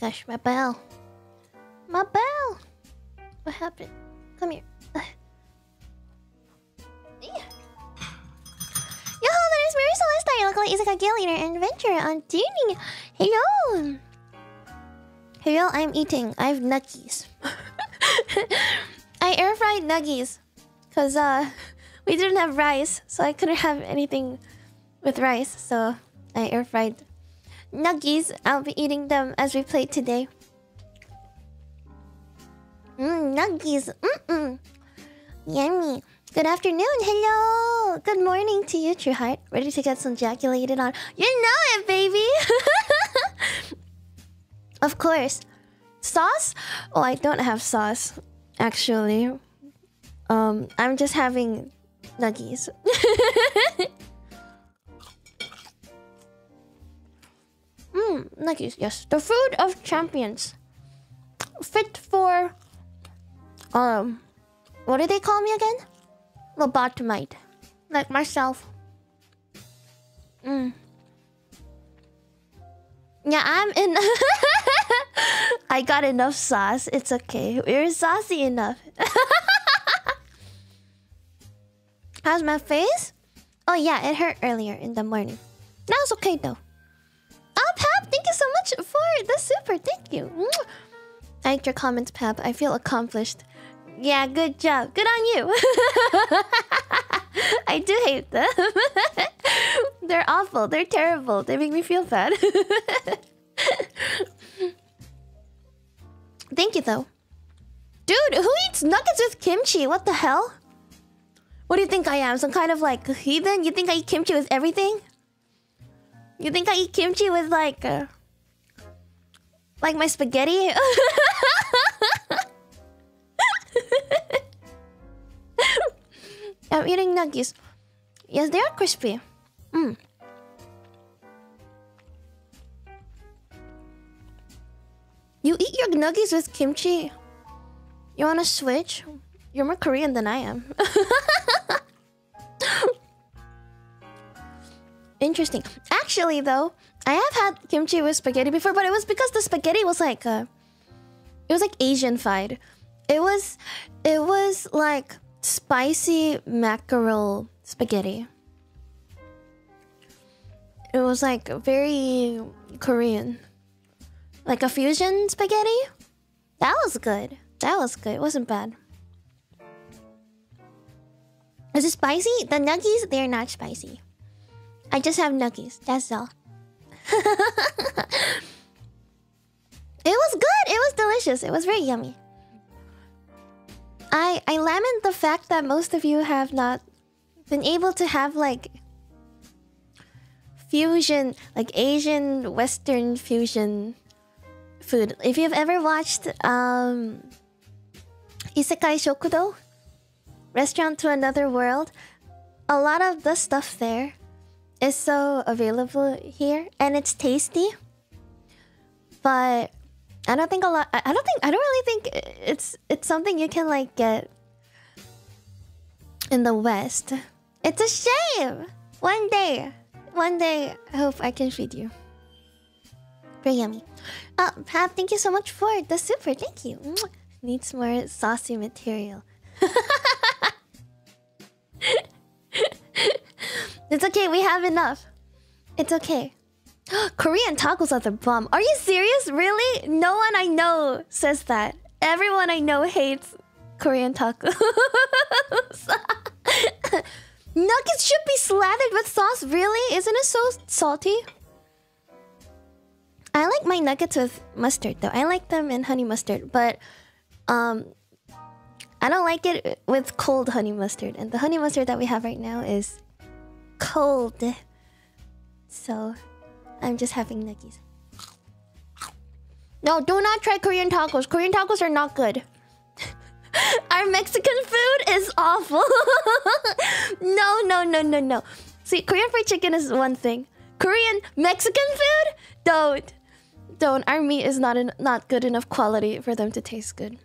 my gosh, my bell. My bell. What happened? Come here. Yo, that is Mary Celeste. You look like Izaka Gale Eater and Adventure on tuning. Hello. Hello, I'm eating. I have nuggies. I air fried nuggies. Because uh, we didn't have rice, so I couldn't have anything with rice. So I air fried nuggies. I'll be eating them as we play today. Mmm, nuggies. Mm-mm. Yummy. Good afternoon. Hello. Good morning to you, True Heart. Ready to get some jaculated on? You know it, baby. of course. Sauce? Oh, I don't have sauce, actually. Um, I'm just having nuggies. Mmm, nuggies, yes. The food of champions. Fit for... Um... What do they call me again? Lobotomite. Like myself. Mm. Yeah, I'm in... I got enough sauce. It's okay. We're saucy enough. How's my face? Oh yeah, it hurt earlier in the morning. Now it's okay though. Oh, Pap, thank you so much for the super. Thank you. I like your comments, Pap. I feel accomplished. Yeah, good job. Good on you. I do hate them. They're awful. They're terrible. They make me feel bad. Thank you, though. Dude, who eats nuggets with kimchi? What the hell? What do you think I am? Some kind of like heathen? You think I eat kimchi with everything? You think I eat kimchi with like... Uh, like my spaghetti? I'm eating nuggies. Yes, they are crispy. Mm. You eat your nuggies with kimchi? You wanna switch? You're more Korean than I am. Interesting. Actually, though, I have had kimchi with spaghetti before, but it was because the spaghetti was like, uh, it was like Asian-fied. It was, it was like spicy mackerel spaghetti. It was like very Korean. Like a fusion spaghetti? That was good. That was good. It wasn't bad. Is it spicy? The nuggies, they're not spicy. I just have nuggies. That's all. it was good. It was delicious. It was very yummy. I I lament the fact that most of you have not been able to have like fusion, like Asian Western fusion food. If you've ever watched um Isekai Shokudo, Restaurant to Another World, a lot of the stuff there is so available here and it's tasty. But I don't think a lot I don't think I don't really think it's it's something you can like get in the West. It's a shame. One day. One day I hope I can feed you. Very yummy. Uh Pap, thank you so much for the super. Thank you. Needs more saucy material. it's okay, we have enough. It's okay. Korean tacos are the bomb. Are you serious? Really? No one I know says that. Everyone I know hates Korean tacos. Nuggets should be slathered with sauce. Really? Isn't it so salty? I like my nuggets with mustard though. I like them in honey mustard, but um I don't like it with cold honey mustard. And the honey mustard that we have right now is cold. So I'm just having nuggies. No, do not try Korean tacos. Korean tacos are not good. Our Mexican food is awful. no, no, no, no, no. See, Korean fried chicken is one thing. Korean Mexican food? Don't. Don't. Our meat is not not good enough quality for them to taste good.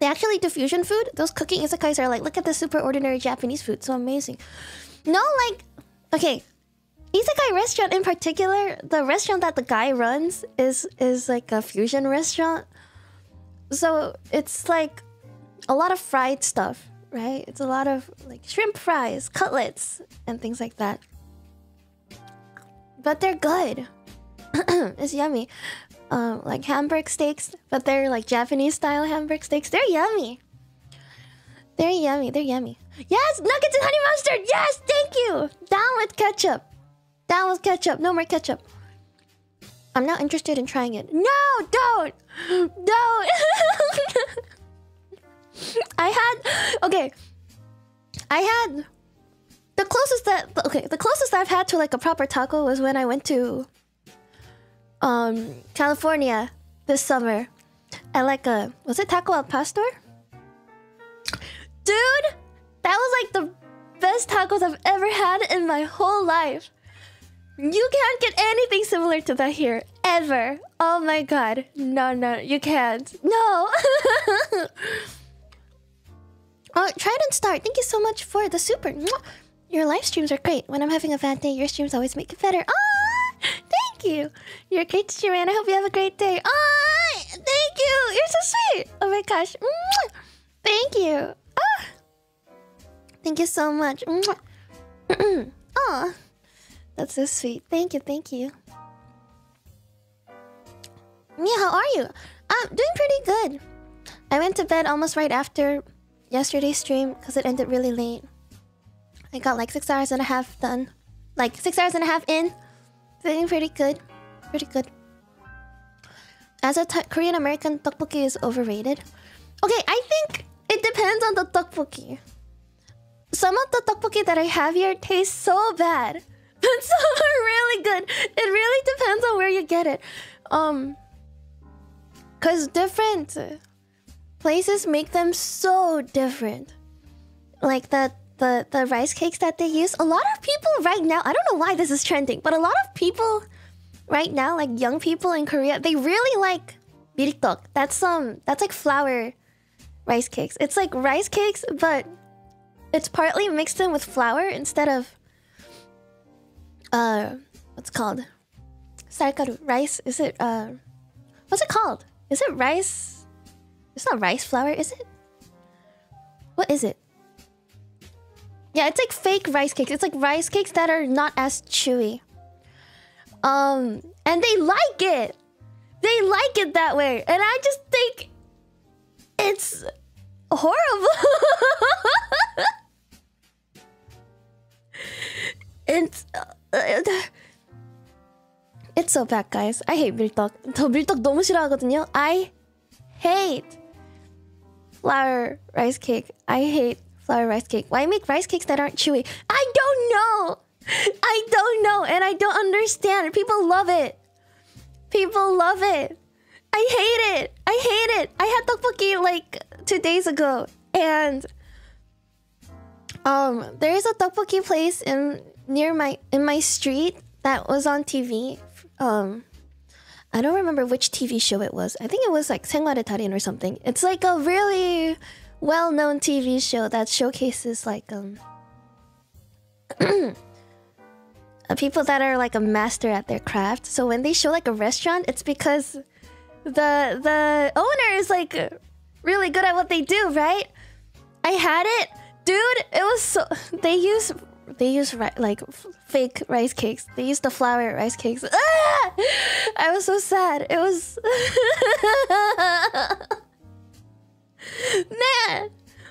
They actually do fusion food. Those cooking isekais are like, look at the super ordinary Japanese food. So amazing. No, like, okay, Isekai restaurant in particular, the restaurant that the guy runs is is like a fusion restaurant. So it's like a lot of fried stuff, right? It's a lot of like shrimp fries, cutlets, and things like that. But they're good. it's yummy. Um, like hamburg steaks, but they're like Japanese style hamburg steaks. They're yummy. They're yummy. They're yummy. Yes, nuggets and honey mustard. Yes, thank you. Down with ketchup. Down with ketchup. No more ketchup. I'm not interested in trying it. No, don't. Don't. I had okay. I had the closest that okay, the closest I've had to like a proper taco was when I went to um California this summer at like a was it Taco El Pastor? Dude, that was like the best tacos I've ever had in my whole life. You can't get anything similar to that here ever. Oh my god. No, no, you can't. No. Oh, try Trident Star, thank you so much for the super. Your live streams are great. When I'm having a bad day, your streams always make it better. Ah, thank you. You're a great streamer, and I hope you have a great day. Ah, thank you. You're so sweet. Oh my gosh. Thank you. Ah, thank you so much. Ah, that's so sweet. Thank you. Thank you. Mia, how are you? I'm doing pretty good. I went to bed almost right after yesterday's stream because it ended really late. I got like six hours and a half done. Like six hours and a half in. Feeling pretty good. Pretty good. As a Korean American, tteokbokki is overrated. Okay, I think it depends on the tteokbokki. Some of the tteokbokki that I have here taste so bad, but some are really good. It really depends on where you get it. Um, cause different places make them so different. Like the the the rice cakes that they use. A lot of people right now, I don't know why this is trending, but a lot of people right now, like young people in Korea, they really like biritteok. That's um that's like flour rice cakes. It's like rice cakes, but it's partly mixed in with flour instead of uh what's called? Sarkaru rice. Is it uh what's it called? Is it rice it's not rice flour, is it? What is it? Yeah, it's like fake rice cakes. It's like rice cakes that are not as chewy. Um, and they like it. They like it that way. And I just think it's horrible. it's uh, it's so bad, guys. I hate 밀떡. 저 밀떡 너무 싫어하거든요. I hate flour rice cake. I hate flour rice cake. Why make rice cakes that aren't chewy? I don't know. I don't know, and I don't understand. People love it. People love it. I hate it. I hate it. I had tteokbokki like two days ago, and um, there is a tteokbokki place in near my in my street that was on TV. Um, I don't remember which TV show it was. I think it was like Senwa de Tarian or something. It's like a really well-known TV show that showcases like um people that are like a master at their craft. So when they show like a restaurant, it's because the the owner is like really good at what they do, right? I had it, dude. It was so they use they use like fake rice cakes. They use the flour rice cakes. Ah! I was so sad. It was man.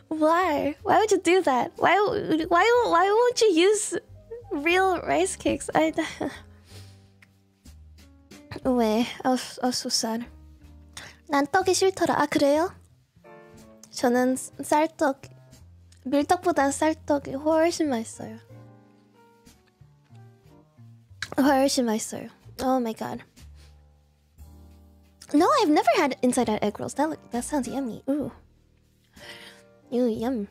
Why? Why would you do that? Why? Why? Why won't you use real rice cakes? I. 왜? I was, I was so sad. 난 떡이 싫더라. 아 그래요? 저는 쌀떡 밀떡보다 쌀떡이 훨씬 맛있어요. 훨씬 맛있어요. Oh my god. No, I've never had inside out egg rolls. That look, that sounds yummy. Ooh. Ooh, yum.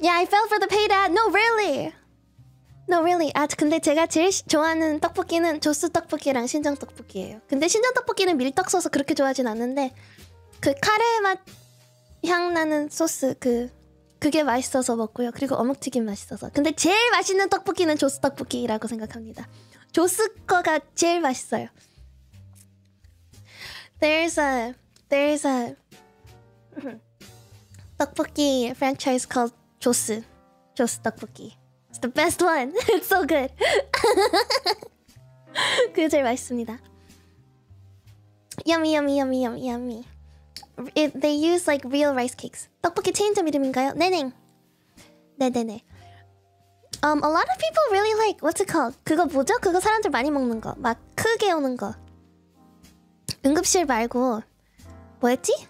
Yeah, I fell for the paid ad. No, really. No, really. 아, 근데 제가 제일 좋아하는 떡볶이는 조스 떡볶이랑 신정 떡볶이에요. 근데 신정 떡볶이는 밀떡 써서 그렇게 좋아하진 않는데 그 카레 맛 향 나는 소스 그 그게 맛있어서 먹고요. 그리고 어묵튀김 맛있어서. 근데 제일 맛있는 떡볶이는 조스 떡볶이라고 생각합니다. 조스 거가 제일 맛있어요. There's a there's a 떡볶이 franchise called 조스. 조스 떡볶이. It's the best one. It's so good. 그게 제일 맛있습니다. Yummy, yummy, yummy, yummy, yummy. It, they use like real rice cakes. 떡볶이 체인점 이름인가요? 네네. 네네네. Um, a lot of people really like what's it called? 그거 뭐죠? 그거 사람들 많이 먹는 거. 막 크게 오는 거. 응급실 말고 뭐였지?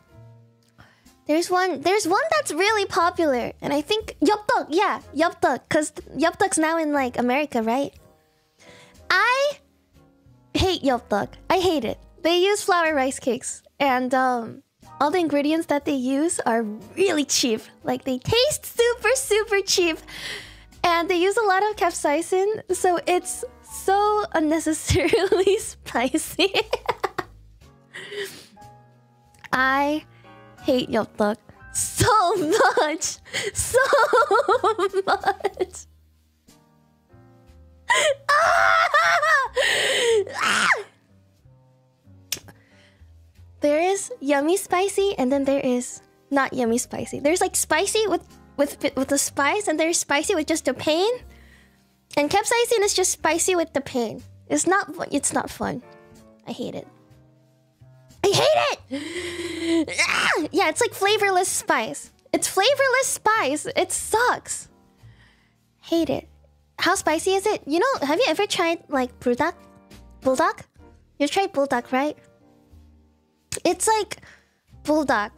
There's one. There's one that's really popular, and I think Yupduk. Yeah, Yupduk, cause Yupduk's now in like America, right? I hate Yupduk. I hate it. They use flour rice cakes, and um, all the ingredients that they use are really cheap. Like they taste super, super cheap, and they use a lot of capsaicin, so it's so unnecessarily spicy. I hate 엽떡 so much, so much. There is yummy spicy, and then there is not yummy spicy. There's like spicy with with with the spice, and there's spicy with just the pain. And capsaicin is just spicy with the pain. It's not. It's not fun. I hate it. I hate it. Ah! yeah, it's like flavorless spice. It's flavorless spice. It sucks. Hate it. How spicy is it? You know, have you ever tried like Buldak? Buldak? You tried Buldak, right? It's like Buldak,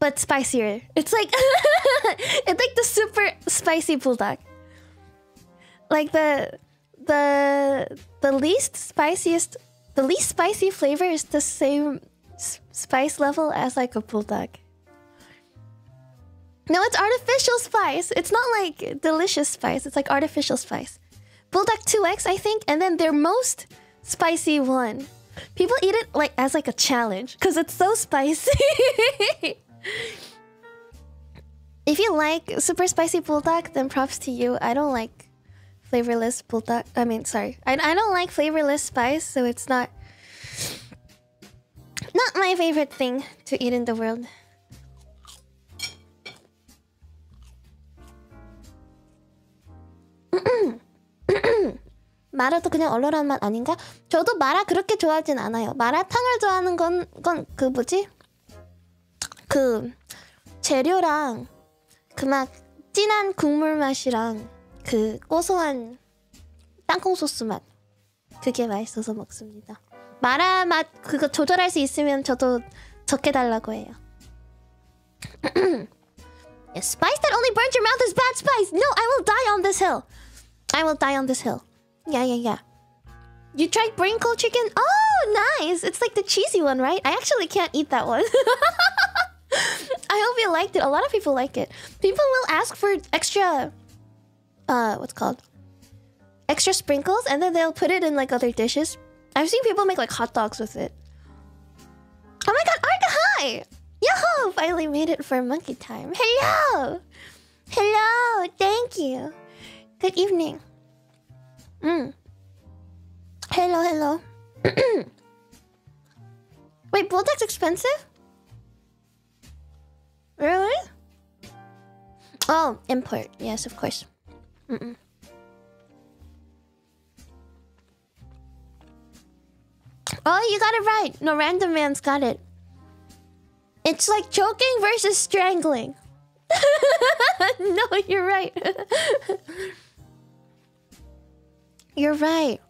but spicier. It's like it's like the super spicy Buldak. Like the the the least spiciest, the least spicy flavor is the same spice level as like a Buldak. No, it's artificial spice. It's not like delicious spice. It's like artificial spice. Buldak 2X, I think, and then their most spicy one. People eat it like as like a challenge because it's so spicy. if you like super spicy Buldak, then props to you. I don't like flavorless bulldog. I mean, sorry, I, I don't like flavorless spice, so it's not not my favorite thing to eat in the world. 마라도 그냥 얼얼한 맛 아닌가? 저도 마라 그렇게 좋아하진 않아요. 마라탕을 좋아하는 건 건 그 뭐지? 그 재료랑 그 막 진한 국물 맛이랑 그 고소한 땅콩 소스 맛 그게 맛있어서 먹습니다. 마라 맛 그거 조절할 수 있으면 저도 적게 달라고 해요. A spice that only burns your mouth is bad spice. No, I will die on this hill. I will die on this hill. Yeah, yeah, yeah. You tried brain cold chicken? Oh, nice. It's like the cheesy one, right? I actually can't eat that one. I hope you liked it. A lot of people like it. People will ask for extra uh what's called? Extra sprinkles and then they'll put it in like other dishes. I've seen people make like hot dogs with it. Oh my god, Arga, hi! Yo, finally made it for monkey time. Hello! Hello, thank you. Good evening. Mm. Hello, hello. Wait, Buldak's expensive? Really? Oh, import. Yes, of course. Mm-mm. Oh, you got it right. No, random man's got it. It's like choking versus strangling. no, you're right. you're right.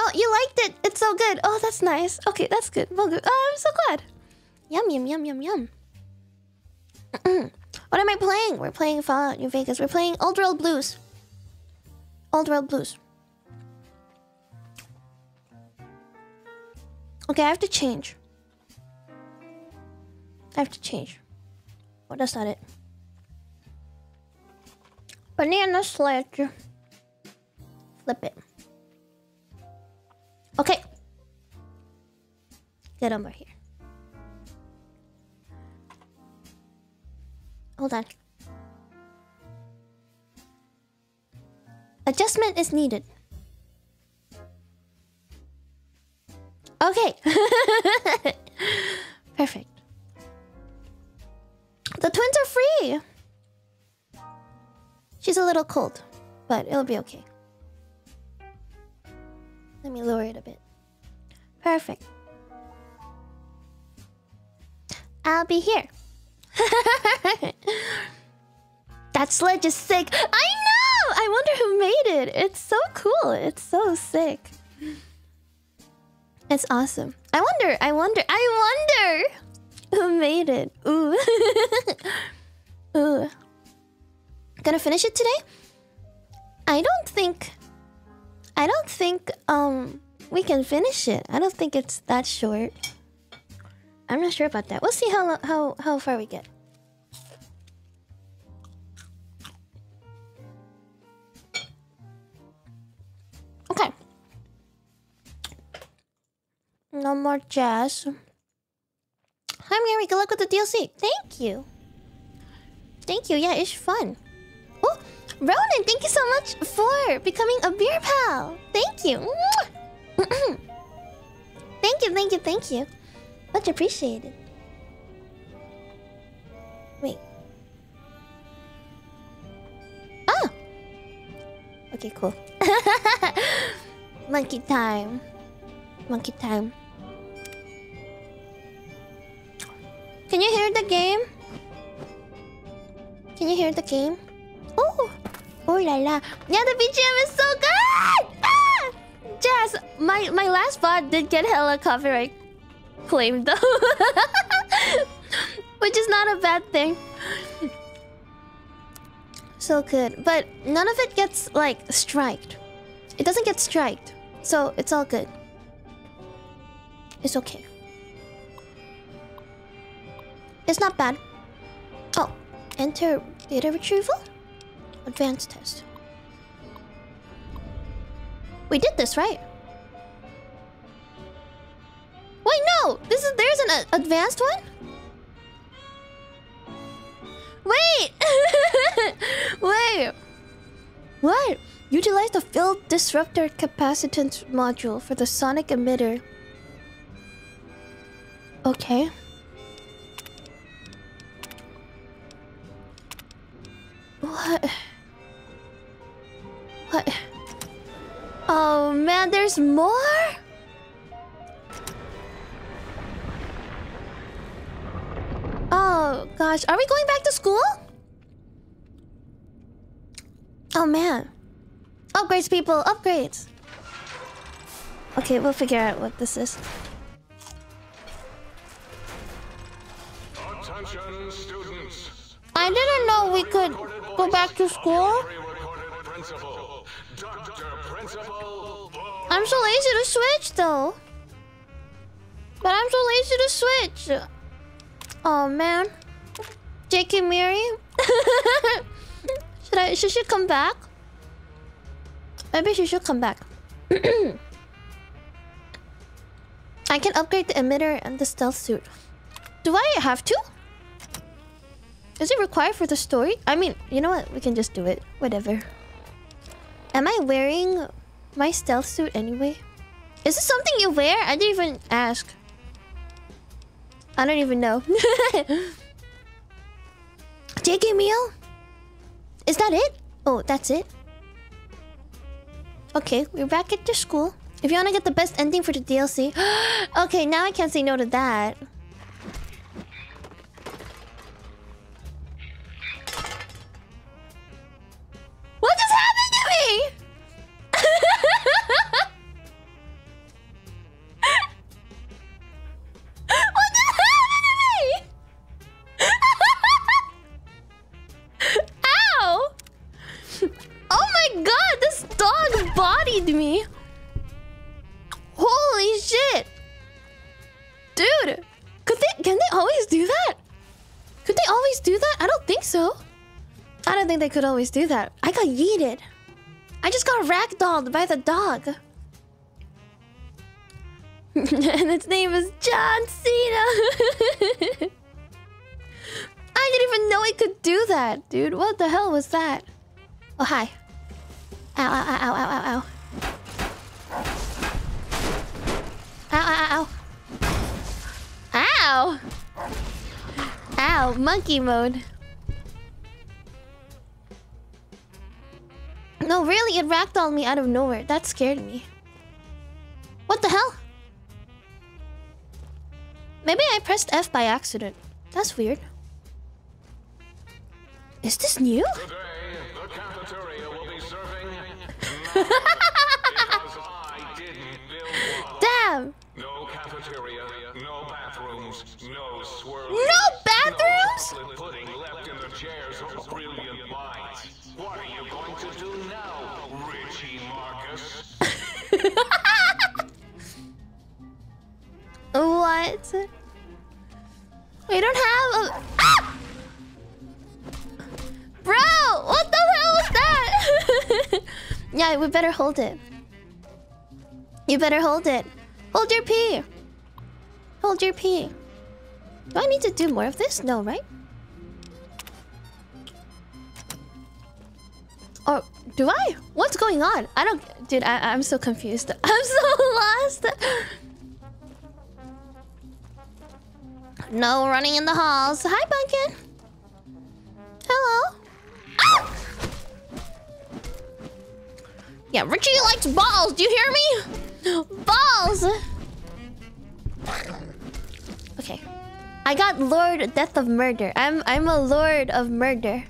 Oh, you liked it. It's so good. Oh, that's nice. Okay, that's good. Well, good. Oh, I'm so glad. Yum, yum, yum, yum, yum. what am I playing? We're playing Fallout New Vegas. We're playing Old World Blues. Old World Blues. Okay, I have to change. I have to change. Oh, that's not it. Banana sledge. Flip it. Okay. Get over here. Hold on. Adjustment is needed. Okay. Perfect. The twins are free! She's a little cold, but it'll be okay. Let me lower it a bit. Perfect. I'll be here. that sledge is sick. I know! I wonder who made it. It's so cool. It's so sick. It's awesome. I wonder, I wonder, I wonder who made it. Ooh. Ooh. Gonna finish it today? I don't think I don't think um we can finish it. I don't think it's that short. I'm not sure about that. We'll see how how how far we get. Okay. No more jazz. Hi Mary, good luck with the DLC. Thank you. Thank you. Yeah, it's fun. Oh, Ronan, thank you so much for becoming a beer pal. Thank you. thank you, thank you, thank you. Much appreciated. Wait. Ah! Okay, cool. Monkey time. Monkey time. Can you hear the game? Can you hear the game? Oh! Oh la la. Yeah, the BGM is so good! Ah! Jazz, my, my last bot did get hella copyright claimed though. Which is not a bad thing. So good. But none of it gets, like, striked. It doesn't get striked. So it's all good. It's okay. It's not bad. Oh, enter data retrieval? Advanced test. We did this, right? Wait, no! This is there's an uh, advanced one? Wait! Wait! What? Utilize the field disruptor capacitance module for the sonic emitter. Okay. What? What? Oh man, there's more? Oh gosh, are we going back to school? Oh man. Upgrades, people, upgrades. Okay, we'll figure out what this is. Attention students. I didn't know we could go back to school. Principal, Dr. Principal, I'm so lazy to switch though. But I'm so lazy to switch. Oh man. JK Miri? should I should she come back? Maybe she should come back. I can upgrade the emitter and the stealth suit. Do I have to? Is it required for the story? I mean, you know what? We can just do it. Whatever. Am I wearing my stealth suit anyway? Is this something you wear? I didn't even ask. I don't even know. JK meal? Is that it? Oh, that's it? Okay, we're back at the school. If you want to get the best ending for the DLC. okay, now I can't say no to that. What just happened to me? think so. I don't think they could always do that. I got yeeted. I just got ragdolled by the dog. and its name is John Cena. I didn't even know it could do that, dude. What the hell was that? Oh, hi. ow, ow, ow, ow, ow. Ow, ow, ow. Ow! Ow, monkey mode. No, really, it ragdolled me out of nowhere. That scared me. What the hell? Maybe I pressed F by accident. That's weird. Is this new? Today, the cafeteria will be serving. because I didn't build one. Damn! No cafeteria, no bathrooms, no swirl. No bathrooms? What? We don't have a. Ah! Bro, what the hell was that? yeah, we better hold it. You better hold it. Hold your pee. Hold your pee. Do I need to do more of this? No, right? Or do I? What's going on? I don't. Dude, I, I'm so confused. I'm so lost. No running in the halls. Hi, Pumpkin. Hello. Ah! Yeah, Richie likes balls. Do you hear me? Balls. Okay. I got Lord Death of Murder. I'm I'm a Lord of Murder.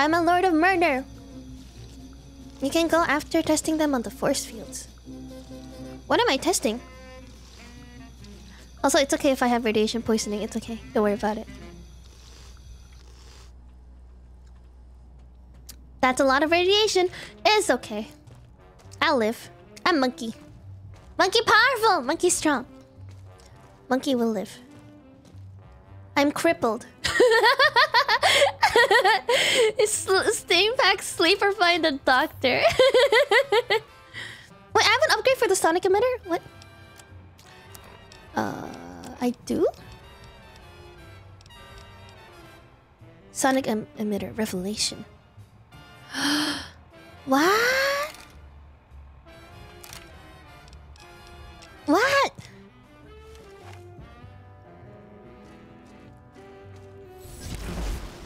I'm a Lord of Murder. You can go after testing them on the force fields. What am I testing? Also, it's okay if I have radiation poisoning. It's okay. Don't worry about it. That's a lot of radiation. It's okay. I'll live. I'm monkey. Monkey powerful. Monkey strong. Monkey will live. I'm crippled. Stimpak sleeper find a doctor. Wait, I have an upgrade for the sonic emitter? What? Uh, I do? Sonic em emitter revelation. what? What?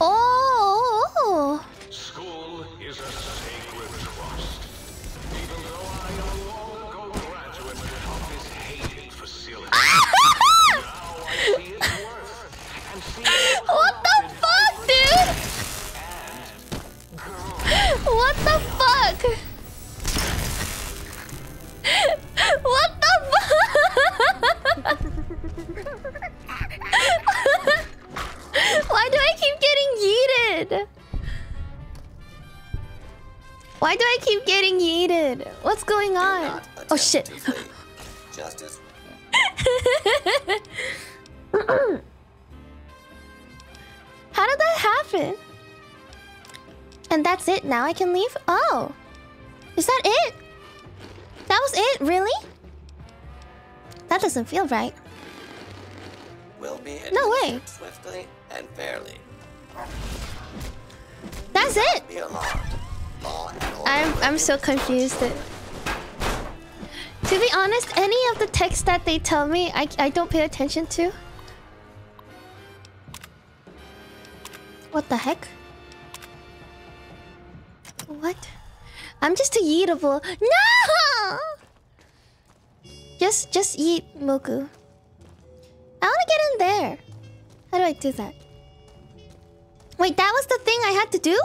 Oh! School is a sacred trust. Even though I am a long ago graduate of this hated facility, now I see its worth and see What the fuck, dude? What the fuck? What the fuck? Why do I keep getting yeeted? Why do I keep getting yeeted? What's going on? Oh shit. Justice. How did that happen? And that's it. Now I can leave? Oh. Is that it? That was it? Really? That doesn't feel right. No way. Swiftly and fairly. That's it. Be alarmed. Law and order I'm I'm so confused. To be honest, any of the text that they tell me, I I don't pay attention to. What the heck? What? I'm just a eatable. No! Just just eat Mogu. I wanna get in there. How do I do that? Wait, that was the thing I had to do?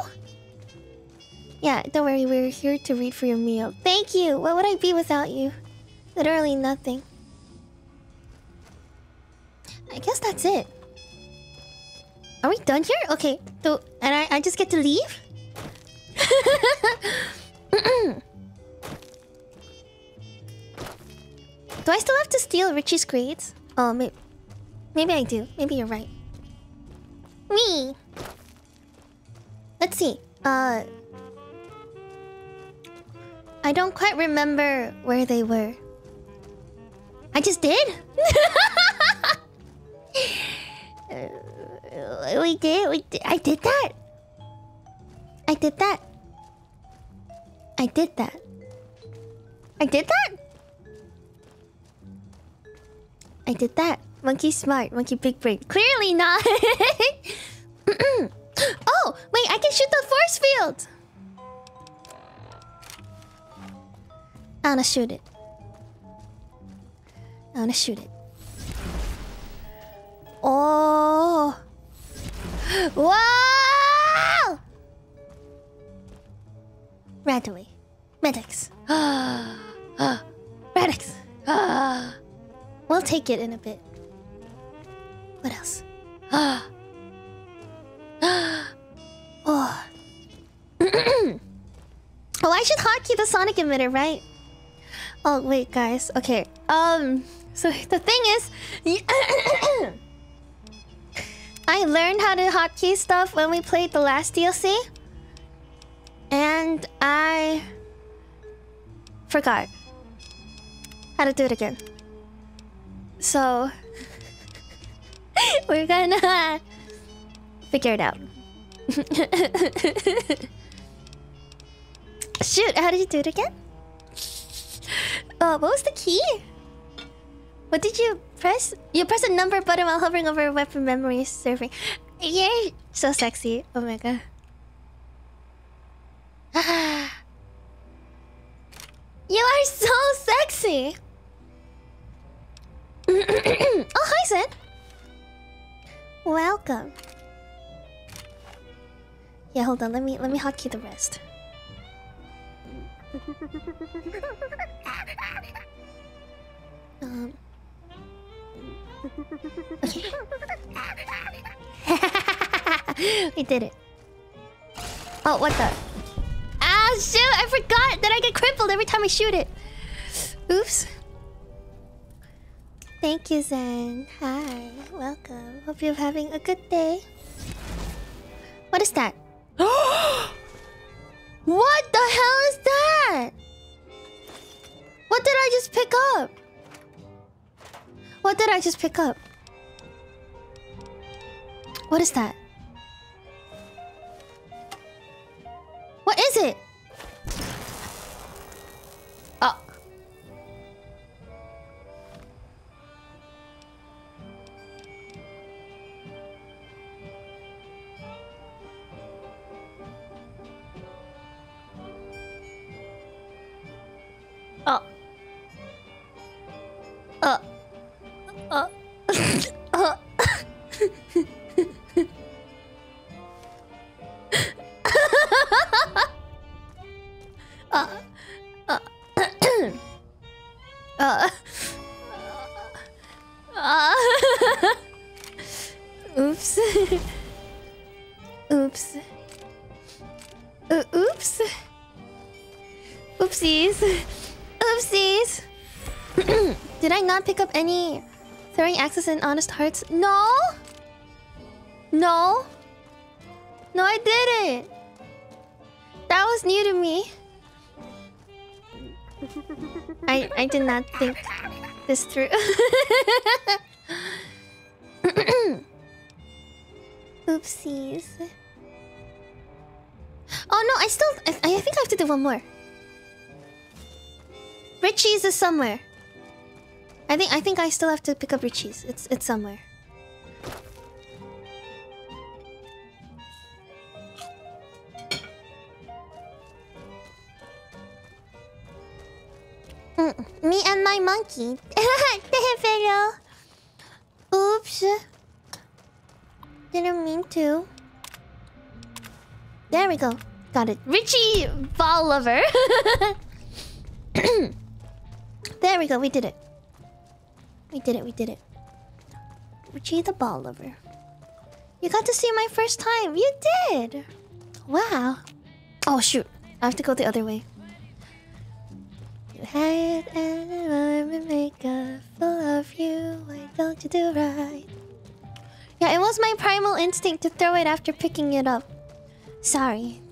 Yeah, don't worry, we're here to read for your meal. Thank you! What would I be without you? Literally nothing. I guess that's it. Are we done here? Okay, so and I, I just get to leave? Do I still have to steal Richie's grades? Oh, maybe, maybe I do. Maybe you're right. Me. Let's see. Uh, I don't quite remember where they were. I just did. We did. We did. I did that. I did that. I did that. I did that? I did that. Monkey smart, monkey big brain. Clearly not. oh, wait, I can shoot the force field. I wanna shoot it. I wanna shoot it. Oh. Wow! Radaway. Med-X. Rad-X. We'll take it in a bit. What else? oh. oh, I should hotkey the sonic emitter, right? Oh, wait, guys. Okay. Um, so the thing is... I learned how to hotkey stuff when we played the last DLC. And I forgot how to do it again. So we're gonna figure it out. Shoot, how did you do it again? Uh, what was the key? What did you press? You press a number button while hovering over weapon memory serving. Yay! So sexy, Oh my god. you are so sexy! oh, hi, Zen! Welcome. Yeah, hold on. Let me let me hotkey the rest. um. We did it. Oh, what the? Ah, shoot! I forgot that I get crippled every time I shoot it. Oops. Thank you, Zen. Hi, welcome. Hope you're having a good day. What is that? what the hell is that? What did I just pick up? What did I just pick up? What is that? What is it? Uh. Uh. uh. uh. Uh. uh. uh. Oops. oops. Uh, oops. Oopsies. Not pick up any throwing axes and honest hearts? No. No. No, I didn't. That was new to me. I I did not think this through. Oopsies. Oh no, I still I, I think I have to do one more. Richie's is somewhere. I think I think I still have to pick up Richie's. It's it's somewhere. Mm, me and my monkey. Oops. Didn't mean to. There we go. Got it. Richie ball lover. there we go. We did it. We did it. We did it. Richie the ball lover. You got to see my first time. You did. Wow. Oh shoot. I have to go the other way. You had an makeup full of you. Why don't you do right? Yeah, it was my primal instinct to throw it after picking it up. Sorry.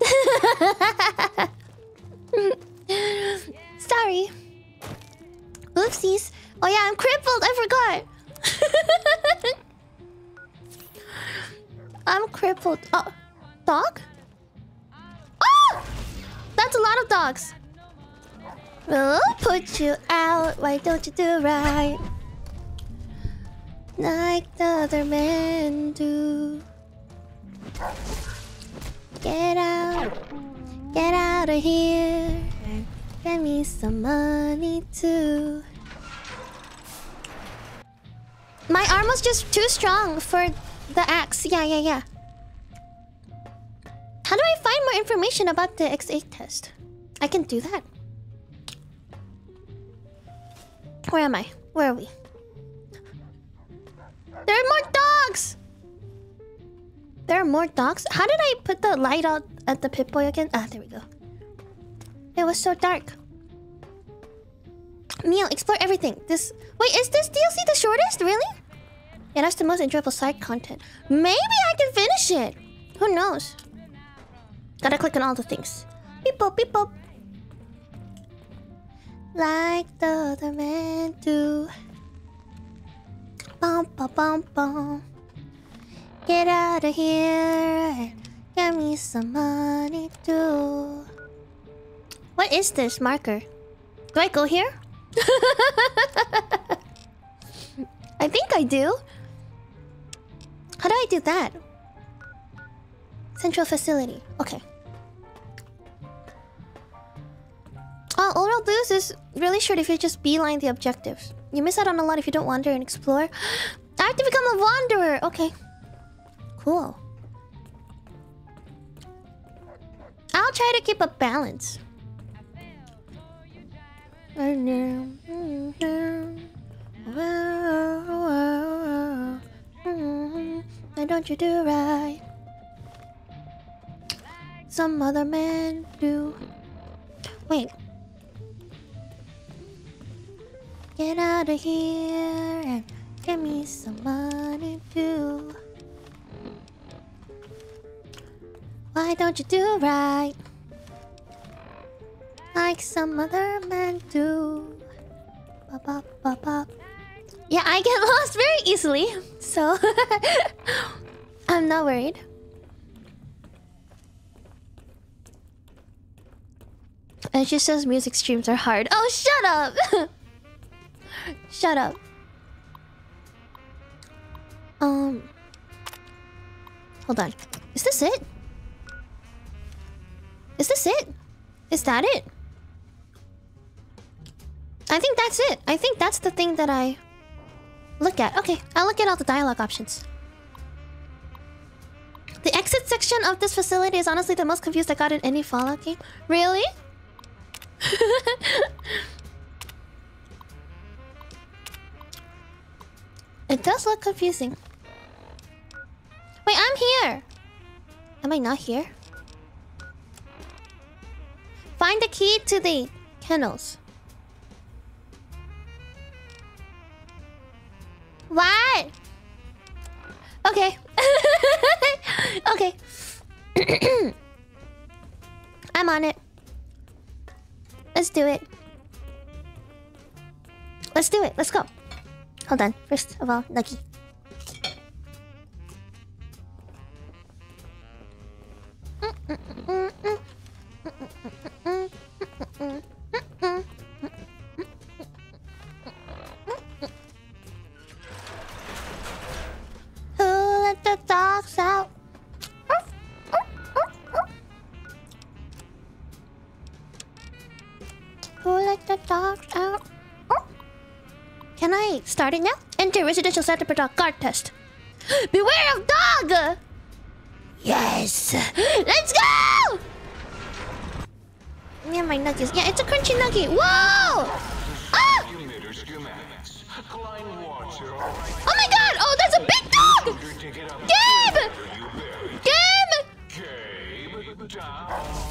Sorry. Oopsies. Oh yeah, I'm crippled. I forgot. I'm crippled. Oh, dog? Ah! that's a lot of dogs. We'll put you out. Why don't you do right? Like the other men do. Get out. Get out of here. Get me some money too. My arm was just too strong for the axe. Yeah, yeah, yeah. How do I find more information about the X8 test? I can do that. Where am I? Where are we? There are more dogs! There are more dogs? How did I put the light out at the Pip-Boy again? Ah, there we go. It was so dark. Meow, explore everything. This... Wait, is this DLC the shortest? Really? Yeah, that's the most enjoyable side content. Maybe I can finish it. Who knows? Gotta click on all the things. Beep bop, beep bop. Like the other men do. Bum, bum, bum, bum. Get out of here and get me some money too. What is this marker? Do I go here? I think I do. How do I do that? Central facility. Okay. Oh, Old World Blues is really short if you just beeline the objectives. You miss out on a lot if you don't wander and explore. I have to become a wanderer. Okay. Cool. I'll try to keep a balance. Why don't you do right? Some other men do. Wait. Get out of here and get me some money too. Why don't you do right? Like some other men do. Yeah, I get lost very easily, so I'm not worried. And she says music streams are hard. Oh, shut up! shut up. Um. Hold on. Is this it? Is this it? Is that it? I think that's it. I think that's the thing that I look at. Okay, I'll look at all the dialogue options. The exit section of this facility is honestly the most confused I got in any Fallout game. Really? it does look confusing. Wait, I'm here. Am I not here? Find the key to the kennels. What? Okay. okay. I'm on it. Let's do it. Let's do it. Let's go. Hold on. First of all, Lucky. Who Can I start it now? Enter residential center per dog guard test. Beware of dog! Yes! Let's go! Yeah, my nuggets. Yeah, it's a crunchy nugget. Whoa! Ah! Emitter schematics. Klein water. Oh my god! Oh, there's a big dog! Dig it up. Gabe! Gabe! Gabe.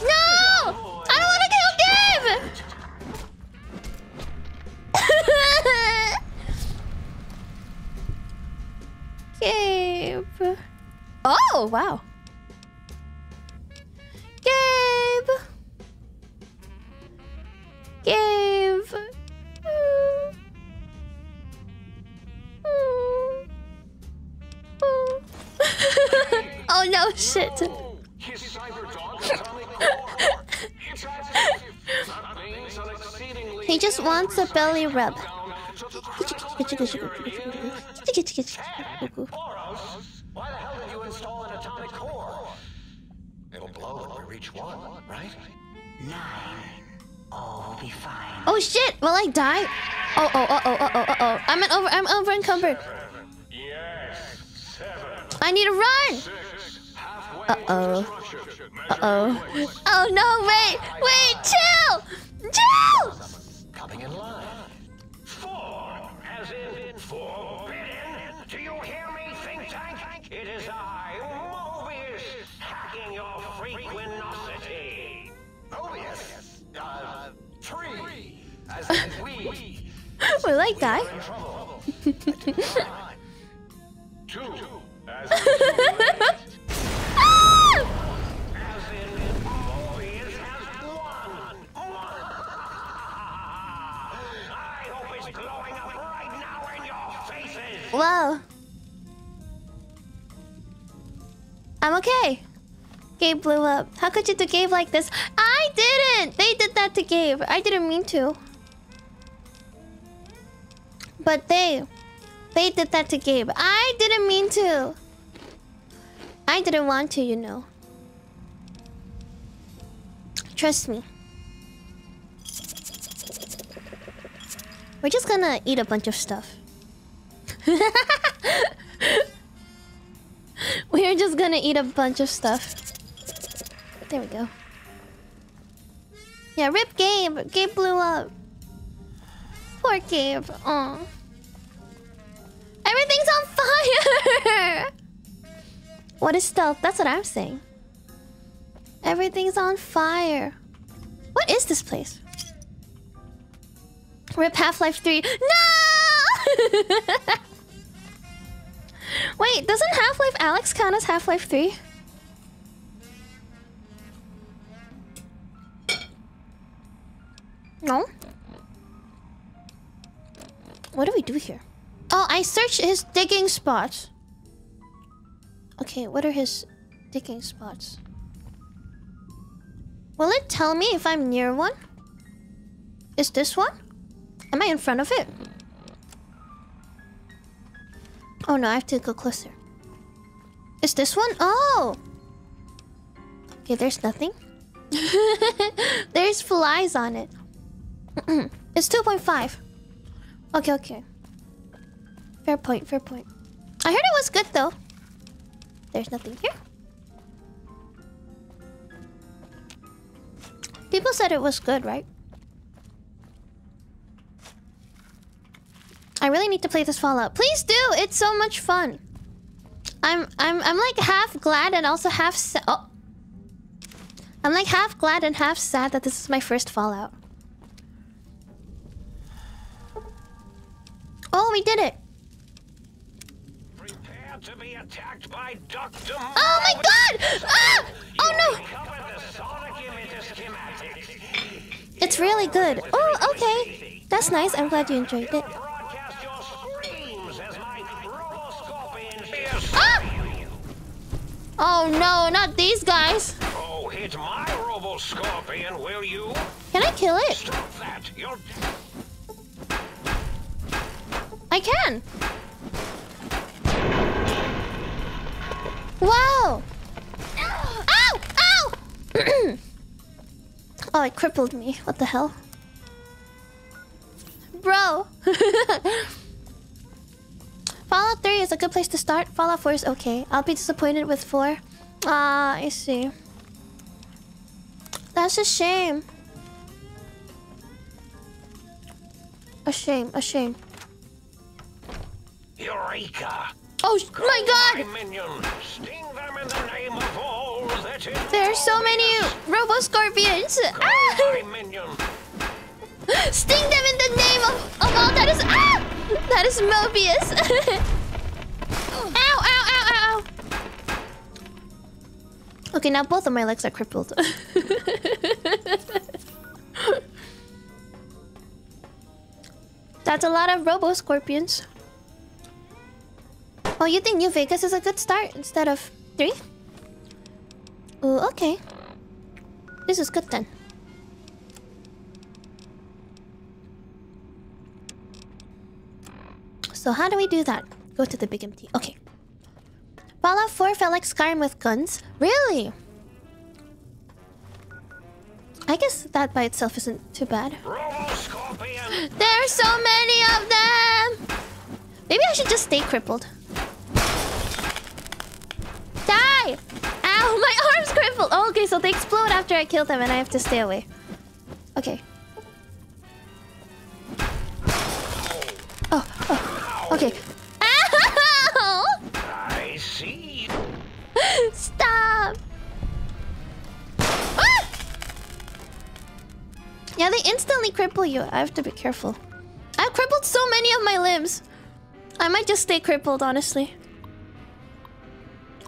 No! Gabe. Oh, wow. Gabe. Gabe. oh no, shit. Oh, his cyber dog atomic core. It's at He just wants a belly rub. Borous, why the hell did you install an atomic core? It'll blow when we reach one, right? Nine. All will be fine. Oh shit! Will I die? Oh oh oh oh oh oh oh! I'm an over. I'm over encumbered. Yes. Seven. I need to run. Six. Uh oh. Uh oh. Oh no! Wait! Wait! Chill! Chill! Coming in line. Four, as in forbidden. It is I, Mobius, hacking your frequinosity. Mobius? Uh, three, as in we. Will I die? Two, as I'm okay. Gabe blew up. How could you do Gabe like this? I didn't! They did that to Gabe. I didn't mean to. But they... They did that to Gabe. I didn't mean to. I didn't want to, you know. Trust me. We're just gonna eat a bunch of stuff. We're just gonna eat a bunch of stuff. There we go. Yeah, rip Gabe. Gabe blew up. Poor Gabe. Aw. Everything's on fire! what is stealth? That's what I'm saying. Everything's on fire. What is this place? Rip Half-Life 3. No! Wait, doesn't Half-Life Alyx count as Half-Life 3? No? What do we do here? Oh, I searched his digging spots. Okay, what are his digging spots? Will it tell me if I'm near one? Is this one? Am I in front of it? Oh no, I have to go closer. Is this one? Oh! Okay, there's nothing. there's flies on it. it's 2.5. Okay, okay. Fair point, fair point. I heard it was good though. There's nothing here. People said it was good, right? I really need to play this Fallout. Please do. It's so much fun. I'm I'm I'm like half glad and also half sad. Oh. I'm like half glad and half sad that this is my first Fallout. Oh, we did it. Prepare to be attacked by Dr. Oh my god! Ah! Oh no! Cover the sonic emitter schematics. It's really good. Oh, okay. That's nice. I'm glad you enjoyed it. Broadcast your screams as my roboscorpion hears Ah! Oh no, not these guys. Oh, hit my roboscorpion, will you? Can I kill it? Stop that. You're I can. Wow. Ow! Ow! oh, it crippled me. What the hell? Bro. Fallout 3 is a good place to start. Fallout 4 is okay. I'll be disappointed with 4. Ah, I see. That's a shame. A shame, a shame. Eureka! Oh sh- my god! My sting them in the name of all that is There are so many Robo Scorpions! Ah! Sting them in the name of, of all that is. Ah! That is Mobius! ow, ow, ow, ow! Okay, now both of my legs are crippled. That's a lot of Robo Scorpions. Oh, you think New Vegas is a good start instead of three? Ooh, okay. This is good then. So how do we do that? Go to the big empty. Okay. Fallout 4 felt like Skyrim with guns. Really? I guess that by itself isn't too bad. There are so many of them! Maybe I should just stay crippled. Die! Ow, my arm's crippled! Oh, okay, so they explode after I kill them and I have to stay away. Okay. Oh, oh, okay. Ow! I see. Stop! Ah! Yeah, they instantly cripple you. I have to be careful. I've crippled so many of my limbs. I might just stay crippled, honestly.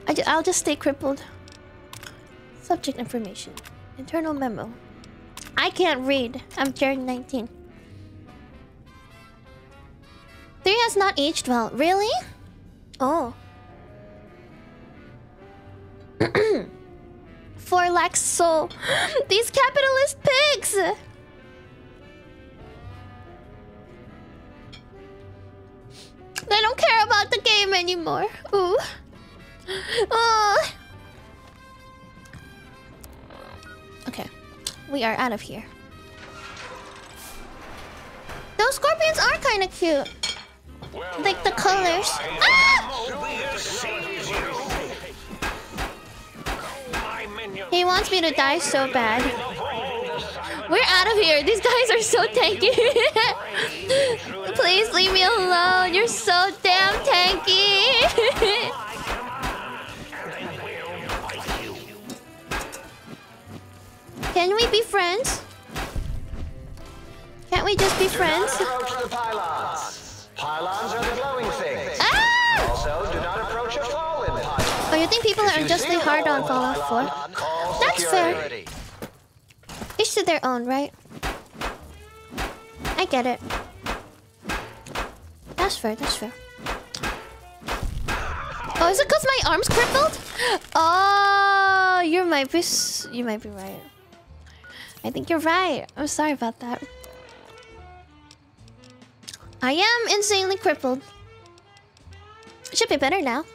I ju I'll just stay crippled. Subject information. Internal memo. I can't read. I'm turning 19. 3 has not aged well. Really? Oh. Four lacks soul. These capitalist pigs! They don't care about the game anymore. Ooh. Oh. Okay. We are out of here. Those scorpions are kind of cute. Like the colors. Ah! He wants me to die so bad. We're out of here. These guys are so tanky. Please leave me alone. You're so damn tanky. Can we be friends? Can't we just be friends? Pylons. Are the glowing things. Ah! Also, do not approach a fallen pylon. Oh, you think people are unjustly hard on Fallout 4? Call That's fair. Each to their own, right? I get it. That's fair, that's fair. Oh, is it because my arm's crippled? Oh, you might be you might be right. I think you're right. I'm sorry about that. I am insanely crippled. Should be better now.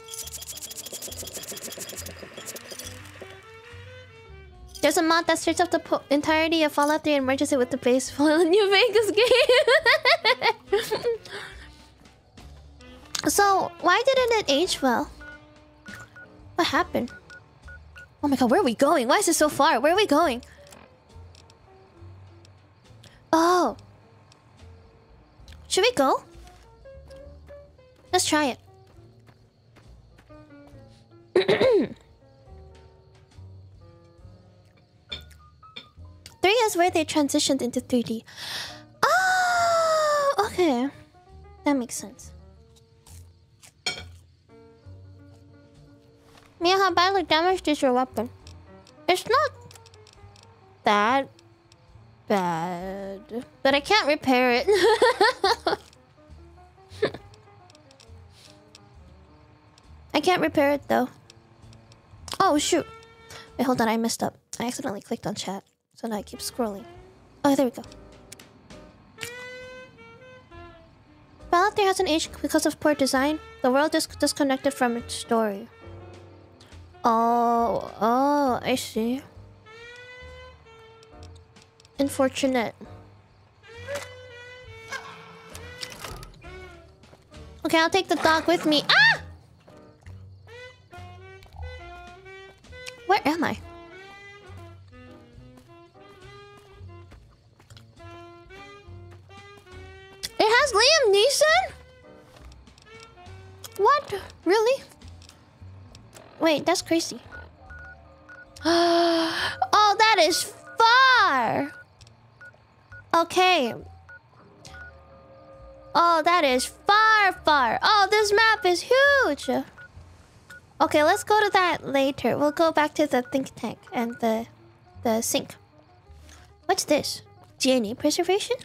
There's a mod that strips up the entirety of Fallout 3 and merges it with the base Fallout New Vegas game. so, why didn't it age well? What happened? Oh my god, where are we going? Why is it so far? Where are we going? Oh. Should we go? Let's try it. Three is where they transitioned into 3D. Oh, ah, okay. That makes sense. Mia, how badly damaged is your weapon? It's not that bad. But I can't repair it. I can't repair it though. Oh shoot. Wait, hold on, I messed up. I accidentally clicked on chat. So now I keep scrolling. Oh, there we go. Fallout 3 hasn't aged because of poor design. The world is disconnected from its story. Oh, oh, I see. Unfortunate. Okay, I'll take the dog with me. Ah! Where am I? It has Liam Neeson? What? Really? Wait, that's crazy. oh, that is far. Okay. Oh, that is far, far. Oh, this map is huge. Okay, let's go to that later. We'll go back to the think tank and the the sink. What's this? DNA preservation?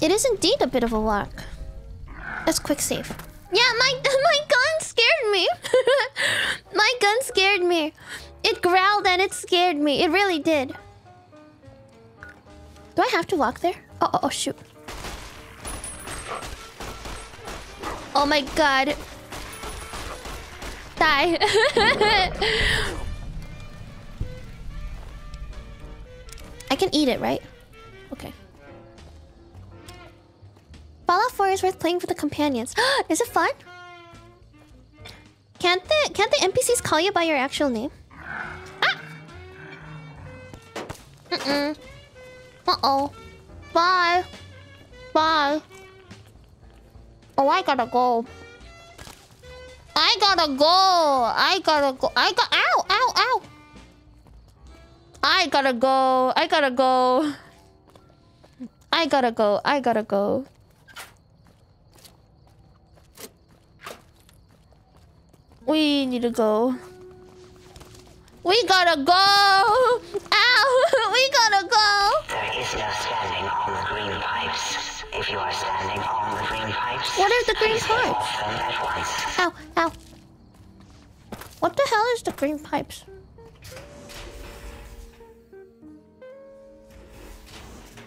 It is indeed a bit of a walk. Let's quick save. Yeah, my my gun scared me. my gun scared me. It growled and it scared me. It really did. Do I have to walk there? Oh, oh, oh shoot. Oh my god. Die. I can eat it, right? Okay. Fallout 4 is worth playing for the companions. is it fun? Can't the can't the NPCs call you by your actual name? Mm-mm. Uh-oh. Bye. Bye. Oh, I gotta go. I gotta go. I gotta go. I got. Ow! Ow! Ow! I gotta go. I gotta go. I gotta go. I gotta go. We need to go. We gotta go. Ow! We gotta go. There is no standing on the green pipes. If you are standing on the green pipes, What are the green pipes? off them at once. Ow! Ow! What the hell is the green pipes?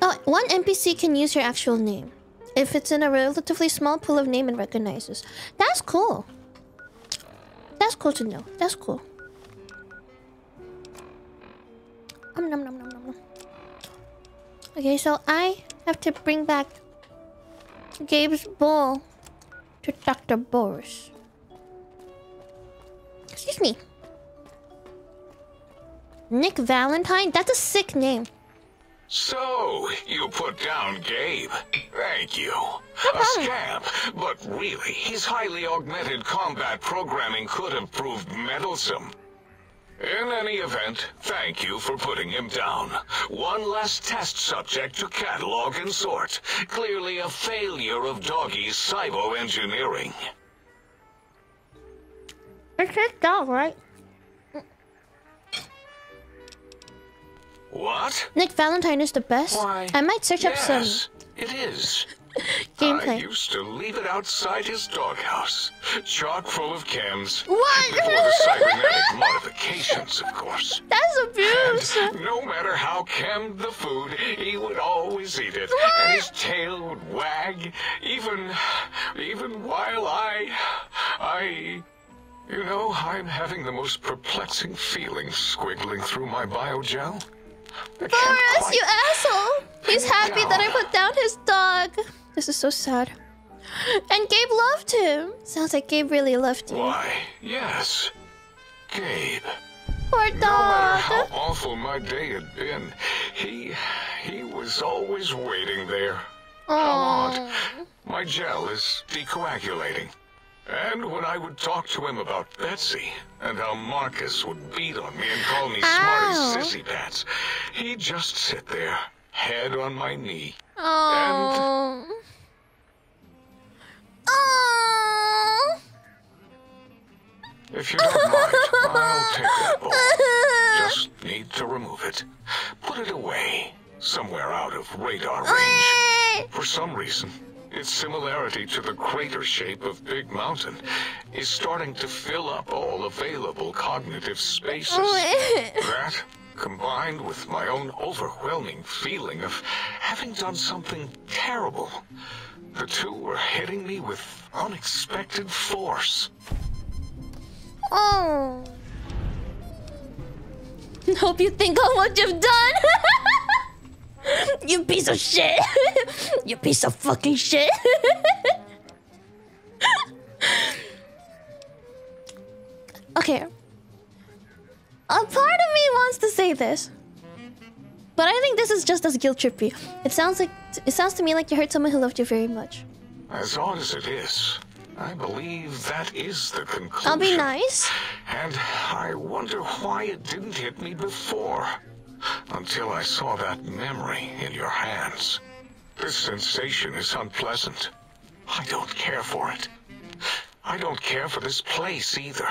Oh, one NPC can use your actual name if it's in a relatively small pool of name and recognizes. That's cool. That's cool to know. That's cool. Um, nom, nom, nom, nom, nom. Okay, so I have to bring back Gabe's bowl to Dr. Borous. Excuse me. Nick Valentine? That's a sick name. So, you put down Gabe. Thank you. A scamp, but really, his highly augmented combat programming could have proved meddlesome. In any event, thank you for putting him down. One less test subject to catalog and sort. Clearly a failure of Doggy's cybo-engineering. It's his dog, right? What? Nick Valentine is the best. Why, I might search up some yes, it is. I used to leave it outside his doghouse, chock full of chems. What? Before the cybernetic modifications, of course. That's abuse. And no matter how chemmed the food, he would always eat it, and his tail would wag, even, even while I, I, you know, I'm having the most perplexing feelings squiggling through my biogel. Borous, quite- you asshole! He's happy that I put down his dog. This is so sad. And Gabe loved him. Sounds like Gabe really loved you. Why, yes, Gabe. Poor dog. No matter how awful my day had been, he, he was always waiting there. How Aww. odd. My gel is decoagulating. And when I would talk to him about Betsy and how Marcus would beat on me and call me Ow. smarty sissy pants, he'd just sit there, head on my knee. Oh. Oh. If you don't mind, I'll take that ball. Just need to remove it. Put it away, somewhere out of radar range. For some reason, its similarity to the crater shape of Big Mountain is starting to fill up all available cognitive spaces. That, combined with my own overwhelming feeling of having done something terrible, the two were hitting me with unexpected force. Oh. Hope you think on what you've done. you piece of shit. you piece of fucking shit. okay. A part of me wants to say this. But I think this is just as guilt trippy. It sounds like it sounds to me like you hurt someone who loved you very much. As odd as it is, I believe that is the conclusion. I'll be nice. And I wonder why it didn't hit me before. Until I saw that memory in your hands. This sensation is unpleasant. I don't care for it. I don't care for this place either.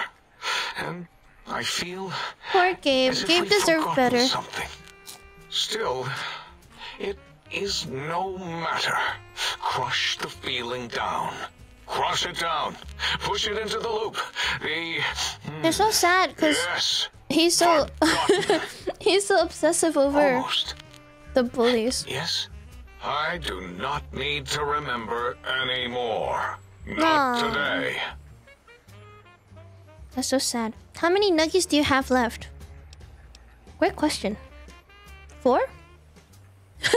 And I feel Poor Gabe. Gabe deserved better. Something. Still, it is no matter. Crush the feeling down. Crush it down. Push it into the loop. The hmm, It's so sad because yes, he's so he's so obsessive over almost The bullies. Yes? I do not need to remember anymore. Not Aw. today. That's so sad. How many nuggies do you have left? Great question. Four?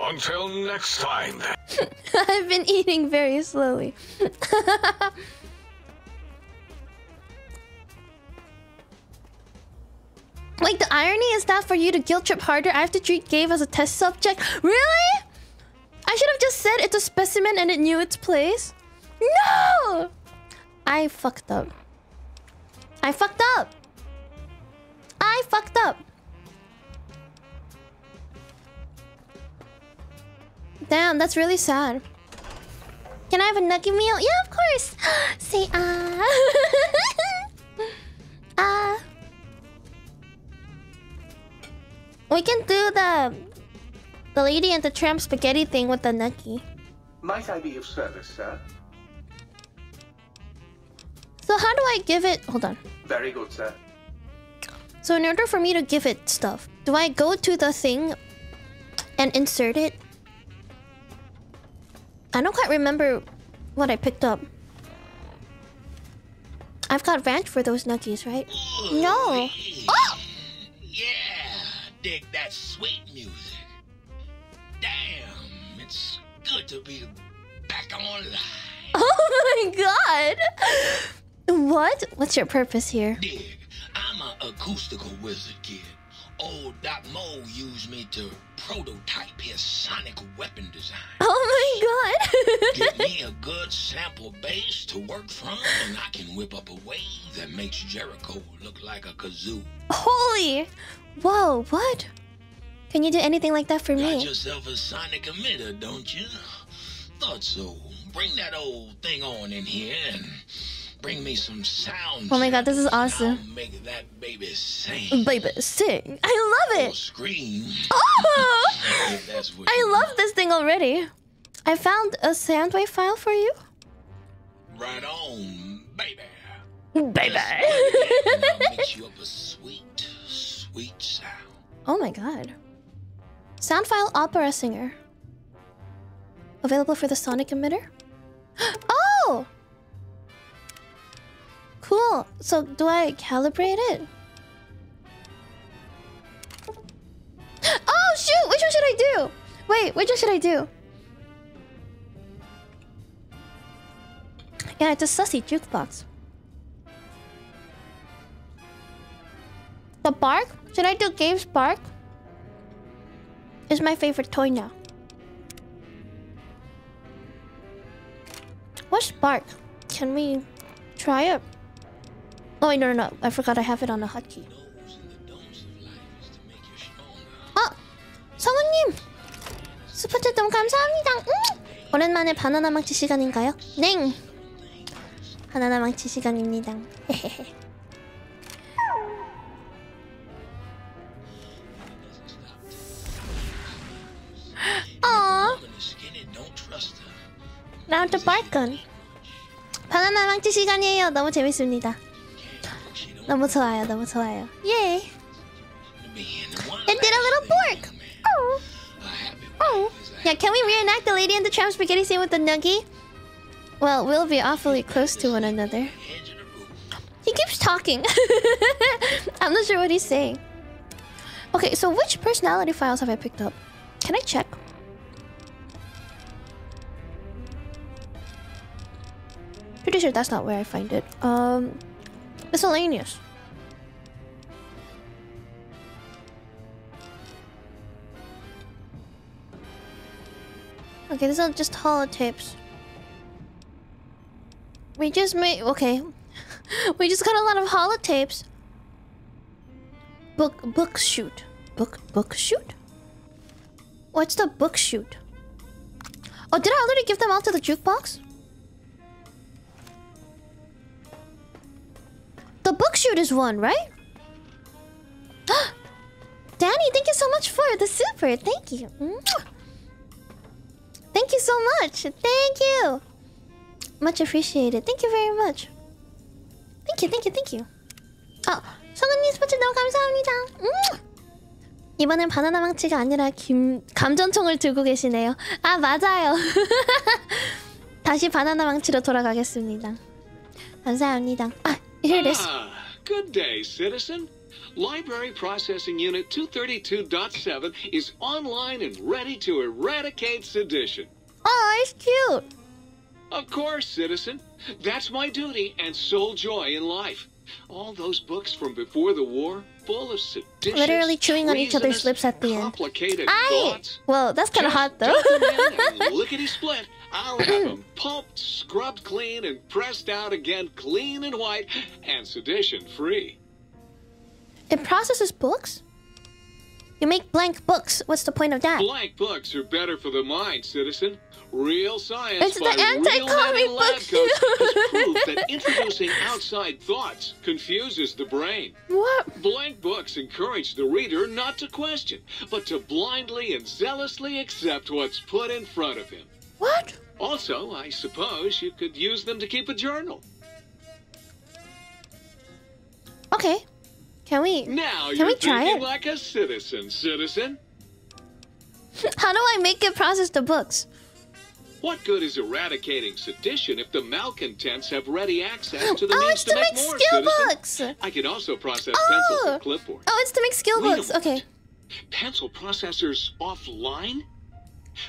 Until next time. I've been eating very slowly. like the irony is that for you to guilt trip harder, I have to treat Gabe as a test subject. Really? I should have just said it's a specimen and it knew its place. No! I fucked up. I fucked up. I fucked up. Damn, that's really sad. Can I have a nugget meal? Yeah, of course. Say ah. ah. We can do the the lady and the tramp spaghetti thing with the nugget. Might I be of service, sir? So how do I give it? Hold on. Very good, sir. So in order for me to give it stuff, do I go to the thing and insert it? I don't quite remember what I picked up. I've got ranch for those nuggies, right? No. Oh! Yeah, dig that sweet music. Damn, it's good to be back online. Oh my god! What? What's your purpose here? Dig, I'm an acoustical wizard kid. Old Doc Mo used me to prototype his sonic weapon design. Oh my Give god! me a good sample base to work from, and I can whip up a wave that makes Jericho look like a kazoo. Holy! Whoa, what? Can you do anything like that for Got me? yourself a sonic emitter, don't you? Thought so. Bring that old thing on in here and bring me some sound. Oh my God, this is awesome. I'll make that baby sing Baby, sing. I love or it! scream. Oh! if that's what I love this thing already. I found a Soundwave file for you. Right on, baby. Baby. Mix you up a sweet, sweet sound. oh my god. Sound file opera singer. Available for the sonic emitter? Oh! Cool. So do I calibrate it? Oh shoot! Which one should I do? Wait, which one should I do? Yeah, it's a sussy jukebox. The bark? Should I do Gabe's bark? Is my favorite toy now. What's bark? Can we try it? Oh no, no, no. I forgot I have it on a hotkey. 아! 성우님! 스포츠 너무 감사합니다. 음! 오랜만에 바나나 망치 시간인가요? 네! 바나나 망치 시간입니다. Now to bark 바나나 망치 시간이에요. 너무 재밌습니다. 等不出来呀，等不出来呀，耶！And did a little pork. Oh, oh. Yeah, can we reenact the Lady and the Tramp spaghetti scene with the nuggie? Well, we'll be awfully close to one another. He keeps talking. I'm not sure what he's saying. Okay, so which personality files have I picked up? Can I check? Pretty sure that's not where I find it. Um, miscellaneous. Okay, these are just holotapes. We just made okay. we just got a lot of holotapes. Book book chute. Book book chute? What's the book chute? Oh, did I already give them all to the jukebox? The book shoot is one, right? Danny, thank you so much for the super. Thank you. Thank you so much. Thank you. Much appreciated. Thank you very much. Thank you, thank you, thank you. 아, 성은님 스포츠 너무 감사합니다. 음! 이번엔 바나나 망치가 아니라 김 감전총을 들고 계시네요. 아 맞아요. 다시 바나나 망치로 돌아가겠습니다. 감사합니다. 아 here it is. Ah, good day, citizen. Library Processing Unit 232.7 is online and ready to eradicate sedition. Oh, it's cute. Of course, citizen. That's my duty and sole joy in life. All those books from before the war, full of seditious, Literally chewing on each other's lips at the end. thoughts. Well, that's kind of hot though. dump 'em in and lickety split. I'll have them pulped, scrubbed clean, and pressed out again clean and white and sedition free. it processes books. You make blank books. What's the point of that? Blank books are better for the mind, citizen. Real science It's the by real anti-comic men in lab book. has proved that introducing outside thoughts confuses the brain. What? Blank books encourage the reader not to question, but to blindly and zealously accept what's put in front of him. What? Also, I suppose you could use them to keep a journal. Okay. Can we? Now Can we try it? like a citizen, citizen. How do I make it process the books? What good is eradicating sedition if the malcontents have ready access to the Oh, means it's to, make, make more, skill citizen? books. I can also process Oh. pencils and clipboard. Oh, it's to make skill Wait books. Okay. Pencil processors offline?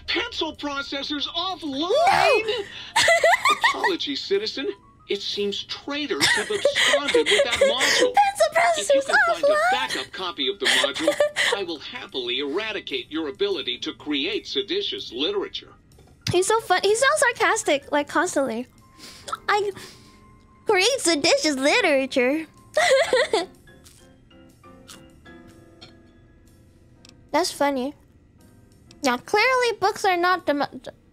Pencil processors offline? apology citizen. It seems traitors have absconded with that module. If you can find a backup copy of the module, I will happily eradicate your ability to create seditious literature. He's so fun. He sounds sarcastic, like constantly. I create seditious literature. That's funny. Now, clearly, books are not dem-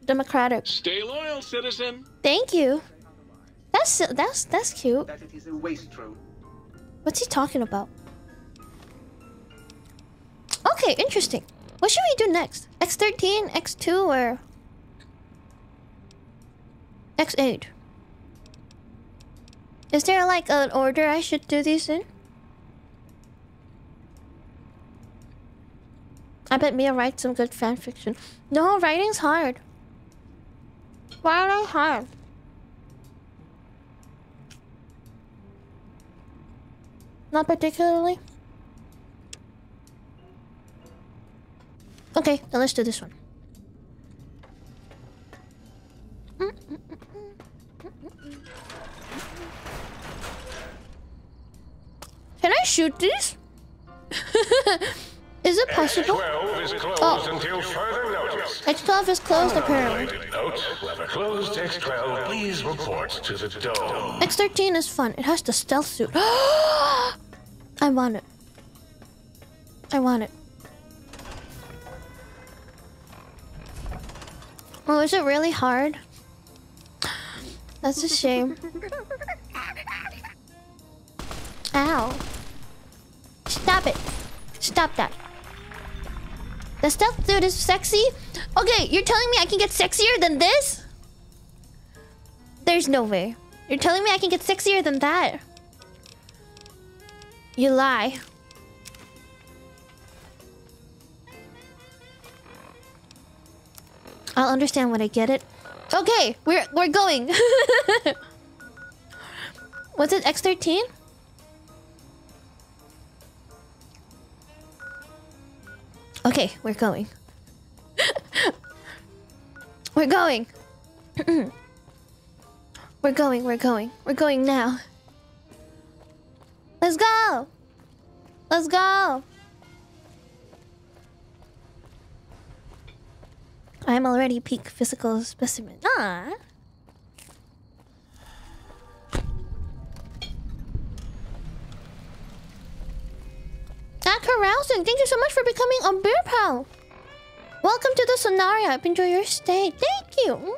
democratic. Stay loyal, citizen. Thank you. That's that's that's cute. That it is a wastrel. What's he talking about? Okay, interesting. What should we do next? X13, X2, or X8? Is there like an order I should do these in? I bet Mia writes some good fanfiction. No, writing's hard. Why are they hard? Not particularly. Okay, then let's do this one. Can I shoot these? Is it possible? X12 is closed Oh. until further notice. X12 is closed apparently. Note, whoever closed X12, please report to the dome. X13 is fun. It has the stealth suit. I want it. I want it. Oh, is it really hard? That's a shame. Ow. Stop it. Stop that. The stealth dude is sexy? Okay, you're telling me I can get sexier than this? There's no way. You're telling me I can get sexier than that? You lie. I'll understand when I get it. Okay, we're we're going. Was it X13? Okay, we're going. we're going. we're going, we're going. We're going now. Let's go. Let's go. I'm already peak physical specimen. Ah. Ah, carousing. Thank you so much for becoming a beer pal. Welcome to the Sonaria. Enjoy your stay. Thank you.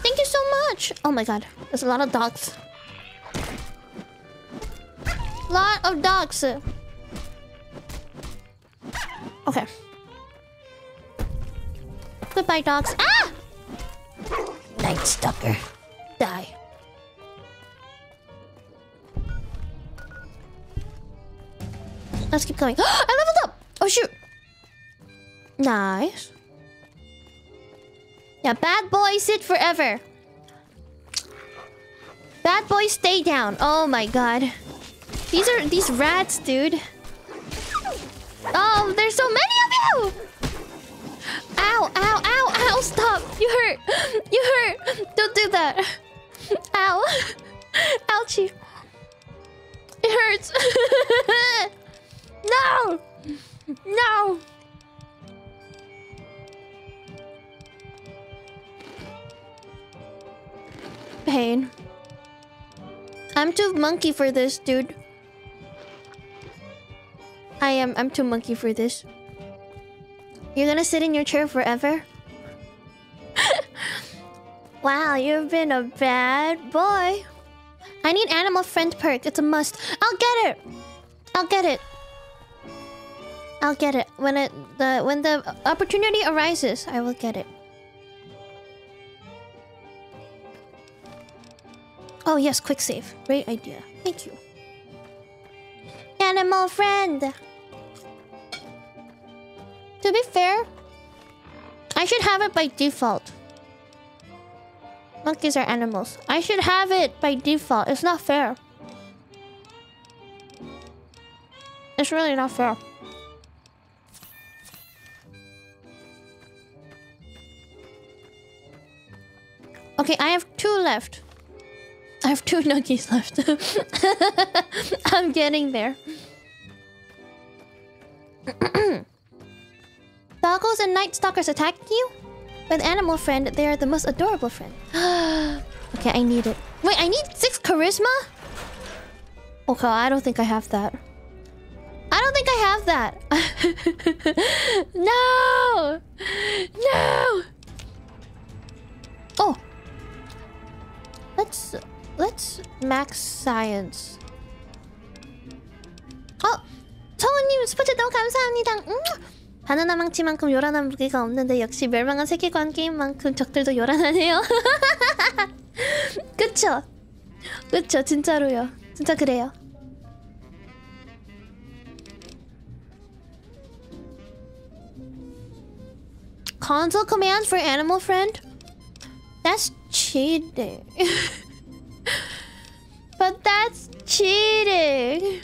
Thank you so much. Oh my god, there's a lot of dogs. Lot of dogs. Okay. Goodbye, dogs. Ah! Night Stalker. Die. Let's keep going. I leveled up! Oh shoot! Nice. Yeah, bad boy sit forever. Bad boy stay down. Oh my god. These are these rats, dude. Oh, there's so many of you! Ow, ow, ow, ow, stop! You hurt! You hurt! Don't do that! Ow! Ouchie! It hurts! no! No! Pain. I'm too monkey for this, dude. I am. I'm too monkey for this. You're gonna sit in your chair forever? wow, you've been a bad boy. I need animal friend perk. It's a must. I'll get it. I'll get it. I'll get it when it the when the opportunity arises. I will get it. Oh yes, quick save. Great idea. Thank you. Animal friend. To be fair, I should have it by default. Monkeys are animals. I should have it by default. It's not fair. It's really not fair. Okay, I have two left. I have two nuggies left. I'm getting there. Doggos and Night Stalkers attack you? With Animal Friend, they are the most adorable friend. okay, I need it. Wait, I need six charisma? Okay, I don't think I have that. I don't think I have that. no! No! Oh! Let's let's max science. 어, 성우님 스포츠 너무 감사합니다. 음! 바나나 망치만큼 요란한 무게가 없는데 역시 멸망한 세계관 게임만큼 적들도 요란하네요. 그쵸? 그쵸? 진짜로요. 진짜 그래요. Console command for Animal Friend? That's cheating. but that's cheating.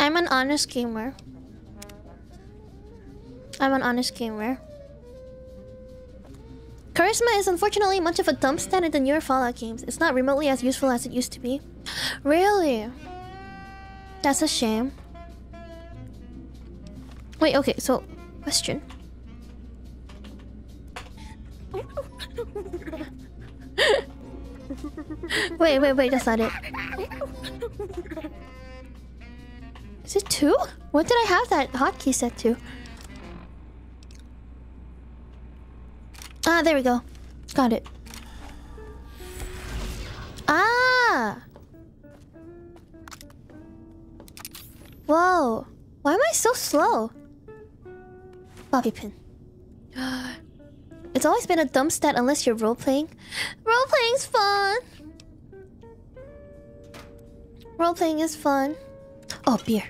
I'm an honest gamer. I'm an honest gamer. Charisma is unfortunately much of a dump stat in newer Fallout games. It's not remotely as useful as it used to be. Really? That's a shame. Wait, okay, so question. wait, wait, wait, that's not it. Is it two? What did I have that hotkey set to? Ah, there we go. Got it. Ah! Whoa. Why am I so slow? Bobby pin. It's always been a dumb stat unless you're role-playing. Role-playing's fun! Role-playing is fun. Oh, beer.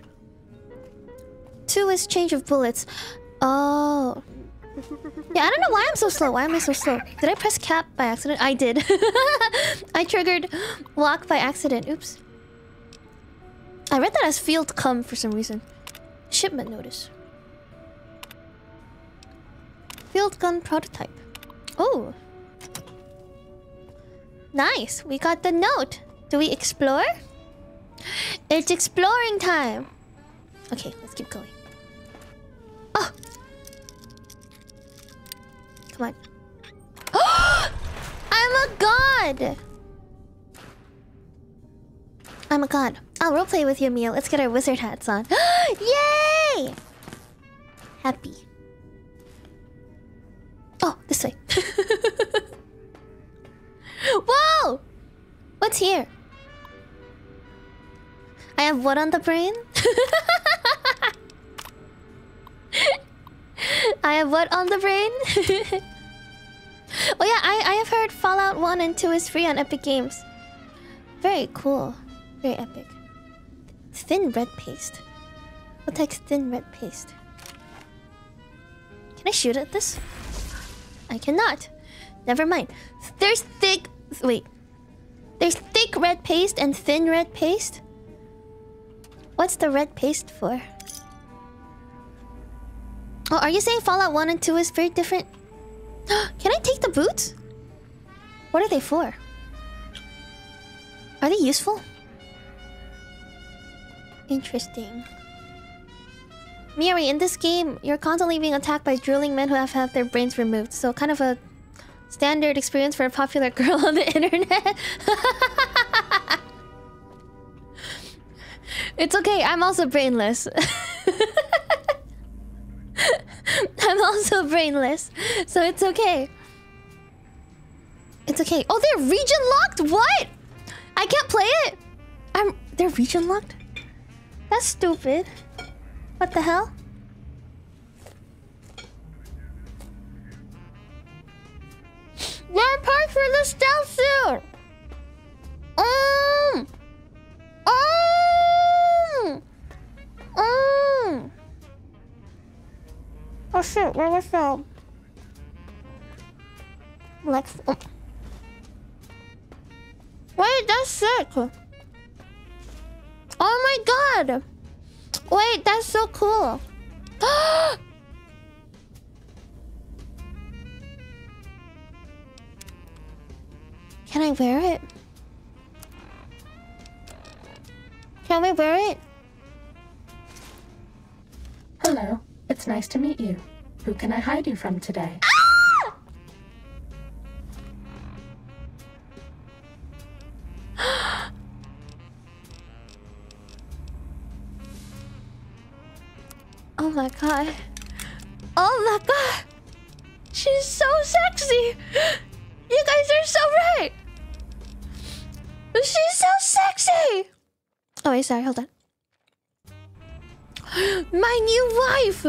Two is change of bullets. Oh. Yeah, I don't know why I'm so slow. Why am I so slow? Did I press cap by accident? I did. I triggered walk by accident. Oops. I read that as field come for some reason. Shipment notice. Field gun prototype. Oh. Nice. We got the note. Do we explore? It's exploring time. Okay, let's keep going. Oh. Come on. I'm a god. I'm a god. Oh, I'll roleplay with you, Mio. Let's get our wizard hats on. Yay! Happy. Oh, this way. Whoa! What's here? I have what on the brain? I have what on the brain? oh yeah, I, I have heard Fallout 1 and 2 is free on Epic Games. Very cool. Very epic. Thin red paste. What takes thin red paste? Can I shoot at this? I cannot. Never mind. There's thick. Wait. There's thick red paste and thin red paste. What's the red paste for? Oh, are you saying Fallout 1 and 2 is very different? Can I take the boots? What are they for? Are they useful? Interesting. Miri, in this game, you're constantly being attacked by drooling men who have had their brains removed. So kind of a standard experience for a popular girl on the internet. it's okay, I'm also brainless. I'm also brainless, so it's okay. It's okay. Oh, they're region locked? What? I can't play it? I'm they're region locked? That's stupid. What the hell? We're parked for the stealth suit! Um! Um! Um! Oh shit, where was the... Lex... Oh. Wait, that's sick! Oh my god! Wait, that's so cool! Can I wear it? Can we wear it? Hello, it's nice to meet you. Who can I hide you from today? Ah! Oh my god. Oh my god. She's so sexy. You guys are so right. She's so sexy. Oh, wait, sorry, hold on. My new wife.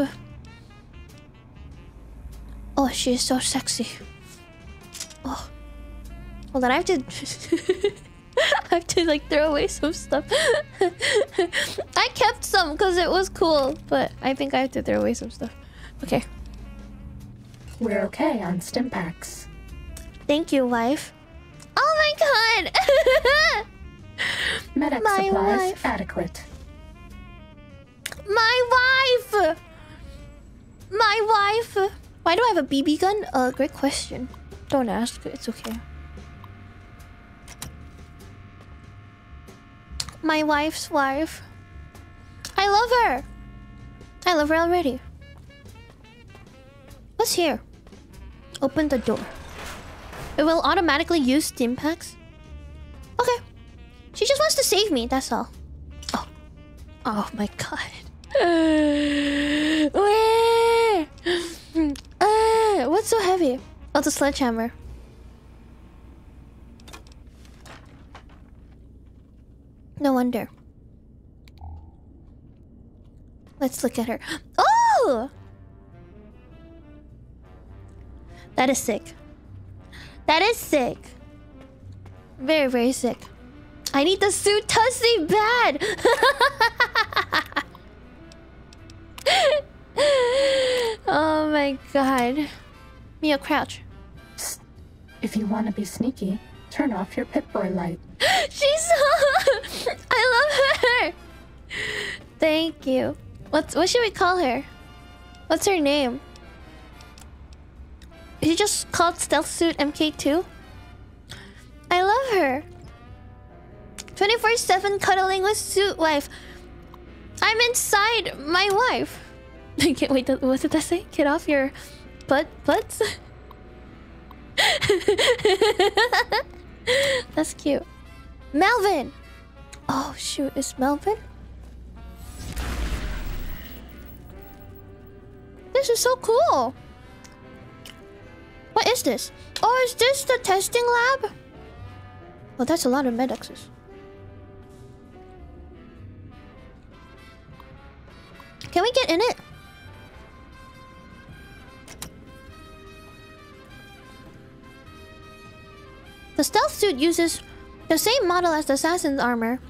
Oh, she is so sexy. Oh. Hold on, I have to. I have to like throw away some stuff. I kept some because it was cool, but I think I have to throw away some stuff. Okay. We're okay on Stimpaks. Thank you, wife. Oh my god! Medic My supplies wife. adequate. My wife! My wife! Why do I have a BB gun? Uh, great question. Don't ask, it's okay. My wife's wife. I love her! I love her already. What's here? Open the door. It will automatically use Stimpaks? Okay. She just wants to save me, that's all. Oh. Oh my god. Uh, what's so heavy? Oh, the sledgehammer. No wonder. Let's look at her. Oh! That is sick. That is sick. Very, very sick. I need the suit Tussie bad. oh my god. Mia, crouch. If you want to be sneaky, turn off your Pip-Boy light. She's so... I love her. Thank you. What's what should we call her? What's her name? Is she just called Stealth Suit MK2? I love her. 24-7 cuddling with suit wife. I'm inside my wife. I can't wait. To, what did that say? Get off your butt butts. That's cute. Melvin. Oh shoot, is Melvin? This is so cool. What is this? Oh, is this the testing lab? Well, that's a lot of medexes. Can we get in it? The stealth suit uses the same model as the assassin's armor,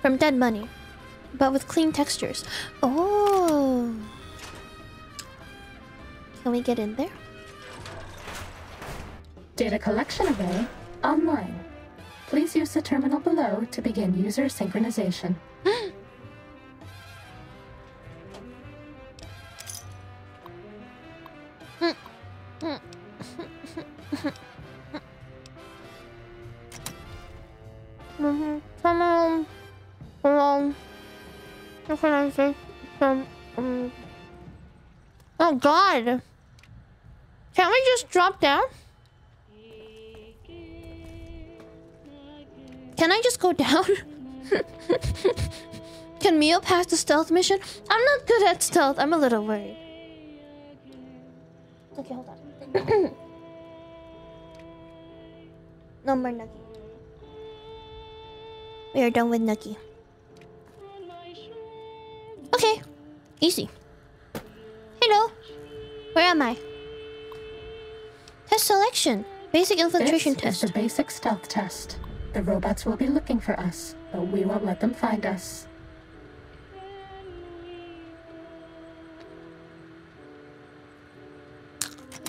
from Dead Money, but with clean textures. Oh. Can we get in there? Data collection array online. Please use the terminal below to begin user synchronization. Hmm. Hmm. Mhm. Hello. Hello. What can I say? Um, um. Oh God. Can't we just drop down? Can I just go down? Can Mio pass the stealth mission? I'm not good at stealth. I'm a little worried. Okay, hold on. no more Nuggy. We are done with Nucky. Okay. Easy. Hello. Where am I? Test selection. Basic infiltration this test. is the basic stealth test. The robots will be looking for us, but we won't let them find us.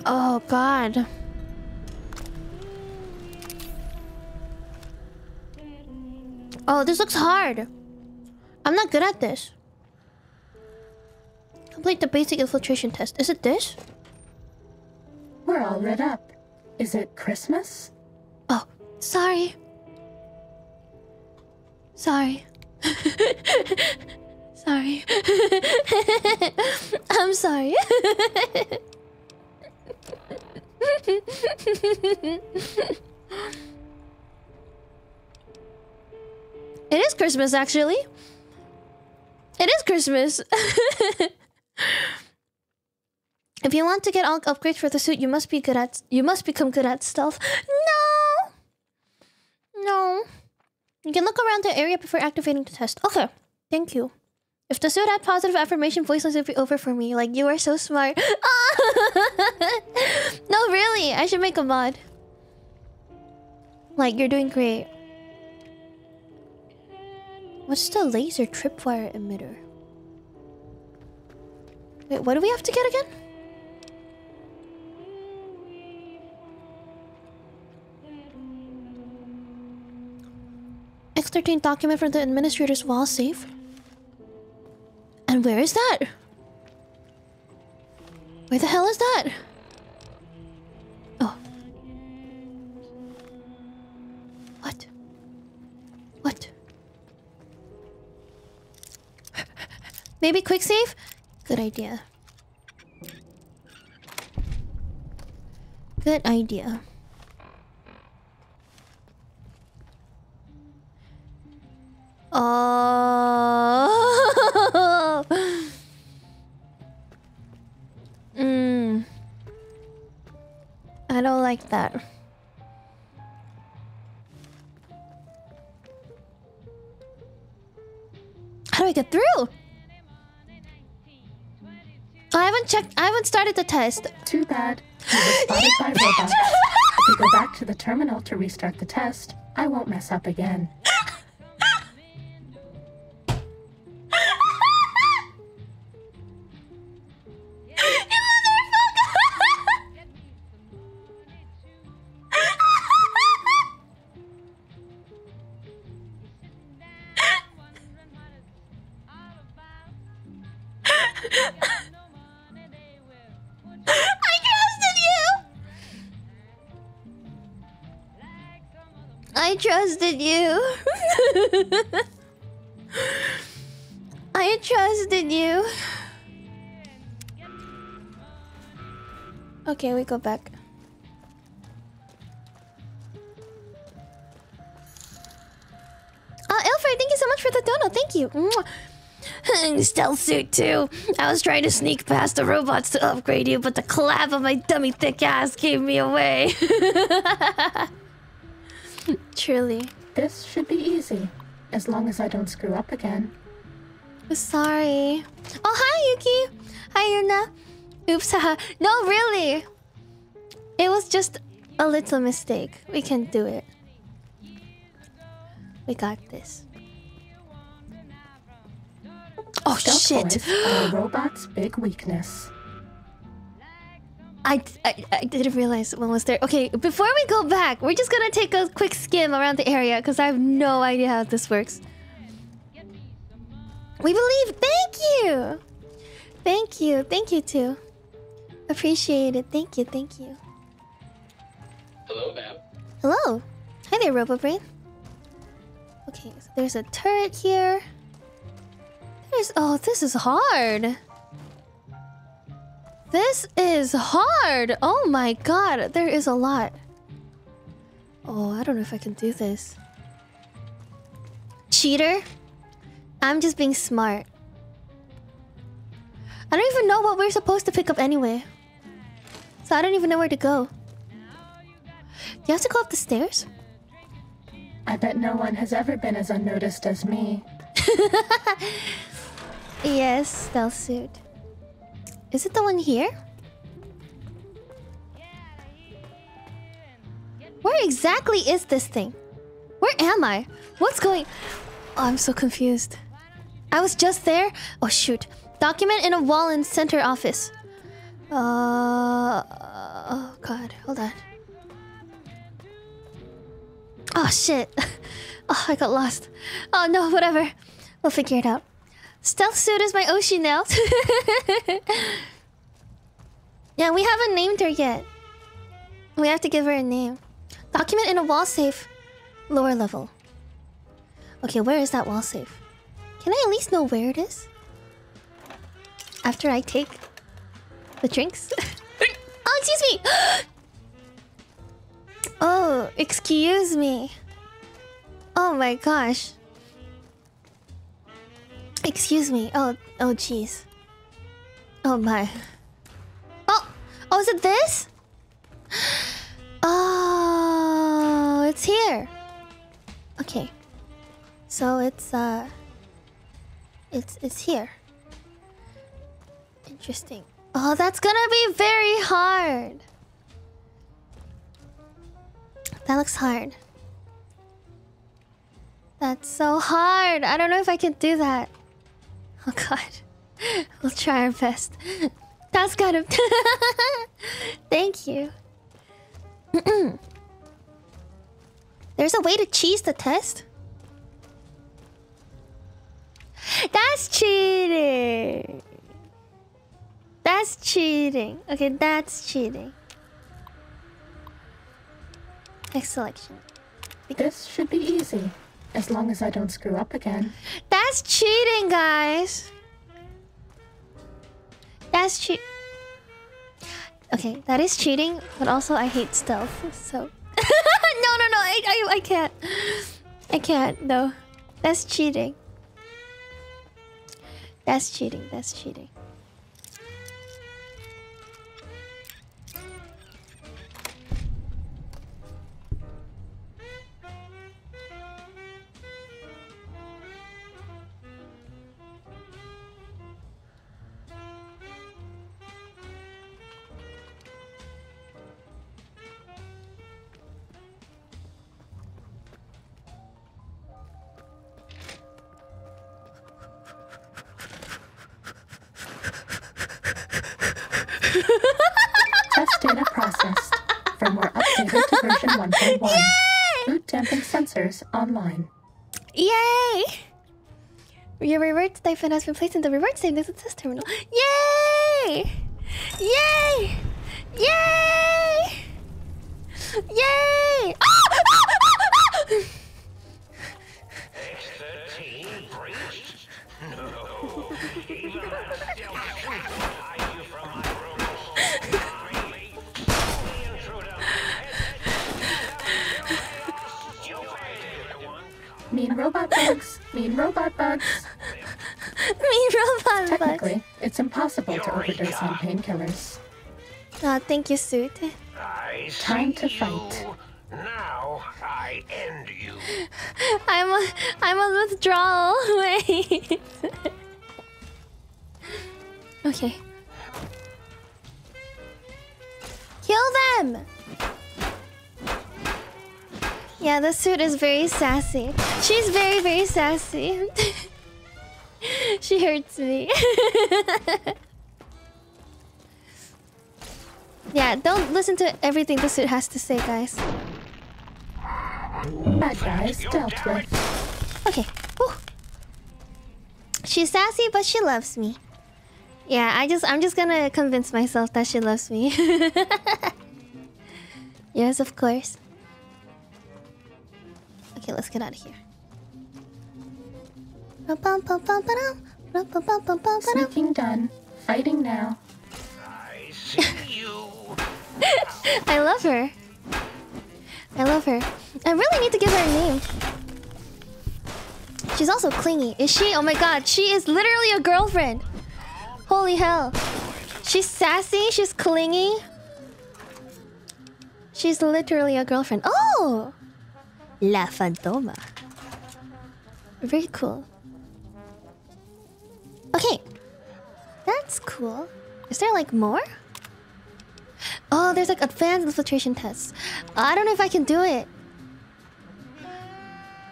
Oh god. Oh, this looks hard. I'm not good at this. Complete the basic infiltration test. Is it this? We're all lit up. Is it Christmas? Oh, sorry. Sorry. sorry. I'm sorry. it is Christmas, actually. It is Christmas. if you want to get all upgrades for the suit, you must be good at. You must become good at stealth. No. No. You can look around the area before activating the test. Okay. Thank you. If the suit had positive affirmation, voice lines would be over for me. Like, you are so smart. no, really. I should make a mod. Like, you're doing great. What's the laser tripwire emitter? Wait, what do we have to get again? X13 document from the administrator's wall safe. And where is that? Where the hell is that? Oh. What? What? Maybe quick save? Good idea. Good idea. Oh. mm. I don't like that. How do I get through? I haven't checked. I haven't started the test. Too bad. You by robots. If you go back to the terminal to restart the test, I won't mess up again. Trusted you. I trusted you. Okay, we go back. Uh, oh, Ilfred, thank you so much for the dono. Thank you. Stealth suit too. I was trying to sneak past the robots to upgrade you, but the clap of my dummy thick ass gave me away. Truly. This should be easy, as long as I don't screw up again. Sorry. Oh, hi, Yuki. Hi, Yuna. Oops, haha. No, really. It was just a little mistake. We can do it. We got this. Oh Stealth shit! robot's big weakness. I, I, I didn't realize one was there. Okay, before we go back, we're just gonna take a quick skim around the area because I have no idea how this works. We believe. Thank you. Thank you. Thank you too. Appreciate it. Thank you. Thank you. Hello, ma'am. Hello. Hi there, RoboBrain. Okay, so there's a turret here. There's oh, this is hard. This is hard. Oh my god, there is a lot. Oh, I don't know if I can do this. Cheater? I'm just being smart. I don't even know what we're supposed to pick up anyway. So I don't even know where to go. Do you have to go up the stairs? I bet no one has ever been as unnoticed as me. Yes, stealth suit. Is it the one here? Where exactly is this thing? Where am I? What's going... Oh, I'm so confused. I was just there? Oh, shoot. Document in a wall in center office. Uh... Oh, God. Hold on. Oh, shit. Oh, I got lost. Oh, no, whatever. We'll figure it out. Stealth suit is my Oshi now. yeah, we haven't named her yet. We have to give her a name. Document in a wall safe. Lower level. Okay, where is that wall safe? Can I at least know where it is? After I take the drinks? oh, excuse me! oh, excuse me. Oh my gosh. Excuse me. Oh, oh, jeez. Oh my. Oh, oh, is it this? Oh, it's here. Okay. So it's uh, it's it's here. Interesting. Oh, that's gonna be very hard. That looks hard. That's so hard. I don't know if I can do that. Oh god. We'll try our best. That's got him. Thank you. There's a way to cheese the test? That's cheating. That's cheating. Okay, that's cheating. Next selection. This should be easy, as long as I don't screw up again. That's cheating, guys. That's cheat. Okay, that is cheating, but also I hate stealth, so. no, no, no, I, I, I can't. I can't, no. That's cheating. That's cheating, that's cheating. 1.1. Boot damping sensors online. Yay! Your reward stipend has been placed in the reward savings at test terminal. Yay! Yay! Yay! Yay! Ah! Mean robot bugs. Mean robot bugs. mean robot bugs. Technically, it's impossible to overdose on painkillers. Oh, thank you, suit. I Time to fight. you. Now I end you. I'm a, I'm on withdrawal. Wait. okay. Kill them. Yeah, the suit is very sassy. She's very, very sassy. she hurts me. yeah, don't listen to everything the suit has to say, guys. Bad guys dealt with. Okay. Whew. She's sassy, but she loves me. Yeah, I just I'm just gonna convince myself that she loves me. yes, of course. Okay, let's get out of here. Sneaking done. Fighting now. I see you. I love her. I love her. I really need to give her a name. She's also clingy. Is she? Oh my god, she is literally a girlfriend. Holy hell. She's sassy, she's clingy. She's literally a girlfriend. Oh! La Fantoma. Very cool. Okay. That's cool. Is there like more? Oh, there's like advanced infiltration tests. I don't know if I can do it.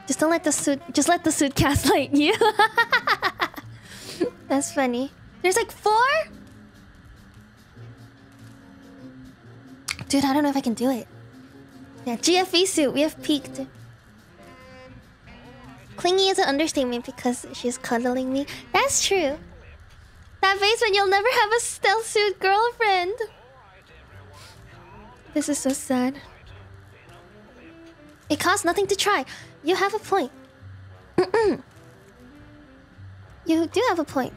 Just don't let the suit. Just let the suit gaslight you. That's funny. There's like four. Dude, I don't know if I can do it. Yeah, GFE suit. We have peaked. Clingy is an understatement because she's cuddling me. That's true. That basement, you'll never have a stealth suit girlfriend. This is so sad. It costs nothing to try. You have a point. you do have a point.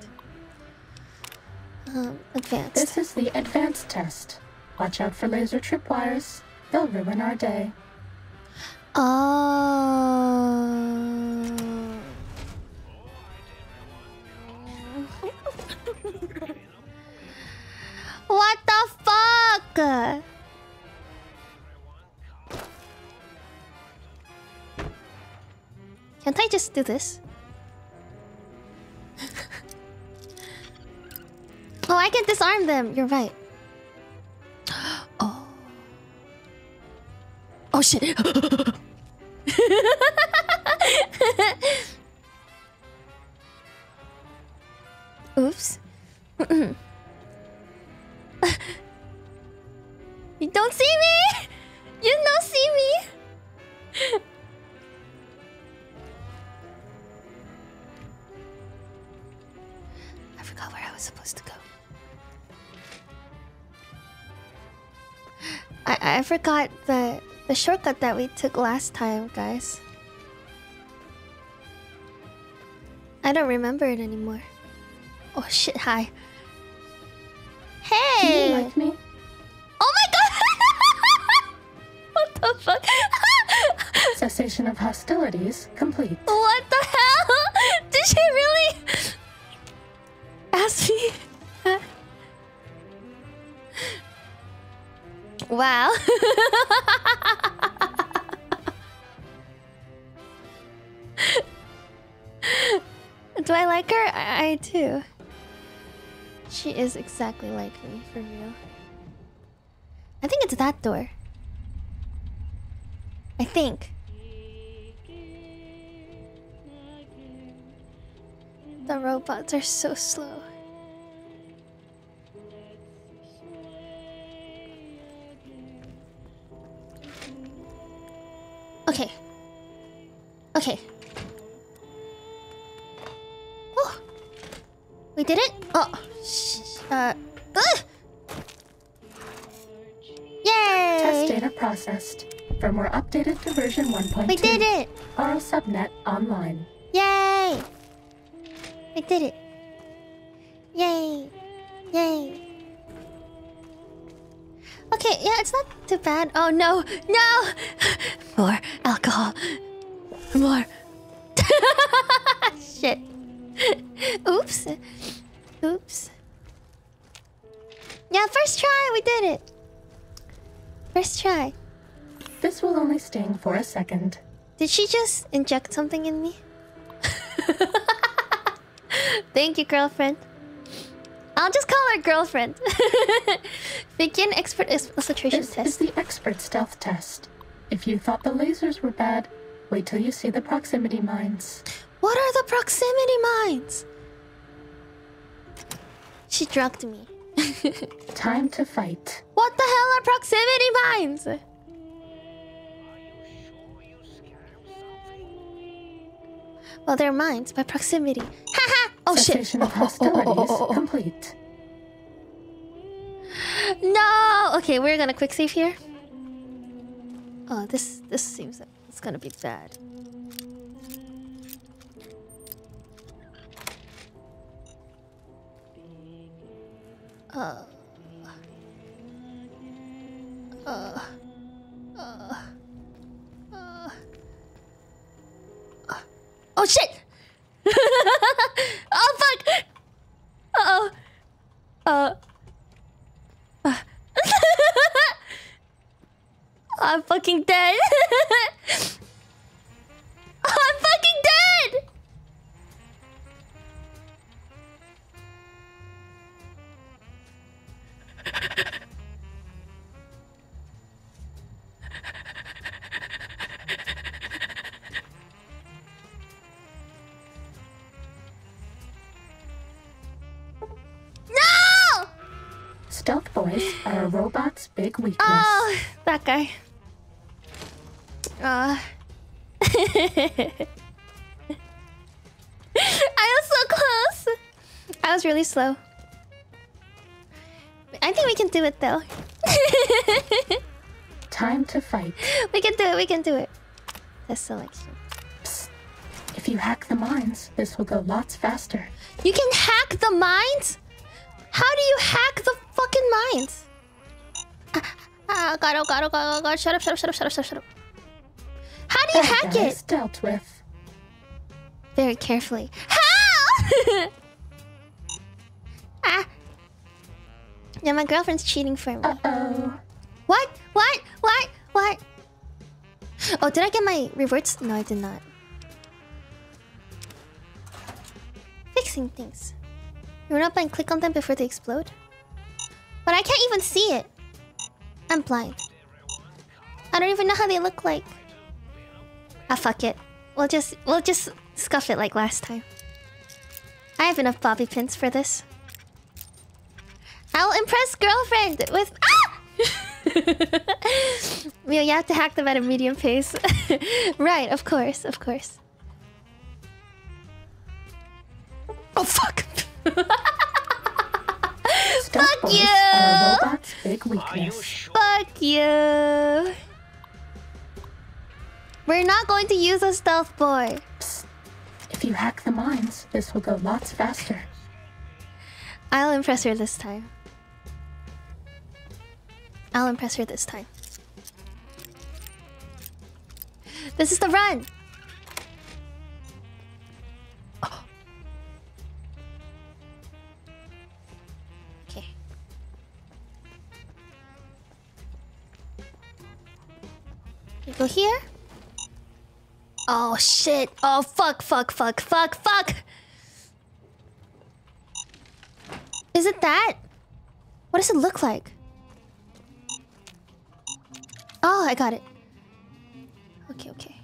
Um, advanced. This is the advanced test. Watch out for laser tripwires. They'll ruin our day. Oh. what the fuck? Can't I just do this? oh, I can disarm them. You're right. Oh. Oh. Shit. Oops. you don't see me? You don't see me? I forgot where I was supposed to go. I I forgot the the shortcut that we took last time, guys. I don't remember it anymore. Oh shit, hi. Hey! Do you like me? Oh my god! what the fuck? Cessation of hostilities complete. what the hell? Did she really ask me? Wow. Do I like her? I, I do. She is exactly like me, for real. I think it's that door. I think. The robots are so slow. Okay. Okay. Oh. We did it? Oh. Uh. Ugh! Test data processed. Firmware updated to version 1.2. We did it! Auto subnet online. Yay! We did it. Yay! Yay! Okay, yeah, it's not too bad. Oh no, no! More alcohol. More. Shit. Oops. Oops. Yeah, first try, we did it. First try. This will only sting for a second. Did she just inject something in me? Thank you, girlfriend. I'll just call her girlfriend. Begin expert infiltration This is the expert stealth test. If you thought the lasers were bad, wait till you see the proximity mines. What are the proximity mines? She drugged me. Time to fight. What the hell are proximity mines? Well, they're mines by proximity. Haha! oh shit! Cessation of hostilities complete. No! Okay, we're gonna quick save here. Oh, this this seems it's gonna be bad. Uh. Uh. Uh. Oh shit! oh fuck! Uh oh. Uh. I'm fucking dead. big weakness. Oh, that guy. Uh. I was so close. I was really slow. I think we can do it though. Time to fight. we can do it. We can do it. Test selection. Psst. If you hack the mines, this will go lots faster. You can hack the mines? How do you hack the fucking mines? Ah, ah, God, oh God, oh God, oh God. Shut up, shut up, shut up, shut up, shut up, shut up. How do you Bad hack it? dealt with. Very carefully. How? ah. Yeah, my girlfriend's cheating for me. Uh-oh. What? What? What? What? Oh, did I get my rewards? No, I did not. Fixing things. Run up and click on them before they explode? But I can't even see it. I'm blind. I don't even know how they look like. Ah, fuck it. We'll just we'll just scuff it like last time. I have enough bobby pins for this. I'll impress girlfriend with ah. Well, you have to hack them at a medium pace. right, of course, of course. Oh fuck! Stealth Fuck you! are a robot's big weakness. Fuck you! We're not going to use a stealth boy. If you hack the mines, this will go lots faster. I'll impress her this time. I'll impress her this time. This is the run! You go here? Oh shit! Oh fuck, fuck, fuck, fuck, fuck! Is it that? What does it look like? Oh, I got it. Okay, okay.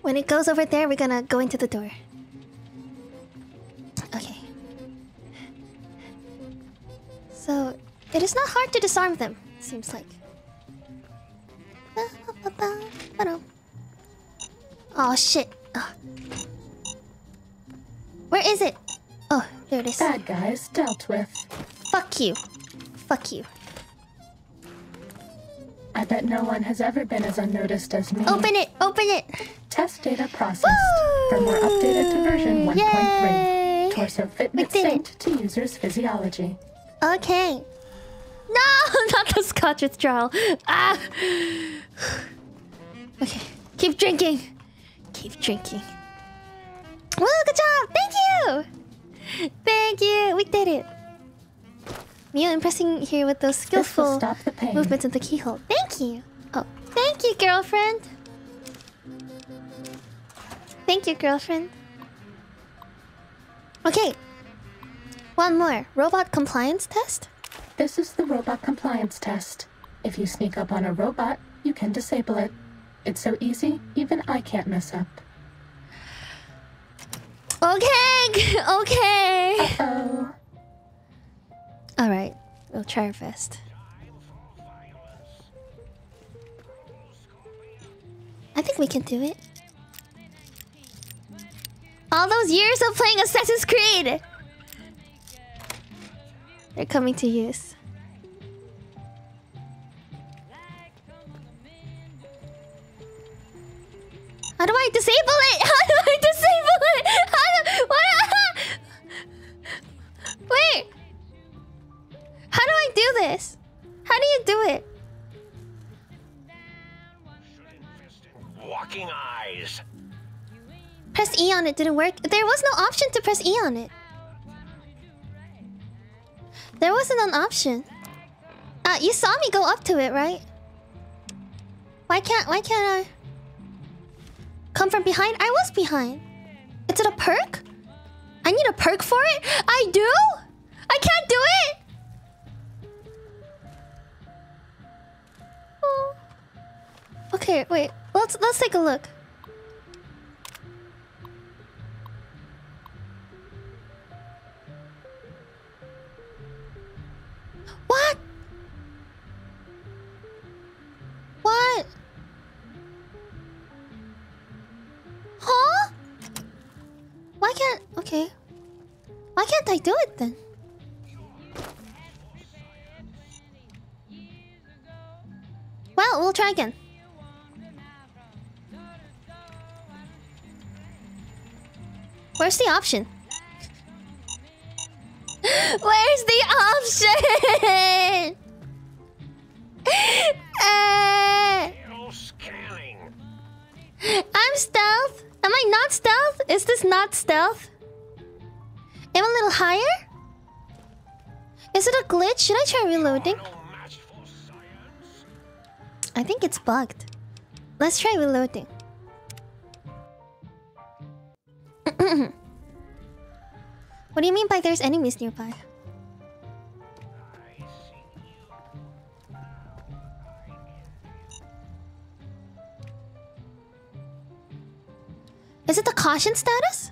When it goes over there, we're gonna go into the door. Okay. So, it is not hard to disarm them, seems like. Oh shit. Ugh. Where is it? Oh, there it is. Bad guys dealt with. Fuck you. Fuck you. I bet no one has ever been as unnoticed as me. Open it! Open it! Test data processed. Firmware updated to version 1.3. Torso fitment synced to user's physiology. Okay. No, not the scotch withdrawal. Ah. Okay, keep drinking. Keep drinking. Woo, good job. Thank you. Thank you. We did it. Mio impressing here with those skillful stop the pain. movements of the keyhole. Thank you. Oh, thank you, girlfriend. Thank you, girlfriend. Okay. One more. Robot compliance test? This is the robot compliance test. If you sneak up on a robot, you can disable it. It's so easy, even I can't mess up. Okay, okay. Uh -oh. All right, we'll try our best. I think we can do it. All those years of playing Assassin's Creed! They're coming to use. How do I disable it? How do I disable it? How do, what? Wait. How do I do this? How do you do it? Walking eyes. Press E on it didn't work. There was no option to press E on it. There wasn't an option. Uh, you saw me go up to it, right? Why can't why can't I come from behind? I was behind. Is it a perk? I need a perk for it? I do? I can't do it? Oh. Okay, wait. Let's let's take a look. What? What? Huh? Why can't... Okay. Why can't I do it then? Well, we'll try again. Where's the option? Where's the option? Uh. I'm stealth. Am I not stealth? Is this not stealth? Am I a little higher? Is it a glitch? Should I try reloading? I think it's bugged. Let's try reloading. what do you mean by there's enemies nearby? Is it the caution status?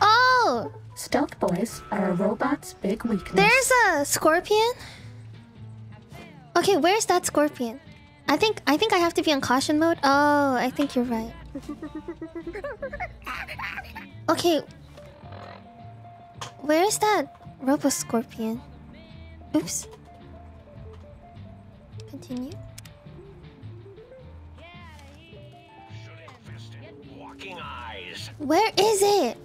Oh! Stealth boys are a robot's big weakness. There's a scorpion. Okay, where's that scorpion? I think I think I have to be on caution mode. Oh, I think you're right. Okay. Where's that robo scorpion? Oops. Continue. Where is it?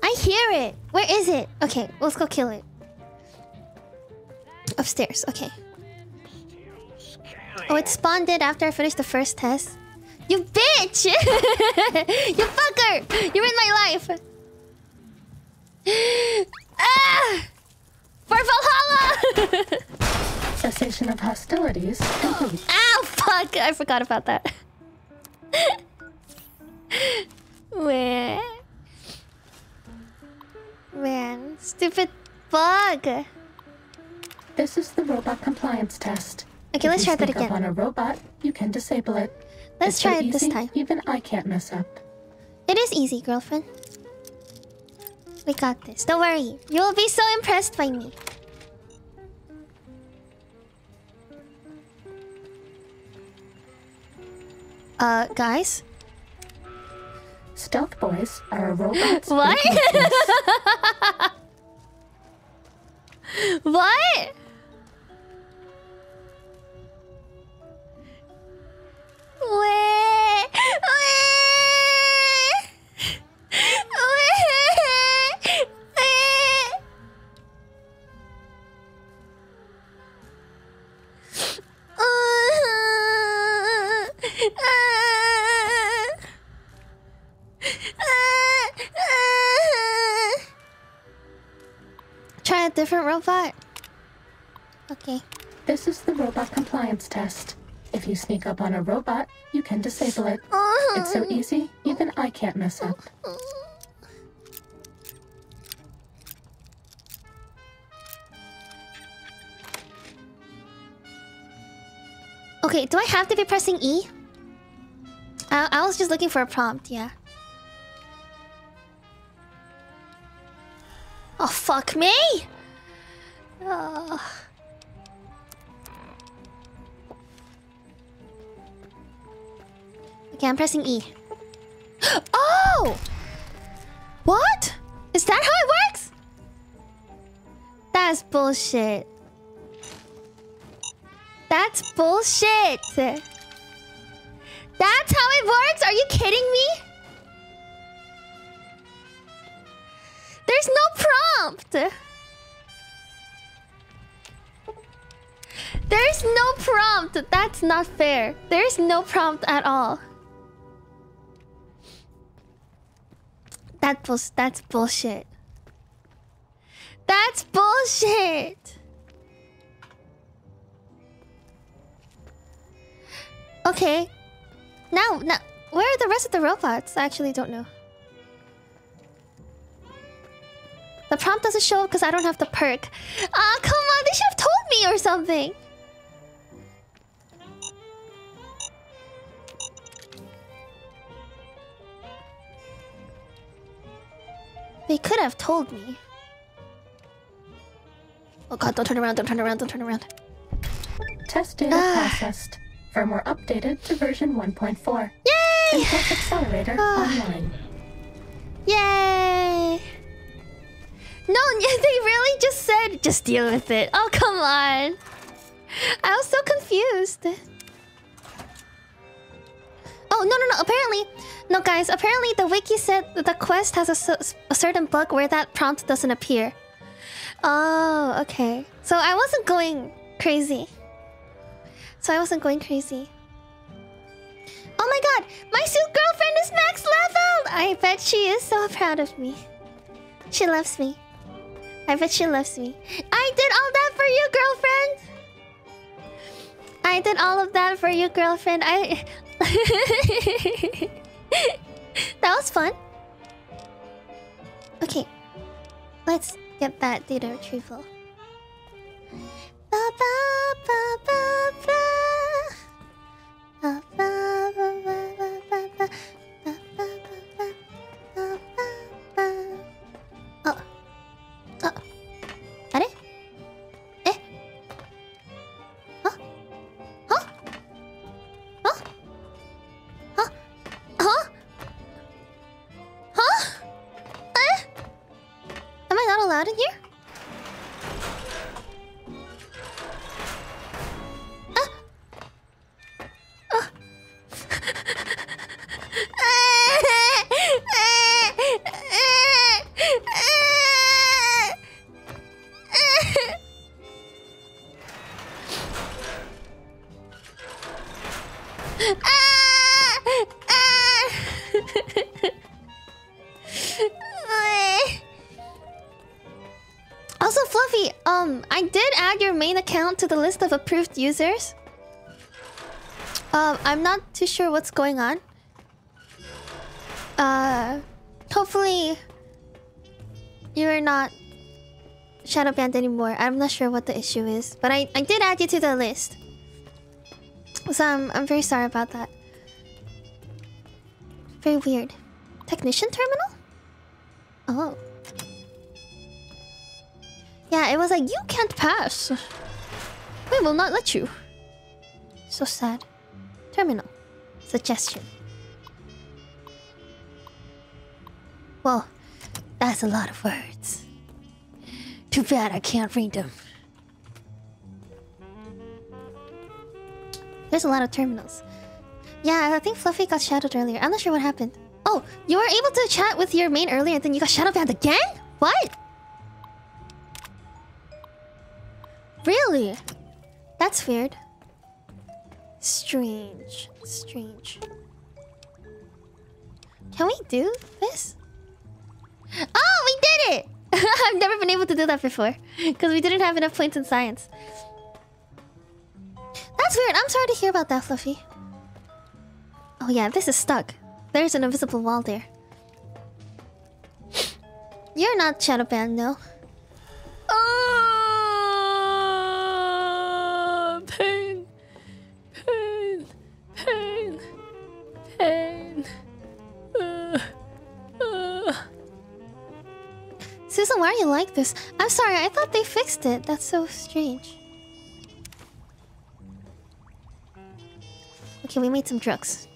I hear it. Where is it? Okay, let's go kill it. Upstairs. Okay. Oh, it spawned it after I finished the first test. You bitch! you fucker! You're in my life. ah! For Valhalla! Cessation of hostilities complete. Ow! Fuck! I forgot about that. Where? Man, stupid bug. This is the robot compliance test. Okay, If let's try that up again. on a robot, you can disable it. Let's It's so try it this time. Even I can't mess up. It is easy, girlfriend. We got this. Don't worry. You will be so impressed by me. Uh, guys? Stealth boys are a robot's What? what? Wait. Wait. different robot? Okay. This is the robot compliance test. If you sneak up on a robot, you can disable it. It's so uh-huh. easy, even I can't mess up. Okay, do I have to be pressing E? I, I was just looking for a prompt, yeah. Oh, fuck me! Okay, I'm pressing E. Oh! What? Is that how it works? That's bullshit. That's bullshit. That's how it works? Are you kidding me? There's no prompt. There's no prompt. That's not fair. There's no prompt at all. That was that's bullshit. That's bullshit. Okay. Now, now, where are the rest of the robots? I actually don't know. The prompt doesn't show up because I don't have the perk. Ah, come on, they should have told me or something. They could have told me. Oh god, don't turn around, don't turn around, don't turn around. Test data Ah. processed. Firmware updated to version 1.4. Yay! Impulse Accelerator Ah. online. Yay! No, they really just said, just deal with it. Oh, come on. I was so confused. Oh, no, no, no. Apparently, no, guys. Apparently, the wiki said the quest has a, a certain bug where that prompt doesn't appear. Oh, okay. So I wasn't going crazy. So I wasn't going crazy. Oh my god, my suit girlfriend is max leveled! I bet she is so proud of me. She loves me. I bet she loves me. I did all that for you, girlfriend! I did all of that for you, girlfriend. I. that was fun. Okay, let's get that data retrieval. Ba, ba, ba, ba, ba. Ba, ba, ba, ba, ba, ba, list of approved users. Um, I'm not too sure what's going on. Uh, hopefully you're not shadow banned anymore. I'm not sure what the issue is, but I, I did add you to the list. So I'm, I'm very sorry about that. Very weird. Technician terminal? Oh. Yeah, it was like, you can't pass. We will not let you. So sad. Terminal. Suggestion. Well, that's a lot of words. Too bad I can't read them. There's a lot of terminals. Yeah, I think Fluffy got shadowed earlier. I'm not sure what happened. Oh, you were able to chat with your main earlier and then you got shadow banned again? What? Really? That's weird. Strange. Strange. Can we do this? Oh, we did it! I've never been able to do that before. Because we didn't have enough points in science. That's weird. I'm sorry to hear about that, Fluffy. Oh yeah, this is stuck. There's an invisible wall there. You're not shadow banned, no. Oh, pain, pain, pain, pain. Uh, uh. Susan, why are you like this? I'm sorry, I thought they fixed it. That's so strange. Okay, we made some drugs.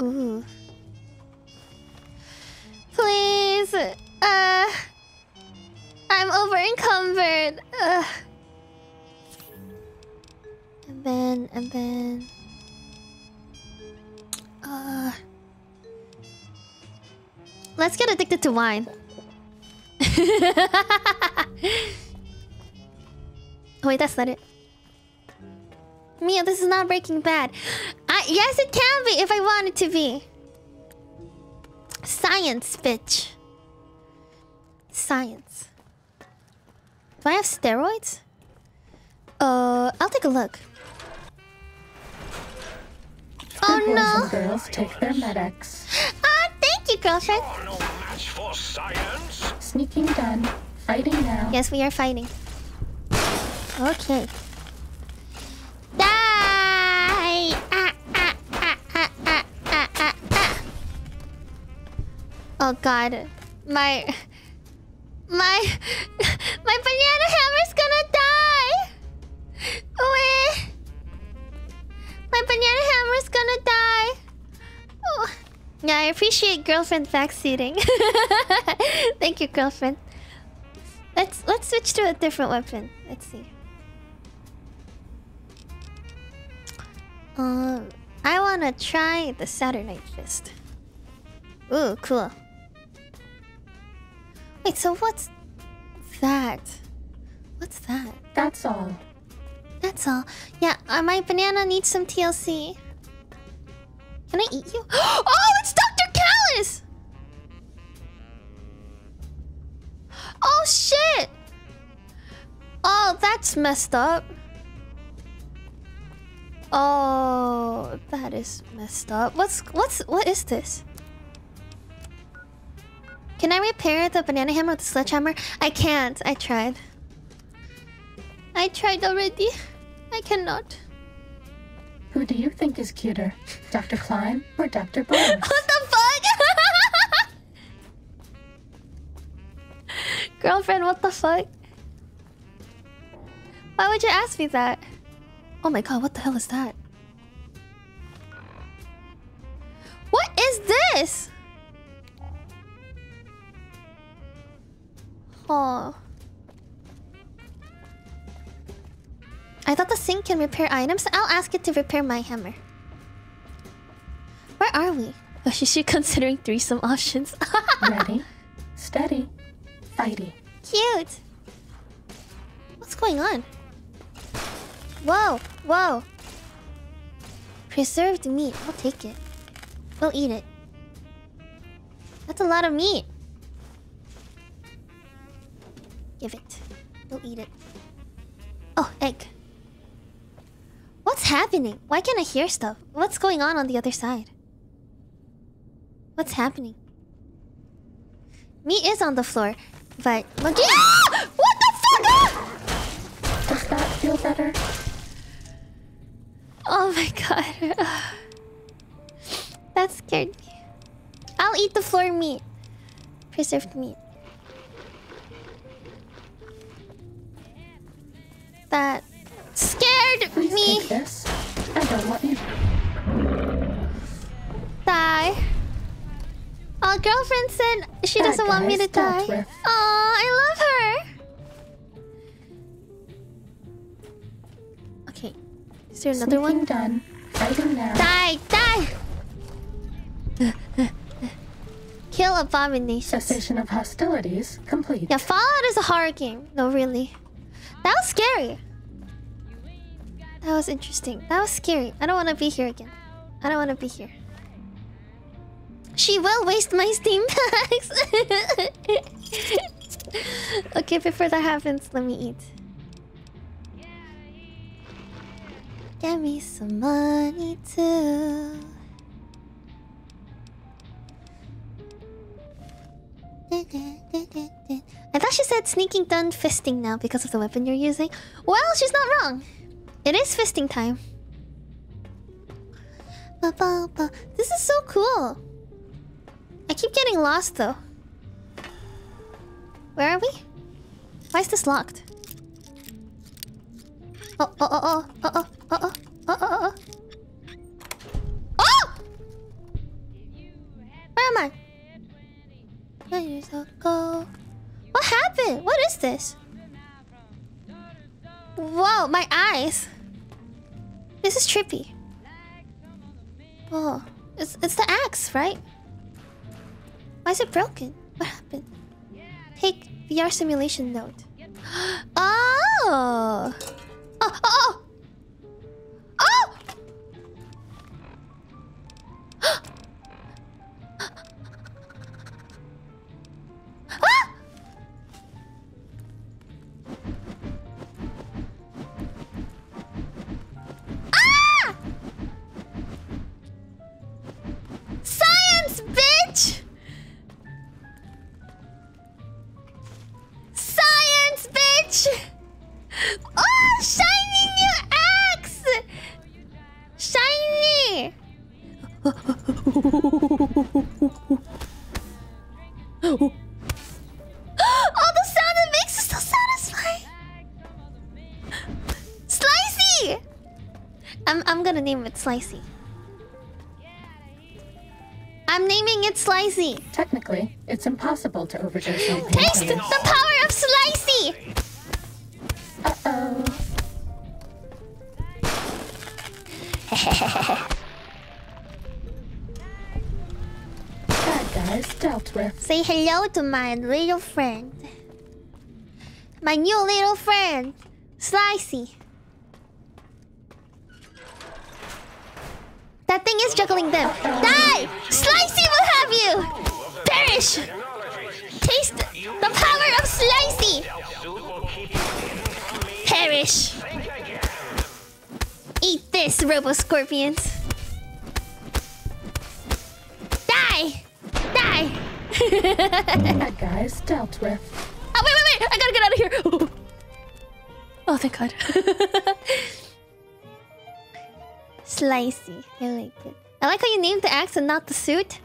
Ooh. Please. Uh. I'm over encumbered. Uh. And then, and then. Uh. Let's get addicted to wine. oh, wait, that's not it. Mia, this is not Breaking Bad. I, yes, it can be if I want it to be. Science, bitch. Science. Do I have steroids? Uh, I'll take a look. Oh Boys no! and girls take their medics. Ah, thank you, girlfriend. No match for science. Sneaking done. Fighting now. Yes, we are fighting. Okay. Die! Ah, ah, ah, ah, ah, ah, ah, ah. Oh god. My... My... My banana hammer's gonna die! Wait. My banana hammer's gonna die! Oh. Yeah, I appreciate girlfriend backseating. Thank you, girlfriend. Let's let's switch to a different weapon. Let's see. Um, I wanna try the Saturnite Fist. Ooh, cool. Wait, so what's that? What's that? That's all. That's all. Yeah, uh, my banana needs some TLC. Can I eat you? Oh, it's Dr. Callis! Oh shit! Oh, that's messed up. Oh, that is messed up. What's what's what is this? Can I repair the banana hammer with the sledgehammer? I can't. I tried. I tried already. I cannot. Who do you think is cuter? Dr. Klein or Dr. Borous? What the fuck? Girlfriend, what the fuck? Why would you ask me that? Oh my god, what the hell is that? What is this? Oh. I thought the sink can repair items. I'll ask it to repair my hammer. Where are we? Oh, she's she considering threesome options? Ready, steady, fighty. Cute. What's going on? Whoa, whoa. Preserved meat. I'll take it. We'll eat it. That's a lot of meat. Give it. We'll eat it. Oh, egg. What's happening? Why can't I hear stuff? What's going on on the other side? What's happening? Meat is on the floor, but monkey. Ah! What the fuck? Ah! Does that feel better? Oh my god. that scared me. I'll eat the floor meat. Preserved meat. That scared Please me. take this. I don't want you. Die. Oh, girlfriend said she That doesn't want me to die. with. Oh, I love her. Okay. Is there another Sneaking one? done. Die! Die! Kill abominations. Cessation of hostilities complete. Yeah, Fallout is a horror game. No, really. That was scary. That was interesting. That was scary. I don't want to be here again. I don't want to be here. She will waste my Stimpaks. okay, before that happens, let me eat. Get me some money too. I thought she said sneaking done fisting now because of the weapon you're using. Well, she's not wrong. It is fisting time. This is so cool. I keep getting lost though. Where are we? Why is this locked? Oh, oh, oh, oh, oh, oh, oh, oh, oh, oh, oh. Oh! Where am I? Ago. What happened? What is this? Whoa, my eyes. This is trippy. Oh, it's it's the axe, right? Why is it broken? What happened? Take VR simulation note. Oh! Oh! Oh! Oh! Ah! I'm naming it Slicey. Technically, it's impossible to overdose on Taste the power of Slicey! Uh-oh. Bad guys dealt with. Say hello to my little friend. My new little friend, Slicey. That thing is juggling them. Die! Slicey will have you! Perish! Taste the power of Slicey! Perish! Eat this, Robo Scorpions. Die! Die! Bad guys dealt with. Oh, wait, wait, wait! I gotta get out of here! Oh, thank God. Slicey. I like it. I like how you named the axe and not the suit.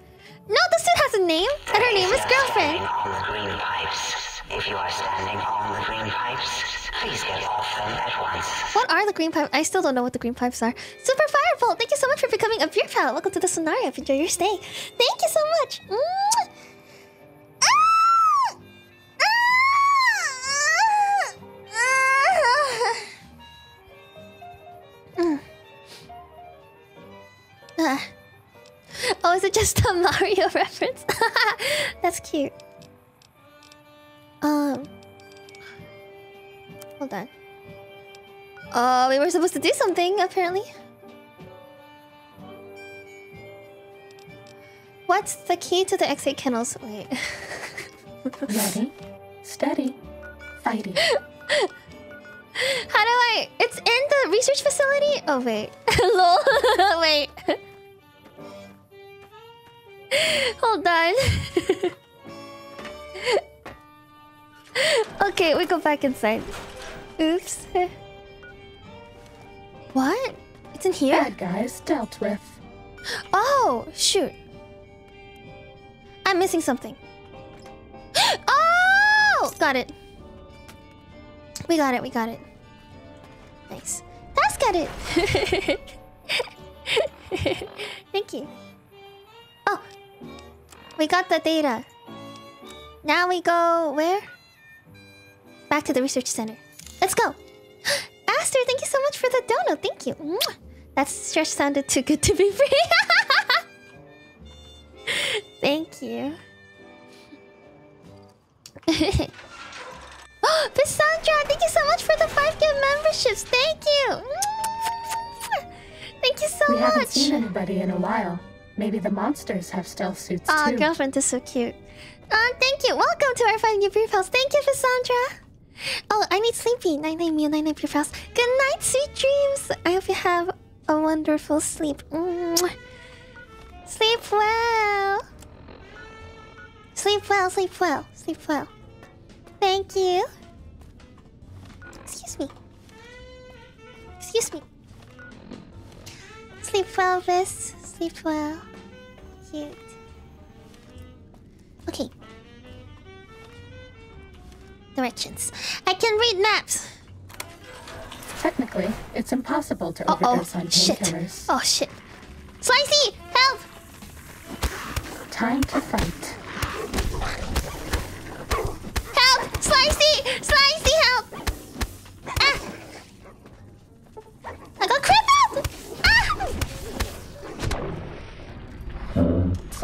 No, the suit has a name, and her name is Girlfriend. On the green pipes. If you are standing on the green pipes, please get off them at once. What are the green pipes? I still don't know what the green pipes are. Super Firebolt, thank you so much for becoming a beer pal. Welcome to the Sonaria. Enjoy your stay. Thank you so much. Oh, is it just a Mario reference? That's cute. Um. Hold on. Uh, we were supposed to do something, apparently. What's the key to the X8 kennels? Wait. Ready, steady, fighting. How do I... It's in the research facility? Oh, wait. Lol. wait. Hold on. okay, we go back inside. Oops. What? It's in here? Bad guys dealt with. Oh, shoot. I'm missing something. Oh! Got it. We got it, we got it. Nice. That's got it. Thank you. Oh. We got the data. Now we go where? Back to the research center. Let's go. Aster, thank you so much for the donut. Thank you. That stretch sounded too good to be free. Thank you. oh, Pissandra, thank you so much for the 5 gift memberships. Thank you. Thank you so we haven't seen anybody in a while. Maybe the monsters have stealth suits Aw, too. girlfriend is so cute. Uh, thank you. Welcome to our 5 new beer pals. Thank you, Cassandra. Oh, I need sleepy. Night night meal, night night beer pals. Good night, sweet dreams. I hope you have a wonderful sleep. Mwah. Sleep well. Sleep well, sleep well, sleep well. Thank you. Excuse me. Excuse me. Sleep well, Bliss. Sleep well. Cute. Okay. Directions. I can read maps. Technically, it's impossible to Uh oh. on Shit. painkillers. Oh shit. Slicey, help! Time to fight. Help! Slicey! Slicey, help! Ah! I got crippled!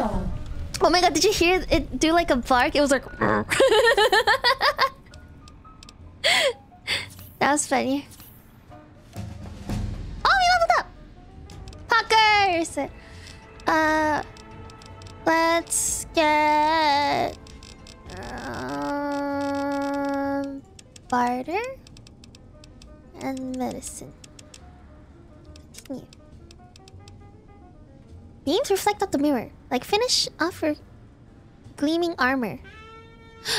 Oh my god, did you hear it do like a bark? It was like. that was funny. Oh, we leveled up! Puckers! Uh. Let's get. Um. Barter. And medicine. Continue. Beams reflect off the mirror. Like finish offer gleaming armor.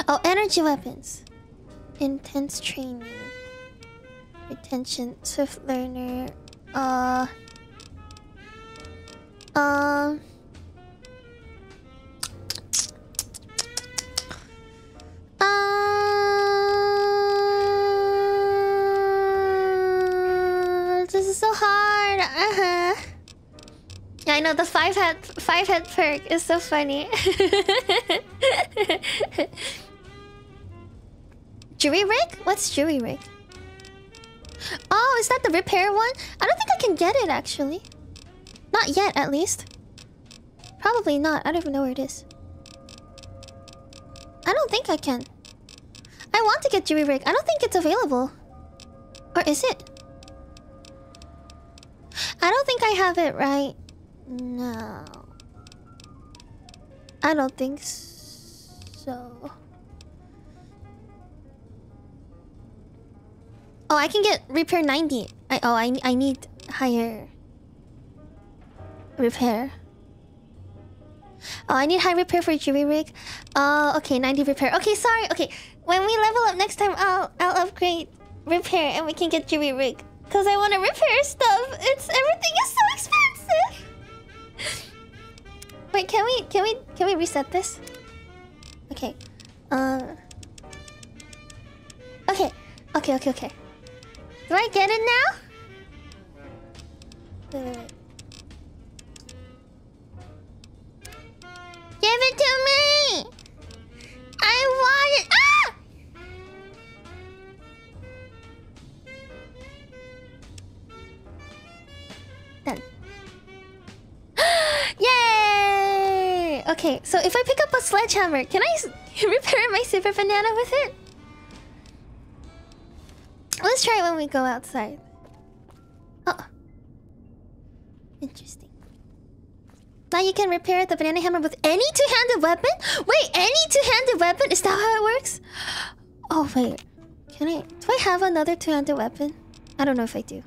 Oh, energy weapons. Intense training. Retention. Swift learner. Uh. Um. Uh, this is so hard. Uh-huh. I know the five head five head perk is so funny. Jury rig? What's jury rig? Oh, is that the repair one? I don't think I can get it actually. Not yet, at least. Probably not. I don't even know where it is. I don't think I can. I want to get jury rig. I don't think it's available. Or is it? I don't think I have it right no. I don't think so. Oh, I can get repair 90. I oh, I I need higher repair. Oh, I need high repair for jury rig. Oh, okay, 90 repair. Okay, sorry. Okay, when we level up next time, I'll I'll upgrade repair and we can get jury rig. Cause I want to repair stuff. It's everything is so expensive. Wait, can we can we can we reset this? Okay. Uh. Okay. Okay. Okay. Okay. Do I get it now? Wait, wait, wait. Give it to me! I want it! Ah! Yay! Okay, so if I pick up a sledgehammer, can I repair my super banana with it? Let's try it when we go outside. Oh. Interesting. Now you can repair the banana hammer with any two-handed weapon? Wait, any two-handed weapon? Is that how it works? Oh, wait. Can I... Do I have another two-handed weapon? I don't know if I do.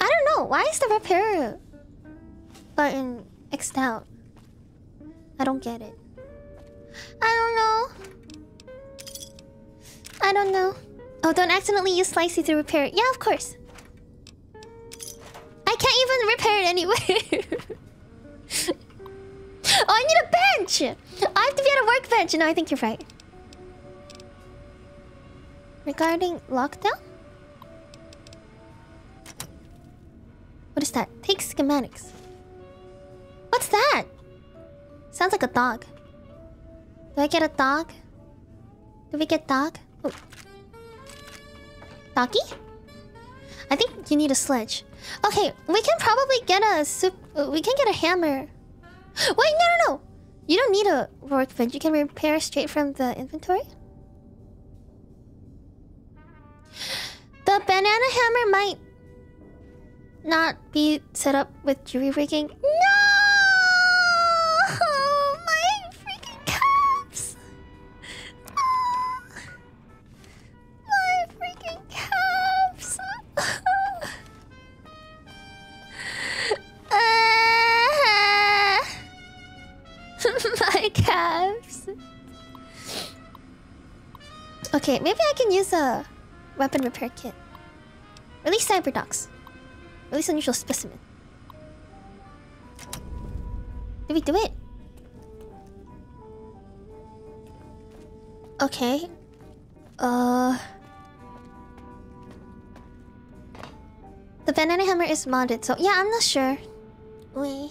I don't know. Why is the repair button X'd out? I don't get it. I don't know. I don't know. Oh, don't accidentally use Slicey to repair it. Yeah, of course. I can't even repair it anyway. oh, I need a bench! I have to be at a workbench. No, I think you're right. Regarding lockdown? What is that? Take schematics. What's that? Sounds like a dog. Do I get a dog? Do we get dog? Oh. Doggy? I think you need a sledge. Okay, we can probably get a sup uh, we can get a hammer. Wait, no, no, no. You don't need a workbench. You can repair straight from the inventory. The banana hammer might not be set up with jury rigging. No! My freaking calves! My freaking calves! My calves. Okay, maybe I can use a weapon repair kit. at least Release Cyberdogs. Release unusual specimen. Did we do it? Okay. Uh. The banana hammer is modded, so yeah, I'm not sure. We.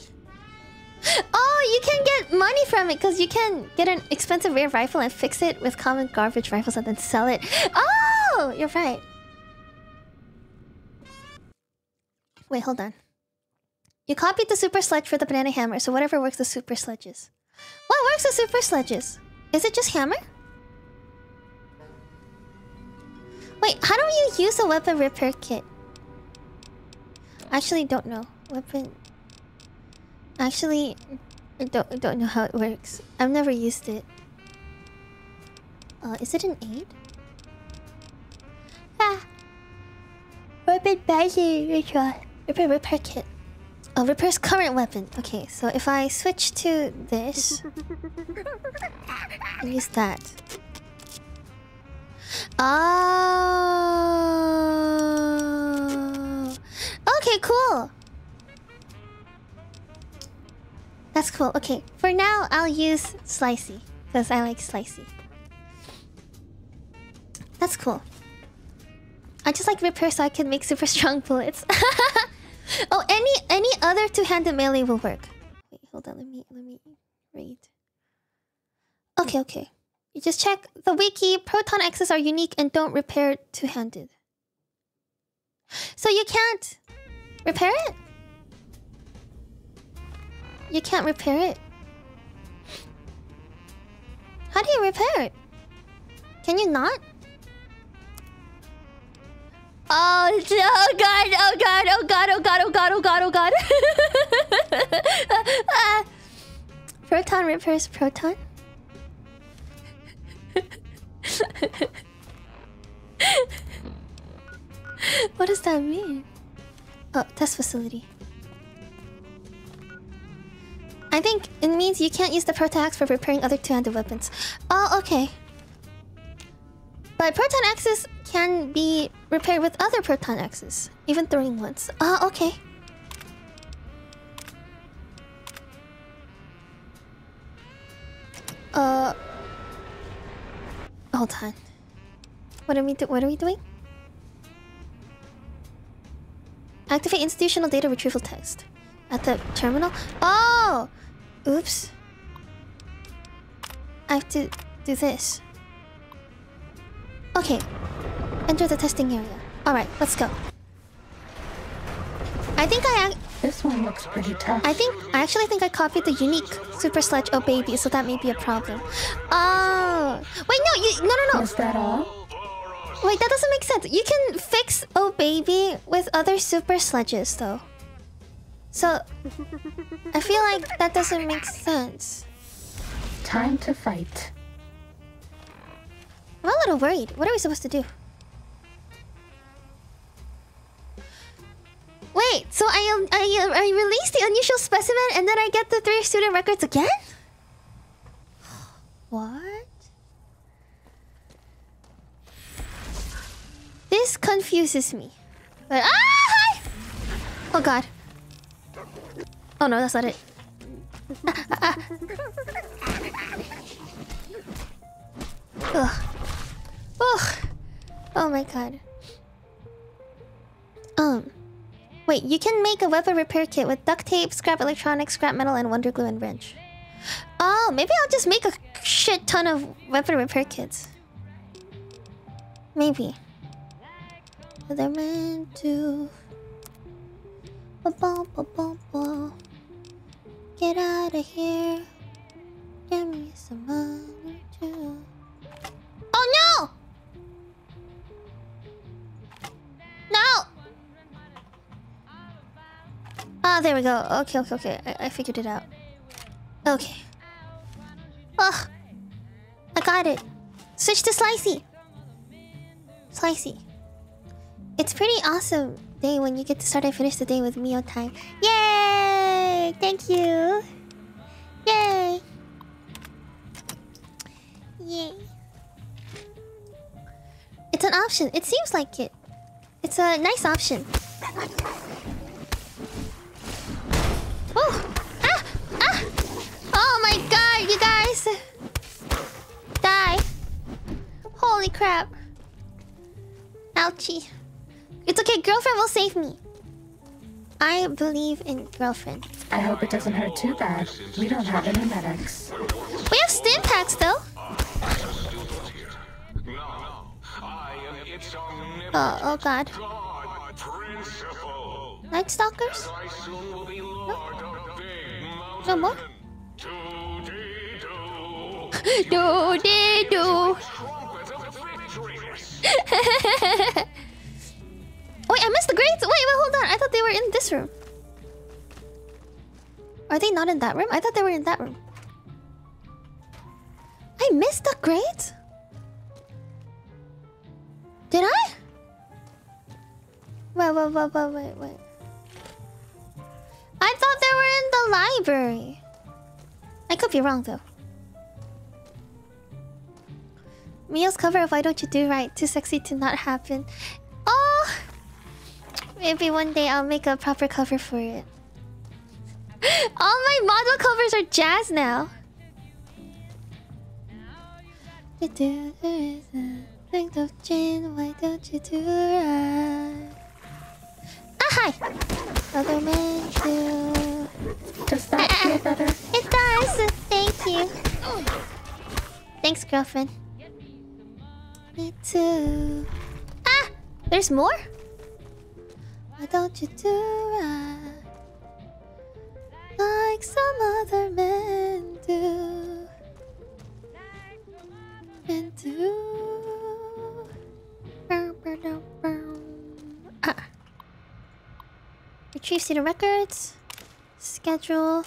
Oh, you can get money from it because you can get an expensive rare rifle and fix it with common garbage rifles and then sell it. Oh, you're right. Wait, hold on. You copied the super sledge for the banana hammer, so whatever works the super sledges. What works the super sledges? Is it just hammer? Wait, how do you use a weapon repair kit? Actually don't know. Weapon. Actually, I don't don't know how it works. I've never used it. Uh, is it an aid? Ah. Weapon bashing ritual. Repair repair kit. Oh, repairs current weapon. Okay, so if I switch to this, use that. Oh. Okay, cool. That's cool. Okay, for now I'll use Slicey because I like Slicey. That's cool. I just like repair so I can make super strong bullets. oh, any any other two-handed melee will work. Wait, hold on. Let me let me read. Okay, okay. You just check the wiki. Proton axes are unique and don't repair two-handed. So you can't repair it. You can't repair it. How do you repair it? Can you not? Oh, oh god, oh god, oh god, oh god, oh god, oh god, oh god. Ah. proton repairs proton? what does that mean? Oh, test facility. I think it means you can't use the protax for repairing other two-handed weapons. Oh, okay. But proton axes can be repaired with other proton axes, even throwing ones. Ah, okay. Uh, hold on. What are we do? What are we doing? Activate institutional data retrieval test at the terminal. Oh, oops. I have to do this. Okay. Enter the testing area. Alright, let's go. I think I... This one looks pretty tough. I think... I actually think I copied the unique Super Sledge Oh Baby, so that may be a problem. Oh... Wait, no, you... No, no, no. Is that all? Wait, that doesn't make sense. You can fix Oh Baby with other Super Sledges, though. So... I feel like that doesn't make sense. Time to fight. I'm a little worried. What are we supposed to do? Wait, so I um, I uh, I released the unusual specimen and then I get the three student records again? What? This confuses me. But ah! hi! Oh god. Oh no, that's not it. Ugh. Ugh. Oh my god. Um. Wait, you can make a weapon repair kit with duct tape, scrap electronics, scrap metal, and wonder glue and wrench. Oh, maybe I'll just make a shit ton of weapon repair kits. Maybe. They're meant to. Ba-bum, ba-bum, ba. Get out of here. Give me some money too. Oh no! No! Ah, there we go. Okay, okay, okay. I, I figured it out. Okay. Ugh. I got it. Switch to Slicey. Slicey. It's pretty awesome day when you get to start and finish the day with meal time. Yay! Thank you. Yay. Yay. It's an option. It seems like it. It's a nice option. Oh! Ah! Ah! Oh my god, you guys! Die. Holy crap. Ouchie. It's okay, girlfriend will save me. I believe in girlfriend. I hope it doesn't hurt too bad. We don't have any Med-X. We have Stimpaks though. Oh, oh god. Nightstalkers? No, no more? do dee do. Wait, I missed the grades. Wait, wait, hold on. I thought they were in this room. Are they not in that room? I thought they were in that room. I missed the grades? Did I? Wait, wait, wait, wait, wait, wait. I thought they were in the library. I could be wrong though. Mio's cover of Why Don't You Do Right? Too sexy to not happen. Oh! Maybe one day I'll make a proper cover for it. All my model covers are jazz now. Is of chin, why don't you do right? Ah, hi! Other men too. Does that feel better? It does! Thank you. Thanks, girlfriend. Me too. Ah! There's more? Why don't you do right? Like some other men do. Men do. Ah. Retrieve student records. Schedule.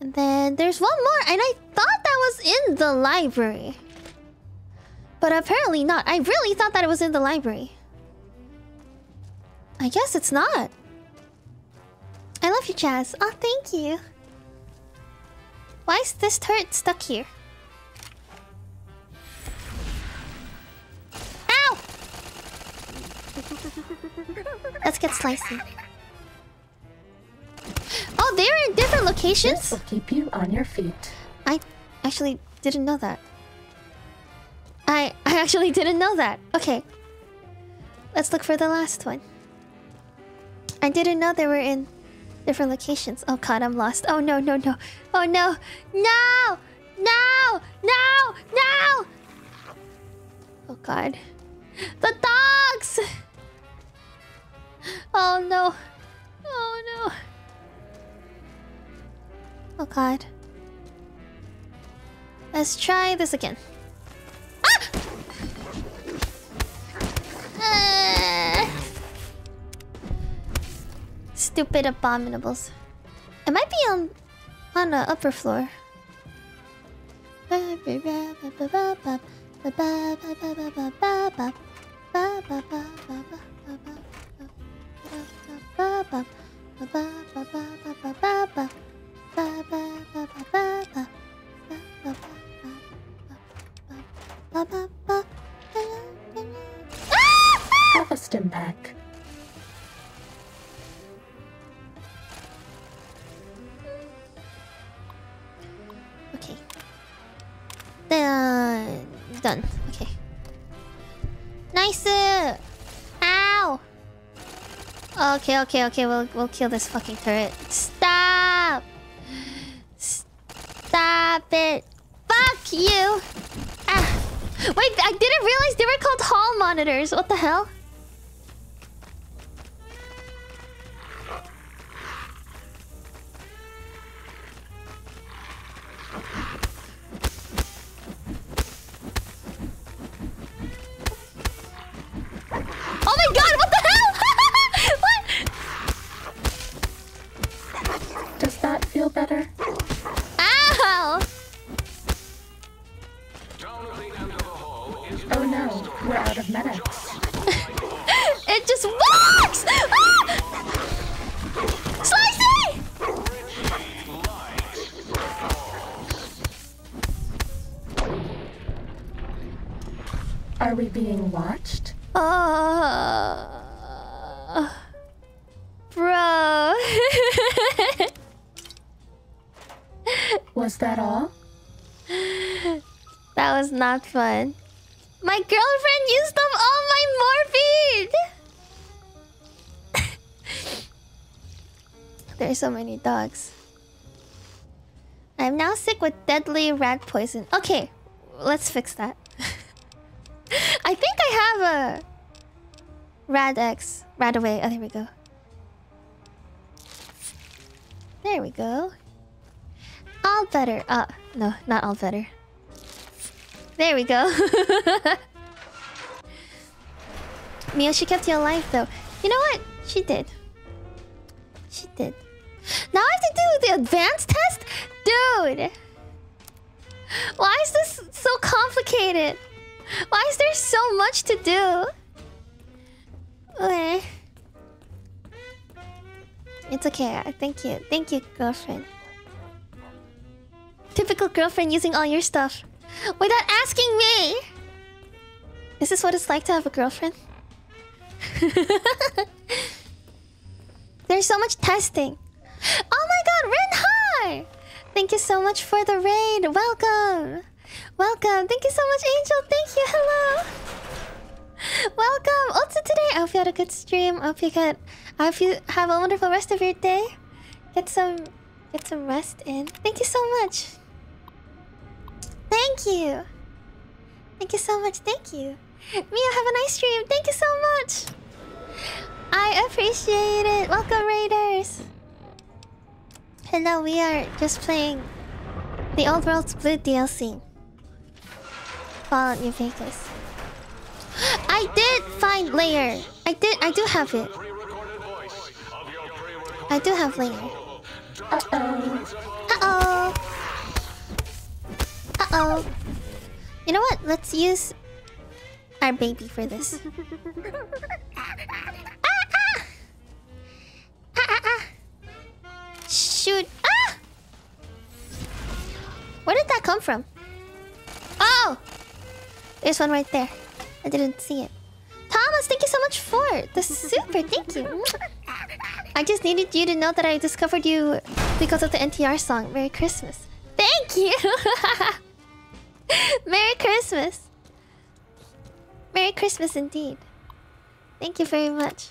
And then there's one more, and I thought that was in the library. But apparently not. I really thought that it was in the library. I guess it's not. I love you, Jazz. Oh, thank you. Why is this turret stuck here? Let's get slicey. Oh, they're in different locations? This will keep you on your feet. I actually didn't know that. I I actually didn't know that. Okay. Let's look for the last one. I didn't know they were in different locations. Oh god, I'm lost. Oh no, no, no. Oh no. No! No! No! No! Oh god. The dogs! Oh no. Oh no. Oh god. Let's try this again. Ah! Uh, stupid abominables. It might be on on the upper floor. Have a Stimpak. Okay. Done. Done. Okay. Nice. Ow. Okay, okay, okay. We'll we'll kill this fucking turret. Stop. Stop it. Fuck you. Ah. Wait, I didn't realize they were called hall monitors. What the hell? Better? Ow! Oh no, we're out of Med-X. It just works! Ah! Are we being watched? Uh, bro. Was that all? that was not fun. My girlfriend used up all my morphine! There's so many dogs. I'm now sick with deadly rat poison. Okay, let's fix that. I think I have a Rad-X. Rad away. Oh, there we go. There we go. All better. Uh, no, not all better. There we go. Mio, she kept you alive though. You know what? She did. She did. Now I have to do the advanced test? Dude! Why is this so complicated? Why is there so much to do? Okay. It's okay. Thank you. Thank you, girlfriend. Typical girlfriend using all your stuff. Without asking me! Is this what it's like to have a girlfriend? There's so much testing. Oh my god, Ren Hai! Thank you so much for the raid. Welcome. Welcome. Thank you so much, Angel. Thank you. Hello. Welcome. Also today, I hope you had a good stream. I hope you get I hope you have a wonderful rest of your day. Get some get some rest in. Thank you so much. Thank you. Thank you so much. Thank you. Mia, have a nice stream. Thank you so much. I appreciate it. Welcome, Raiders. Hello, we are just playing the Old World's Blue DLC. Fallout New Vegas. I did find layer. I did. I do have it. I do have layer. Uh oh. Uh oh. Uh oh. You know what? Let's use our baby for this. ah, ah. Ah, ah, ah. Shoot. Ah! Where did that come from? Oh! There's one right there. I didn't see it. Thomas, thank you so much for the super. Thank you. I just needed you to know that I discovered you because of the NTR song. Merry Christmas. Thank you. Merry Christmas. Merry Christmas indeed. Thank you very much.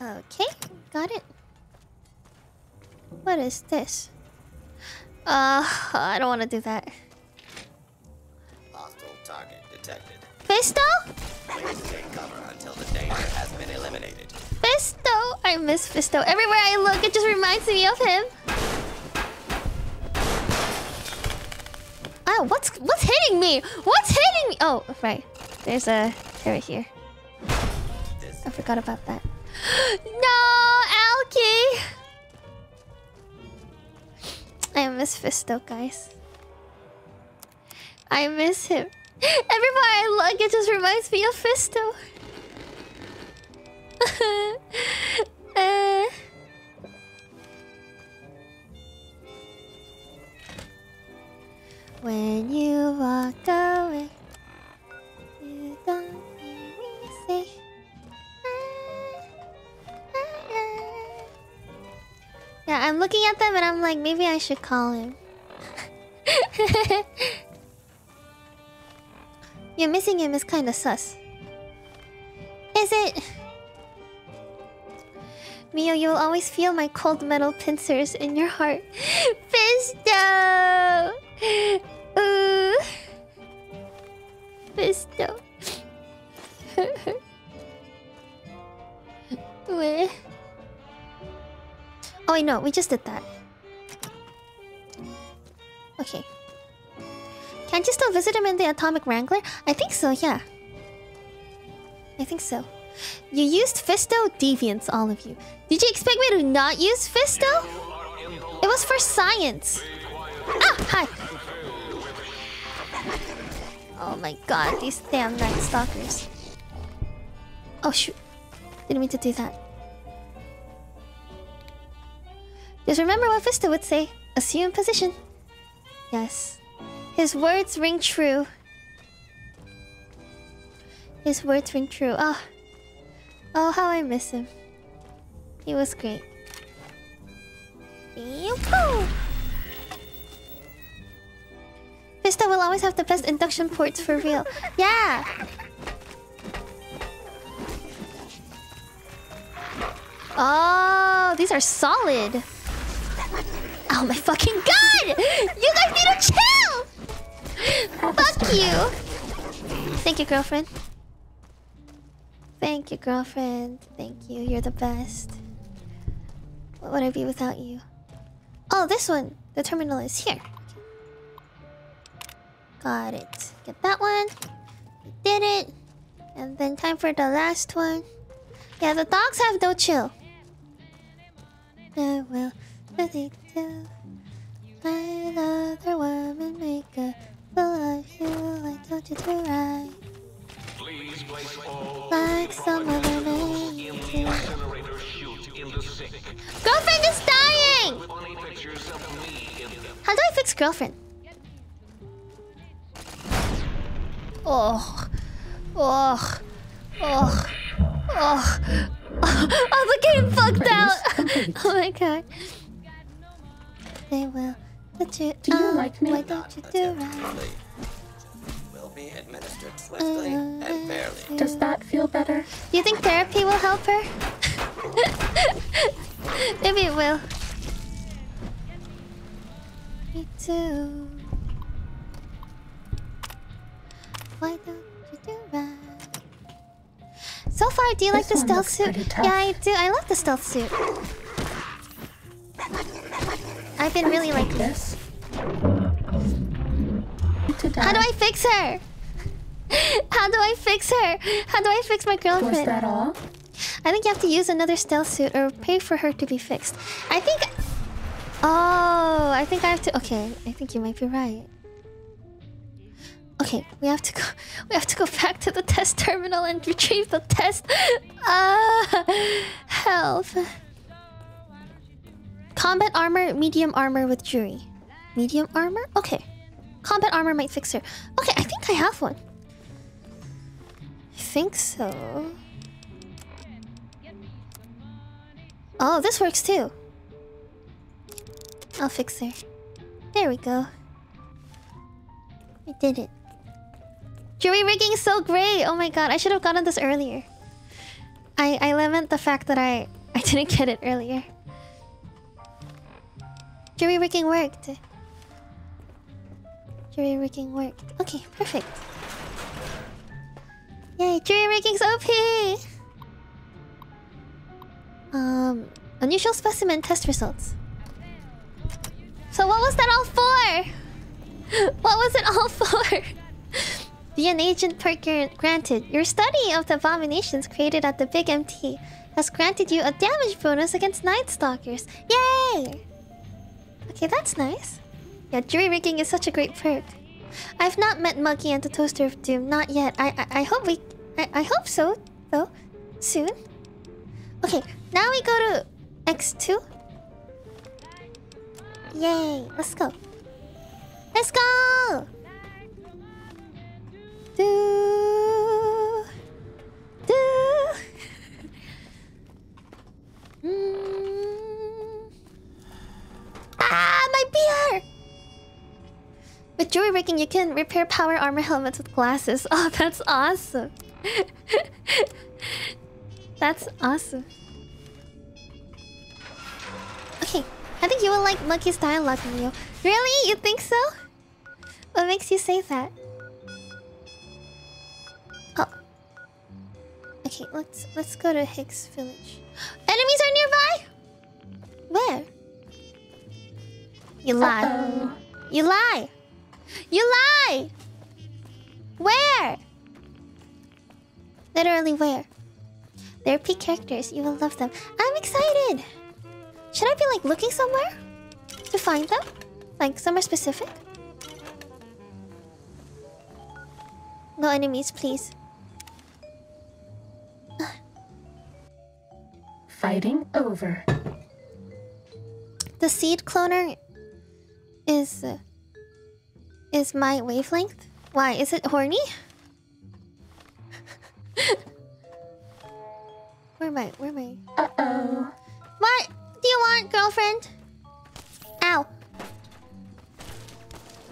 Okay, got it. What is this? Uh, I don't want to do that. Hostile target detected. Fisto? Please take cover until the danger has been eliminated. Fisto! I miss Fisto. Everywhere I look, it just reminds me of him. Oh, what's what's hitting me? What's hitting me? Oh, right. There's a turret here. I forgot about that. no, Alki! I miss Fisto, guys. I miss him. Everywhere I look, it just reminds me of Fisto. uh. When you walk away, you don't hear me say. Ah, ah, ah. Yeah, I'm looking at them and I'm like, maybe I should call him. yeah, missing him is kind of sus. Is it? Mio, you will always feel my cold metal pincers in your heart. Fisto! Ooh. Fisto. Wait. Oh wait, no, we just did that. Okay. Can't you still visit him in the Atomic Wrangler? I think so, yeah. I think so. You used Fisto? Deviants, all of you. Did you expect me to not use Fisto? It was for science. Ah, hi. Oh my god, these damn Nightstalkers. Oh shoot. Didn't mean to do that. Just remember what Fisto would say. Assume position. Yes. His words ring true. His words ring true. Oh. Oh, how I miss him. He was great. Pew. Fisto will always have the best induction ports for real. Yeah. Oh, these are solid. Oh my fucking god! You guys need to chill! Fuck you! Thank you, girlfriend. Thank you, girlfriend. Thank you. You're the best. What would I be without you? Oh, this one. The terminal is here. Got it. Get that one. We did it. And then time for the last one. Yeah, the dogs have no chill. I will really do. Let other women make a fool of you. Like, don't you do right? Please place all Like some other men in the do. incinerator chute in the sink. Girlfriend is dying! Funny pictures of me in them. How do I fix girlfriend? Oh. Oh. Oh. Oh. Oh, the game fucked out! Oh my god. They will put you Do you out. like me? Why don't you do right? Will be administered swiftly and uh, fairly. Does that feel better? You think therapy will help her? Maybe it will. Me too. Why don't you do right? So far, do you like the stealth suit? Yeah, I do. I love the stealth suit. I've been really liking. This. How do I fix her? How do I fix her? How do I fix my Was girlfriend? that all? I think you have to use another stealth suit or pay for her to be fixed. I think. Oh, I think I have to. Okay, I think you might be right. Okay, we have to go. We have to go back to the test terminal and retrieve the test. Ah, help. Combat armor, medium armor with jury. Medium armor? Okay. Combat armor might fix her. Okay, I think I have one. I think so. Oh, this works too. I'll fix her. There we go. We did it. Jury rigging is so great. Oh my god, I should have gotten this earlier. I I lament the fact that I I didn't get it earlier. Jury rigging worked. Jury rigging worked. Okay, perfect. Yay, jury rigging's OP! Um, unusual specimen test results. So what was that all for? What was it all for? Be an agent perk granted. Your study of the abominations created at the Big MT has granted you a damage bonus against Nightstalkers. Yay! Okay, that's nice. Yeah, jury rigging is such a great perk. I've not met Muggy and the Toaster of Doom, not yet. I I, I hope we I, I hope so, though. Soon. Okay, now we go to X2. Yay, let's go. Let's go! Do do Mm. Ah, my beer! With jury rigging, you can repair power armor helmets with glasses. Oh, that's awesome. that's awesome. Okay, I think you will like Monkey's dialogue, Neo. Really? You think so? What makes you say that? Okay, let's let's go to Higgs Village. Enemies are nearby? Where? You lie. Uh-oh. You lie. You lie. Where? Literally where? They're peak characters. You will love them. I'm excited. Should I be like looking somewhere to find them? Like somewhere specific? No enemies, please. Fighting over. The seed cloner is uh, is my wavelength. Why is it horny? where am I? Where am I? Uh-oh. What do you want, girlfriend? Ow!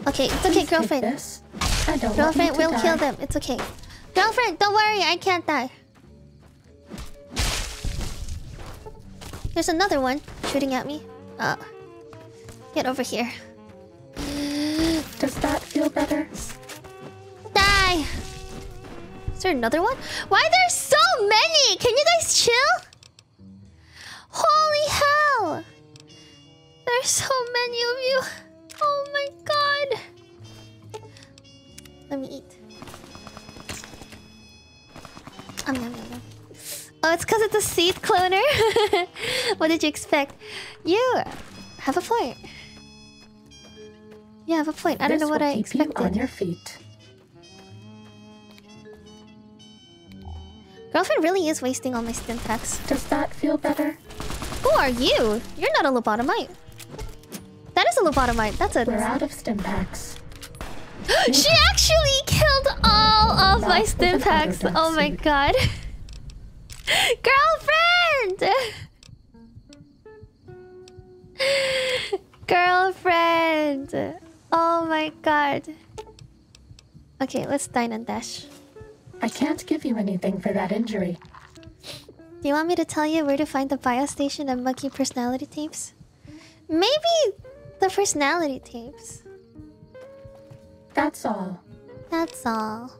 Okay, it's okay, Please girlfriend. this. I don't Girlfriend, we'll die. kill them. It's okay. Girlfriend, don't worry, I can't die. There's another one shooting at me. Uh, get over here. Does that feel better? Die! Is there another one? Why there's so many? Can you guys chill? Holy hell! There's so many of you. Oh my god. Let me eat. Um, nom, nom. Oh, it's because it's a seed cloner. what did you expect? You have a point. You have a point. I don't know what I keep you on your feet. Girlfriend really is wasting all my Stimpaks. Does that feel better? Who are you? You're not a lobotomite. That is a lobotomite. That's a. We're out of Stimpaks. she actually killed all of my stim packs. Oh my god. Girlfriend! Girlfriend! Oh my god. Okay, let's dine and dash. I can't give you anything for that injury. Do you want me to tell you where to find the bio station and monkey personality tapes? Maybe the personality tapes. That's all. That's all.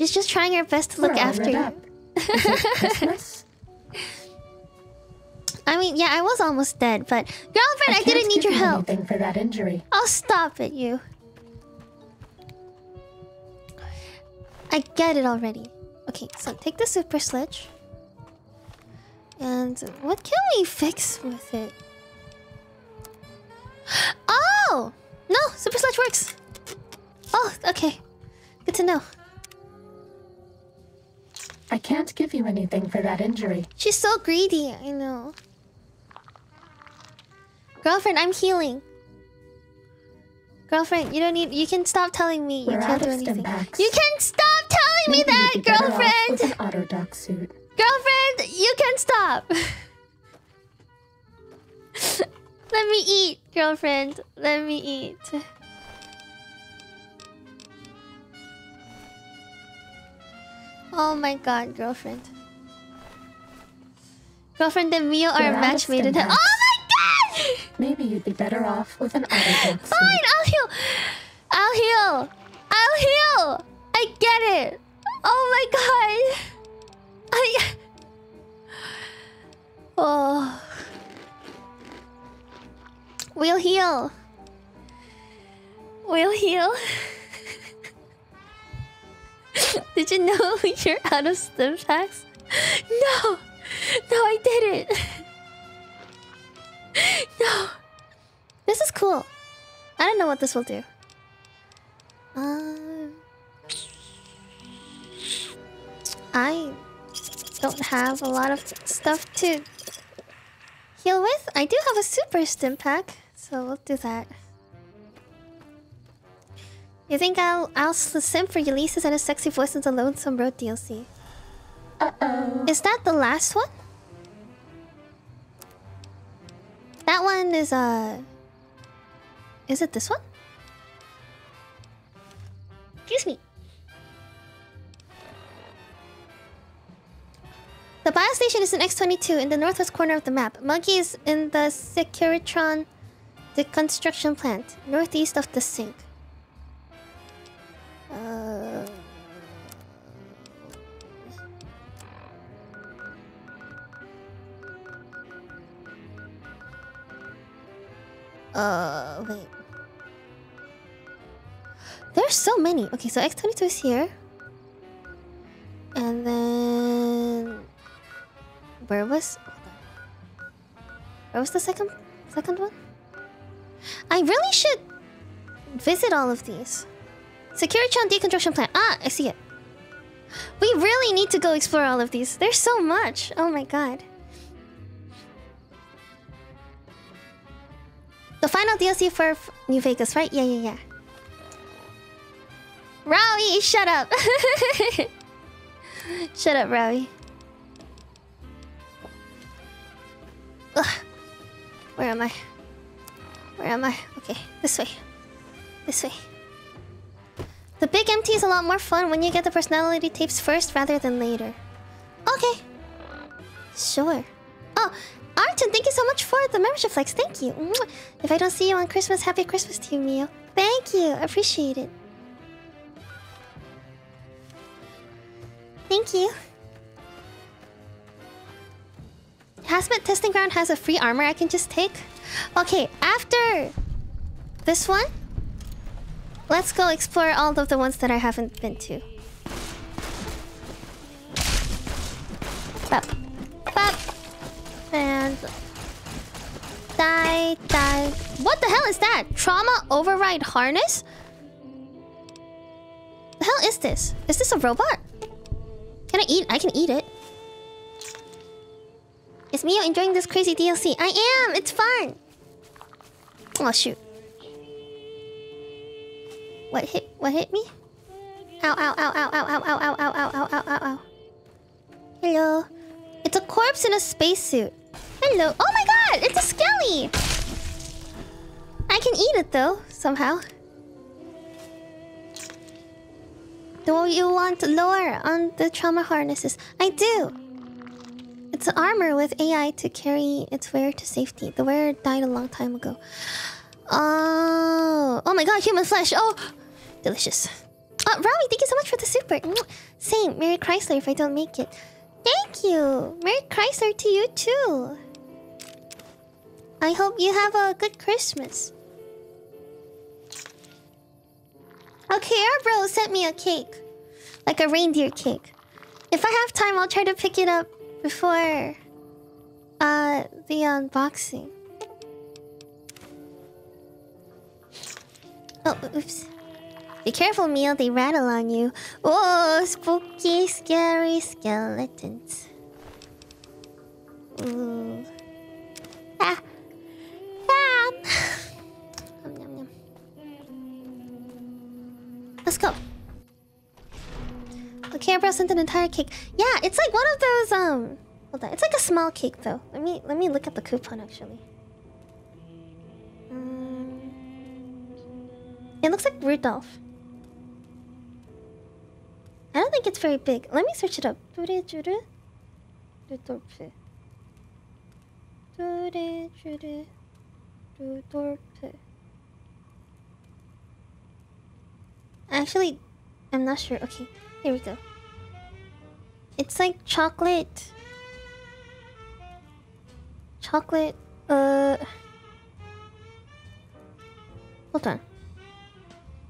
She's just trying her best to look We're after you. up. Is it Christmas? I mean, yeah, I was almost dead, but girlfriend, I, can't didn't need your help. for that injury. I'll stop it, you. I get it already. Okay, so take the super sledge. And what can we fix with it? Oh! No, super sledge works. Oh, okay. Good to know. I can't give you anything for that injury. She's so greedy, I know. Girlfriend, I'm healing. Girlfriend, you don't need. You can stop telling me you We're can't do anything. packs. You can stop telling me that, you'd be better off girlfriend. With an auto duck suit. Girlfriend, you can stop. Let me eat, girlfriend. Let me eat. Oh my god, girlfriend. Girlfriend and Mio are a match made in heaven. Oh my god! Maybe you'd be better off with an auto. Fine, I'll heal. I'll heal. I'll heal. I get it. Oh my god. I. Oh. We'll heal. We'll heal. Did you know you're out of Stimpaks? No. No, I didn't. No. This is cool. I don't know what this will do. Um, I don't have a lot of stuff to heal with. I do have a super Stimpak, so we'll do that. You think I'll I'll sim for Ulysses and his sexy voice in the Lonesome Road DLC? Uh oh. Is that the last one? That one is uh Is it this one? Excuse me. The bio station is in X22 in the northwest corner of the map. Monkey is in the Securitron deconstruction plant, northeast of the sink. Uh, Uh, wait. There's so many. Okay, so X22 is here. And then... Where was... Where was the second second one? I really should visit all of these. Securitron deconstruction plan. Ah, I see it. We really need to go explore all of these. There's so much. Oh my god. The final DLC for New Vegas, right? Yeah, yeah, yeah. Rowie, shut up. shut up, Rowie. Ugh. Where am I? Where am I? Okay, this way. This way. The big empty is a lot more fun when you get the personality tapes first rather than later. Okay. Sure. Oh, Arton, thank you so much for the membership flex. Thank you. If I don't see you on Christmas, happy Christmas to you, Mio. Thank you. Appreciate it. Thank you. Hazmat testing ground has a free armor I can just take. Okay, after this one, let's go explore all of the ones that I haven't been to. Bop. Bop. And die, die. What the hell is that? Trauma override harness? The hell is this? Is this a robot? Can I eat? I can eat it. Is Mio enjoying this crazy DLC? I am! It's fun! Oh shoot. What hit what hit me? Ow ow ow ow ow ow ow ow ow ow ow ow ow ow. Hello. It's a corpse in a spacesuit. Hello. Oh my god! It's a skelly! I can eat it though, somehow. Do you want lore on the trauma harnesses? I do. It's an armor with AI to carry its wearer to safety. The wearer died a long time ago. Oh, oh my god, human flesh. Oh, delicious. Uh, Robbie, thank you so much for the super. Same, Merry Chrysler if I don't make it. Thank you. Merry Chrysler to you too. I hope you have a good Christmas. Okay, our bro sent me a cake. Like a reindeer cake. If I have time, I'll try to pick it up before uh the unboxing. Oh, oops. Be careful, Meal, they rattle on you. Oh, spooky, scary skeletons. Ah. Ah. Let's go. The camera sent an entire cake. Yeah, it's like one of those um hold on. It's like a small cake though. Let me let me look at the coupon actually. Um, it looks like Rudolph. I don't think it's very big. Let me search it up. Actually, I'm not sure. Okay, here we go. It's like chocolate. Chocolate. Uh. Hold on.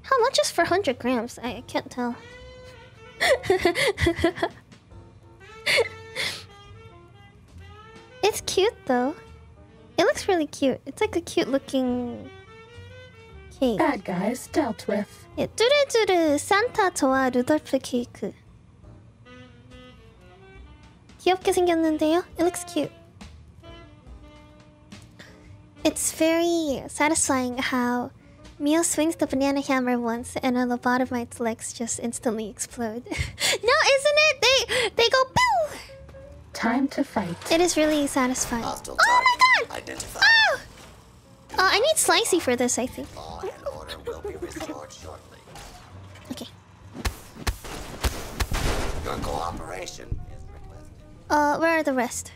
How much is for 100 grams? I, I can't tell. it's cute though. It looks really cute. It's like a cute looking cake. Bad guys dealt with. 예, 뚜르뚜르 산타 저와 루돌프 케이크. 귀엽게 생겼는데요? It looks cute. It's very satisfying how Mio swings the banana hammer once and a lobotomite's legs just instantly explode. no, isn't it? They they go pew! Time to fight. It is really satisfying. Hostile Oh my god! Identified. Oh! Uh, I need slicey for this, I think. Law and order will be restored shortly. Okay. Your cooperation is requested. Uh, where are the rest?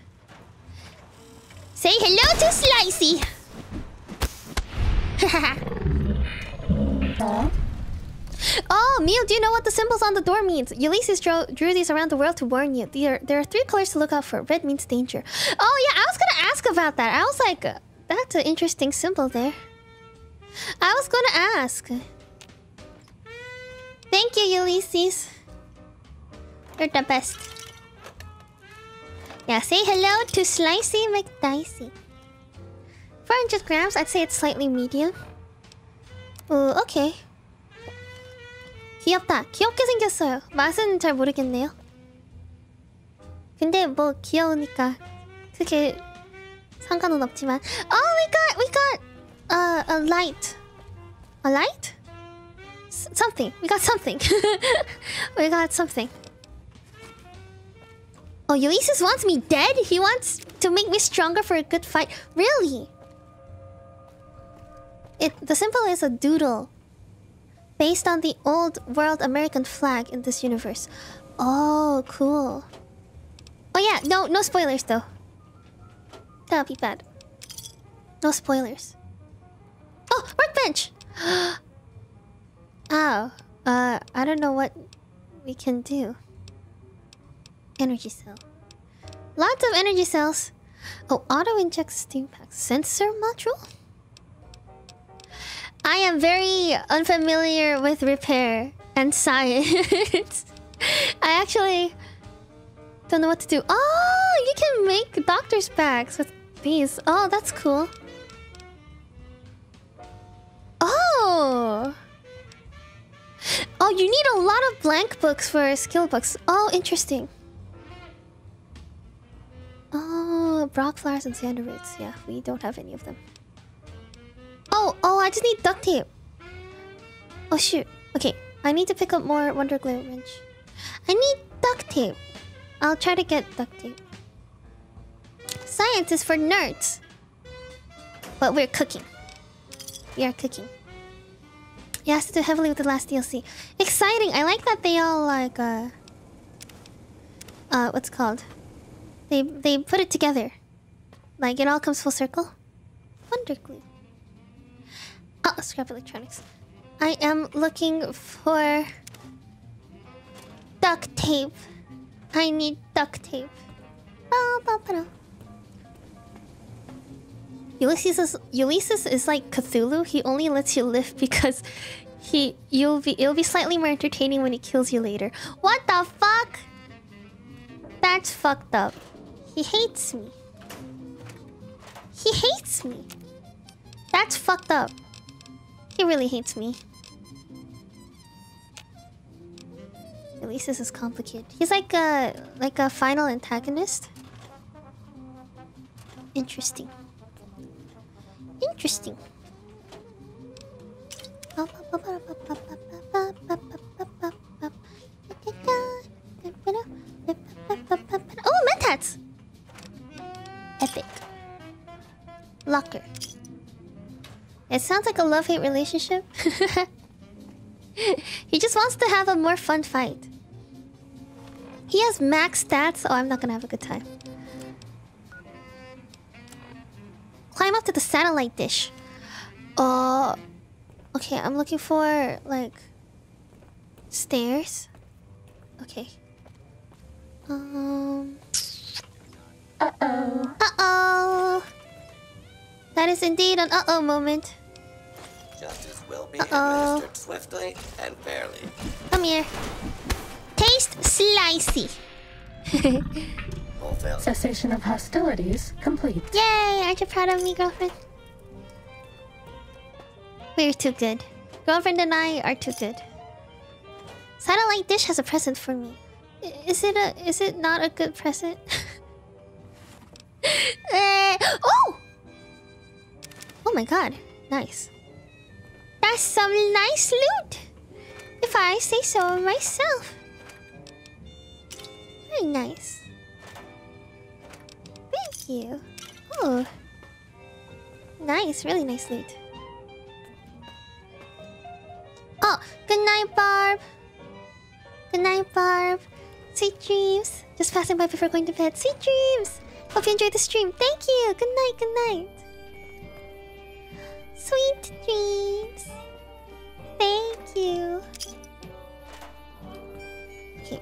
Say hello to Slicey! Oh, Mio, do you know what the symbols on the door means? Ulysses drew, drew these around the world to warn you. There, there are three colors to look out for. Red means danger. Oh, yeah, I was gonna ask about that. I was like, that's an interesting symbol there. I was gonna ask. Thank you, Ulysses. You're the best. Yeah, say hello to Slicey McDicey. 400 grams, I'd say it's slightly medium. 어, 오케이. 귀엽다. 귀엽게 생겼어요. 맛은 잘 모르겠네요. 근데 뭐 귀여우니까 그게 상관은 없지만. Oh, we got, we got uh, a light. A light? S something. We got something. we got something. Oh, Ulysses wants me dead? He wants to make me stronger for a good fight. Really? It the symbol is a doodle based on the old world American flag in this universe. Oh, cool. Oh yeah, no no spoilers though. That'll be bad. No spoilers. Oh, workbench. oh, uh, I don't know what we can do. Energy cell. Lots of energy cells. Oh, auto inject Stimpak sensor module. I am very unfamiliar with repair and science. I actually don't know what to do. Oh, you can make doctor's bags with these. Oh, that's cool. Oh. Oh, you need a lot of blank books for skill books. Oh, interesting. Oh, broc flowers and xander roots. Yeah, we don't have any of them. Oh, oh, I just need duct tape. Oh shoot. Okay, I need to pick up more Wonder Glue wrench. I need duct tape. I'll try to get duct tape. Science is for nerds. But we're cooking. We are cooking. Yes, to do heavily with the last DLC. Exciting! I like that they all like uh uh what's it called? They they put it together. Like it all comes full circle. Wonder glue. Oh, scrap electronics. I am looking for duct tape. I need duct tape. Ulysses is, Ulysses is like Cthulhu. He only lets you live because he you'll be it'll be slightly more entertaining when he kills you later. What the fuck? That's fucked up. He hates me. He hates me. That's fucked up. He really hates me. Ulysses is complicated. He's like a like a final antagonist. Interesting. Interesting. Oh, mentats! Epic. Locker. It sounds like a love-hate relationship. he just wants to have a more fun fight. He has max stats, so I'm not gonna have a good time. Climb up to the satellite dish. Uh, okay, I'm looking for like stairs. Okay. Um. Uh-oh. Uh oh. Uh oh. That is indeed an uh oh moment. Justice will be Uh-oh. administered swiftly and fairly. Come here. Taste slicey. Fulfill. Cessation of hostilities complete. Yay! Aren't you proud of me, girlfriend? We're too good. Girlfriend and I are too good. Satellite dish has a present for me. Is it a? Is it not a good present? Eh, oh! Oh my god! Nice. That's some nice loot. If I say so myself. Very nice. Thank you. Oh. Nice, really nice loot. Oh, good night, Barb. Good night, Barb. Sweet dreams. Just passing by before going to bed. Sweet dreams. Hope you enjoyed the stream. Thank you. Good night, good night. Sweet dreams. Thank you. Okay.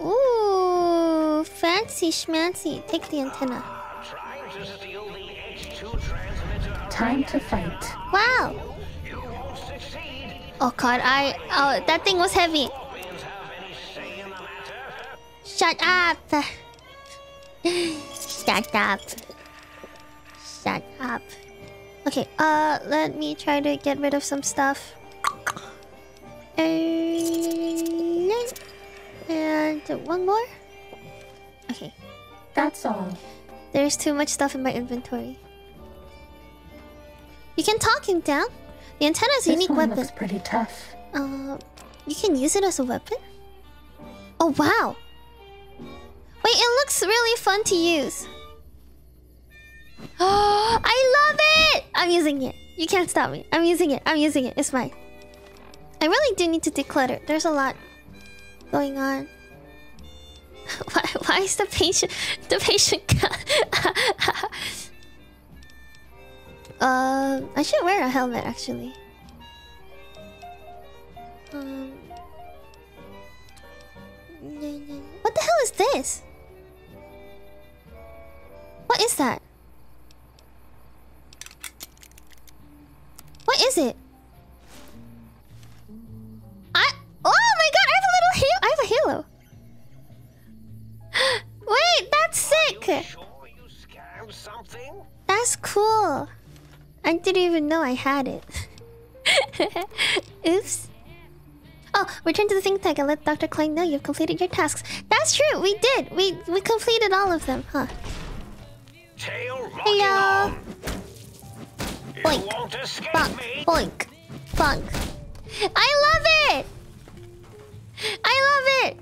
Ooh, fancy schmancy. Take the antenna. Trying to steal the H2 transmitter. Time to fight. Wow. You won't succeed. Oh god, I oh that thing was heavy. Scorpions have any say in the matter? Shut up. Shut up. Shut up. Okay, uh let me try to get rid of some stuff. And and one more. Okay, That's all. there's too much stuff in my inventory. You can talk him down. The antenna is a unique one weapon. looks pretty tough. Uh, you can use it as a weapon? Oh, wow. Wait, it looks really fun to use. Oh, I love it! I'm using it. You can't stop me. I'm using it. I'm using it. It's fine. I really do need to declutter. There's a lot going on. Why, why is the patient the patient Uh, I should wear a helmet actually. Um, what the hell is this? What is that? What is it? I oh my god! I have a little halo. I have a halo. Wait, that's sick. That's cool. I didn't even know I had it. Oops. Oh, return to the think tank and let Dr. Klein know you've completed your tasks. That's true, we did. We we completed all of them, huh? Hello. Boink. Bonk. Boink. Bonk. I love it. I love it.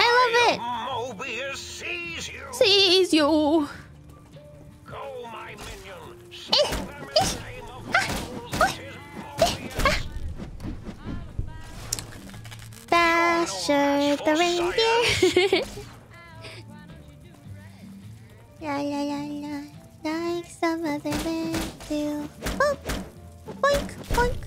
I love it. Mobius sees you. Sees you. Basher eh, the eh, ah, eh, ah. reindeer. la la la la, like some other men do. Boop, Boink, boink.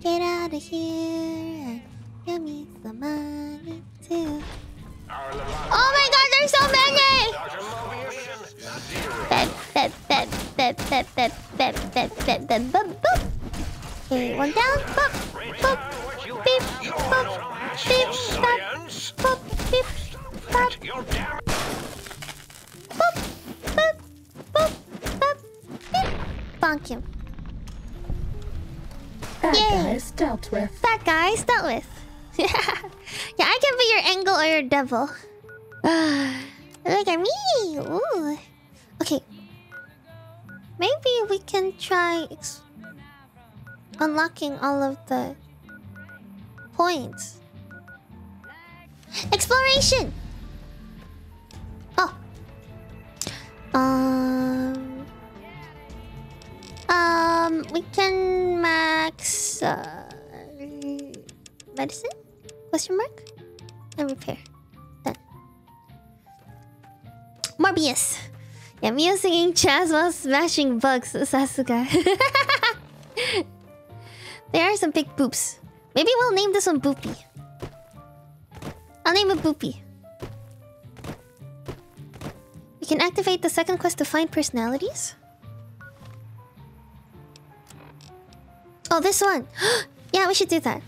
Get out of here and give me some money too. Oh my god, there's so many! Okay, one down. Boop, boop, beep, boop, beep, boop, boop, beep, boop boop, boop, beep. Bonk him. Bad Yay. guys dealt with. That guy's dealt with. yeah, I can be your angel or your devil. Look at me! Ooh. Okay. Maybe we can try unlocking all of the points. Exploration! Um. Um, we can max uh, medicine? Question mark? And repair. Done. Morbius. Yeah, Mio singing jazz while smashing bugs. Sasuga. there are some big boops. Maybe we'll name this one Boopy. I'll name it Boopy. We can activate the second quest to find personalities. Oh, this one. yeah, we should do that.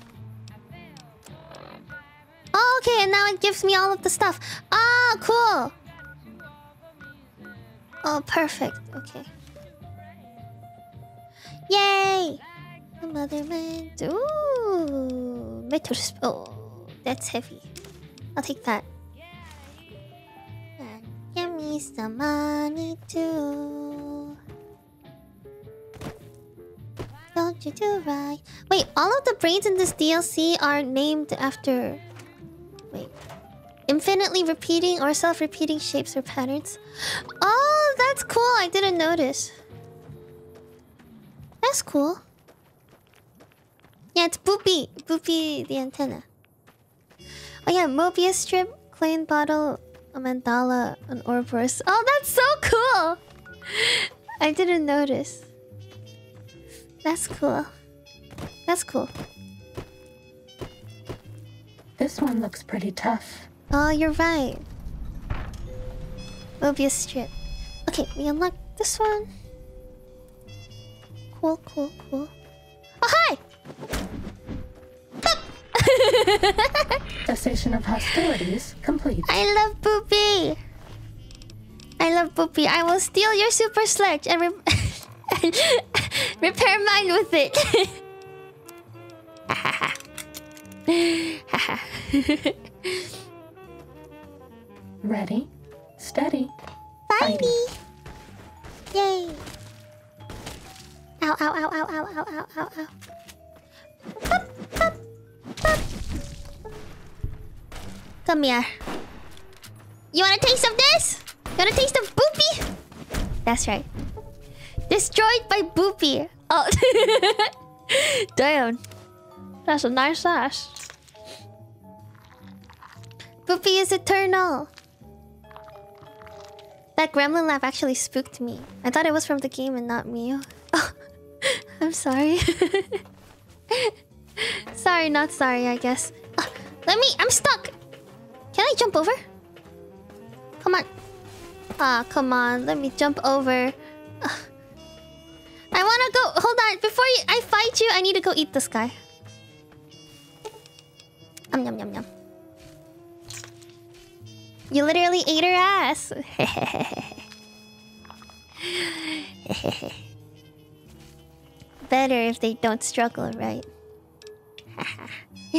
Oh, okay, and now it gives me all of the stuff. Ah, cool. Oh, perfect. Okay. Yay! The mother meant. Ooh, metal. Oh, that's heavy. I'll take that. Me some money too. Don't you do right? Wait, all of the brains in this DLC are named after. Wait. Infinitely repeating or self repeating shapes or patterns. Oh, that's cool. I didn't notice. That's cool. Yeah, it's Boopy. Boopy the antenna. Oh, yeah, Mobius strip, Klein bottle, a mandala, an Ouroboros. Oh, that's so cool! I didn't notice. That's cool. That's cool. This one looks pretty tough. Oh, you're right. Mobius strip. Okay, we unlock this one. Cool, cool, cool. Oh, hi! Cessation of hostilities complete. I love Boopy! I love Boopy. I will steal your super sledge and, re- and repair mine with it. Ready, steady. Fighty! Yay! Ow, ow, ow, ow, ow, ow, ow, ow, ow. Come here. You want a taste of this? You want a taste of Boopy? That's right. Destroyed by Boopy. Oh. Damn. That's a nice ass. Boopy is eternal. That gremlin laugh actually spooked me. I thought it was from the game and not me. Oh, I'm sorry. sorry, not sorry, I guess. Ah, let me. I'm stuck. Can I jump over? Come on. Ah, come on. Let me jump over. Ah. I wanna go. Hold on. Before you, I fight you, I need to go eat this guy. Um, yum, yum, yum. You literally ate her ass. Better if they don't struggle, right?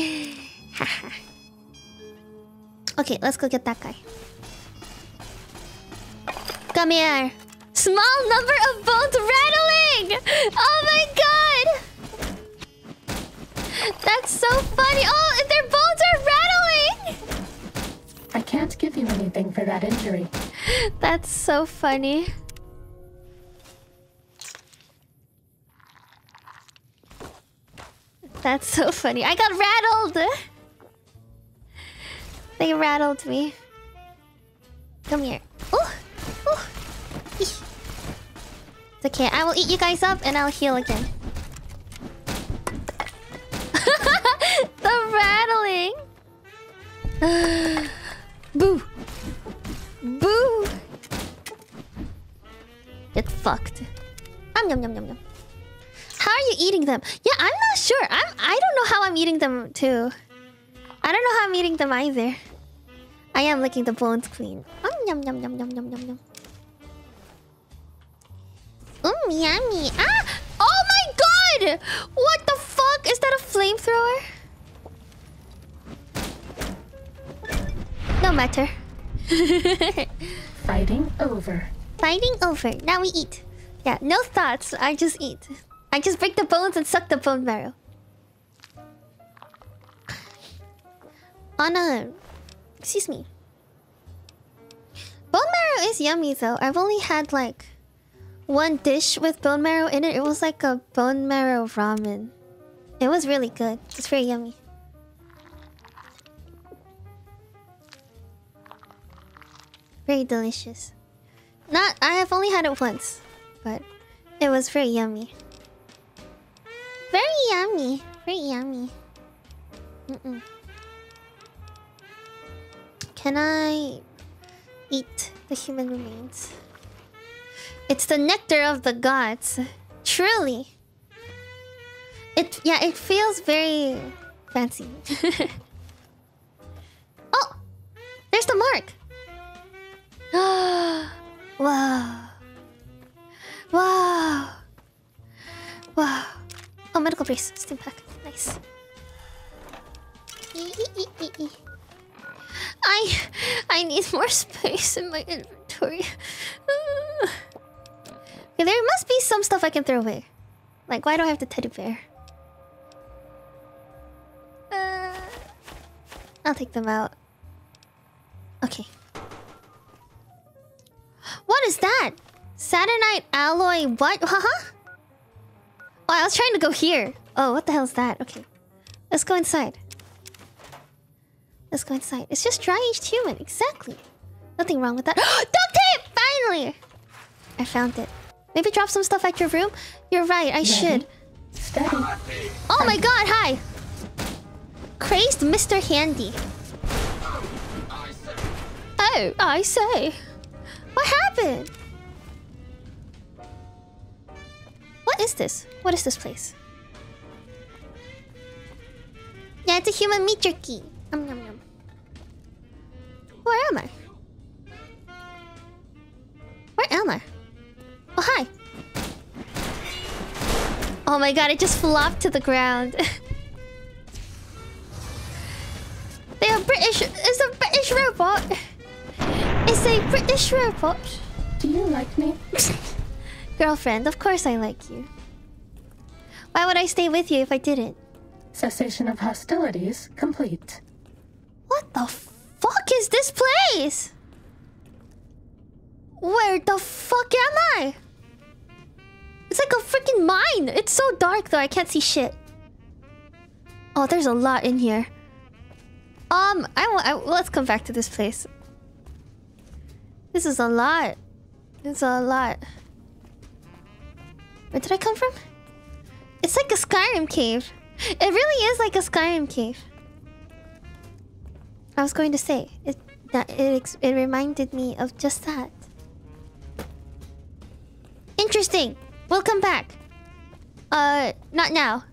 okay, let's go get that guy. Come here. Small number of bones rattling! Oh my god! That's so funny. Oh, their bones are rattling! I can't give you anything for that injury. That's so funny. That's so funny. I got rattled! They rattled me. Come here. Oh! It's okay. I will eat you guys up and I'll heal again. the rattling! Boo! Boo! Get fucked. Um, yum, yum, yum, yum. Are you eating them? Yeah, I'm not sure. I'm. I don't know how I'm eating them too. I don't know how I'm eating them either. I am licking the bones clean. Um, yum, yum, yum, yum, yum, yum, yum. Um, yummy. Ah! Oh my god! What the fuck? Is that a flamethrower? No matter. Fighting over. Fighting over. Now we eat. Yeah, no thoughts. I just eat. I just break the bones and suck the bone marrow. Anna. Excuse me. Bone marrow is yummy though. I've only had like one dish with bone marrow in it. It was like a bone marrow ramen. It was really good. It's very yummy. Very delicious. Not, I have only had it once, but it was very yummy. Very yummy. Very yummy. Mm-mm. Can I eat the human remains? It's the nectar of the gods. Truly. It yeah, it feels very fancy. oh! There's the mark! wow. Wow. Wow. Medical brace. Stimpak. Nice. I I need more space in my inventory. okay, there must be some stuff I can throw away. Like, why do I have the teddy bear? Uh, I'll take them out. Okay. What is that? Saturnite alloy what? Huh? Oh, I was trying to go here. Oh, what the hell is that? Okay. Let's go inside. Let's go inside. It's just dry-aged human. Exactly. Nothing wrong with that. Duct tape! Finally! I found it. Maybe drop some stuff at your room? You're right, I should. Steady. Oh my god, hi! Crazed Mr. Handy. Oh, I say. What happened? What is this? What is this place? Yeah, it's a human meat jerky. Um, nom, nom. Where am I? Where am I? Oh, hi. Oh my god, it just flopped to the ground. they are British. It's a British robot. It's a British robot. Do you like me? Girlfriend, of course I like you. Why would I stay with you if I didn't? Cessation of hostilities complete. What the fuck is this place? Where the fuck am I? It's like a freaking mine. It's so dark though. I can't see shit. Oh, there's a lot in here. Um, I, I let's come back to this place. This is a lot. It's a lot. Where did I come from? It's like a Skyrim cave. It really is like a Skyrim cave. I was going to say it. That it it reminded me of just that. Interesting. Welcome back. Uh, not now.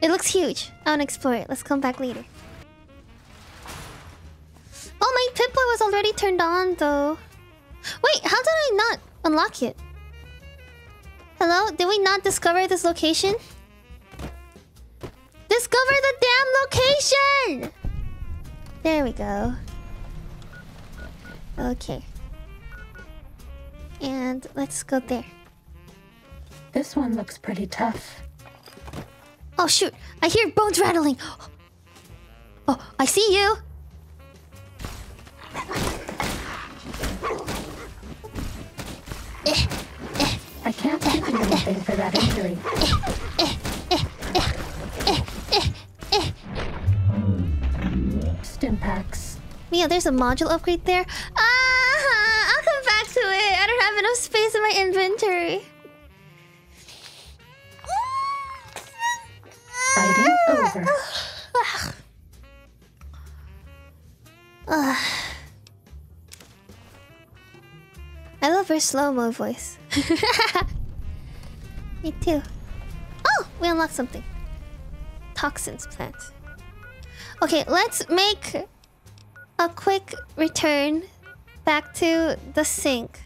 It looks huge. I want to explore it. Let's come back later. Oh, my Pip-Boy was already turned on, though. Wait, how did I not unlock it? Hello? Did we not discover this location? Discover the damn location! There we go. Okay. And let's go there. This one looks pretty tough. Oh shoot! I hear bones rattling! Oh, I see you! Eh. I can't give you anything for that injury. Stimpaks. Mia, there's a module upgrade there. Ah, I'll come back to it. I don't have enough space in my inventory. Fighting over. I love her slow mo voice. Me too. Oh, we unlocked something. Toxins plant. Okay, let's make a quick return back to the sink.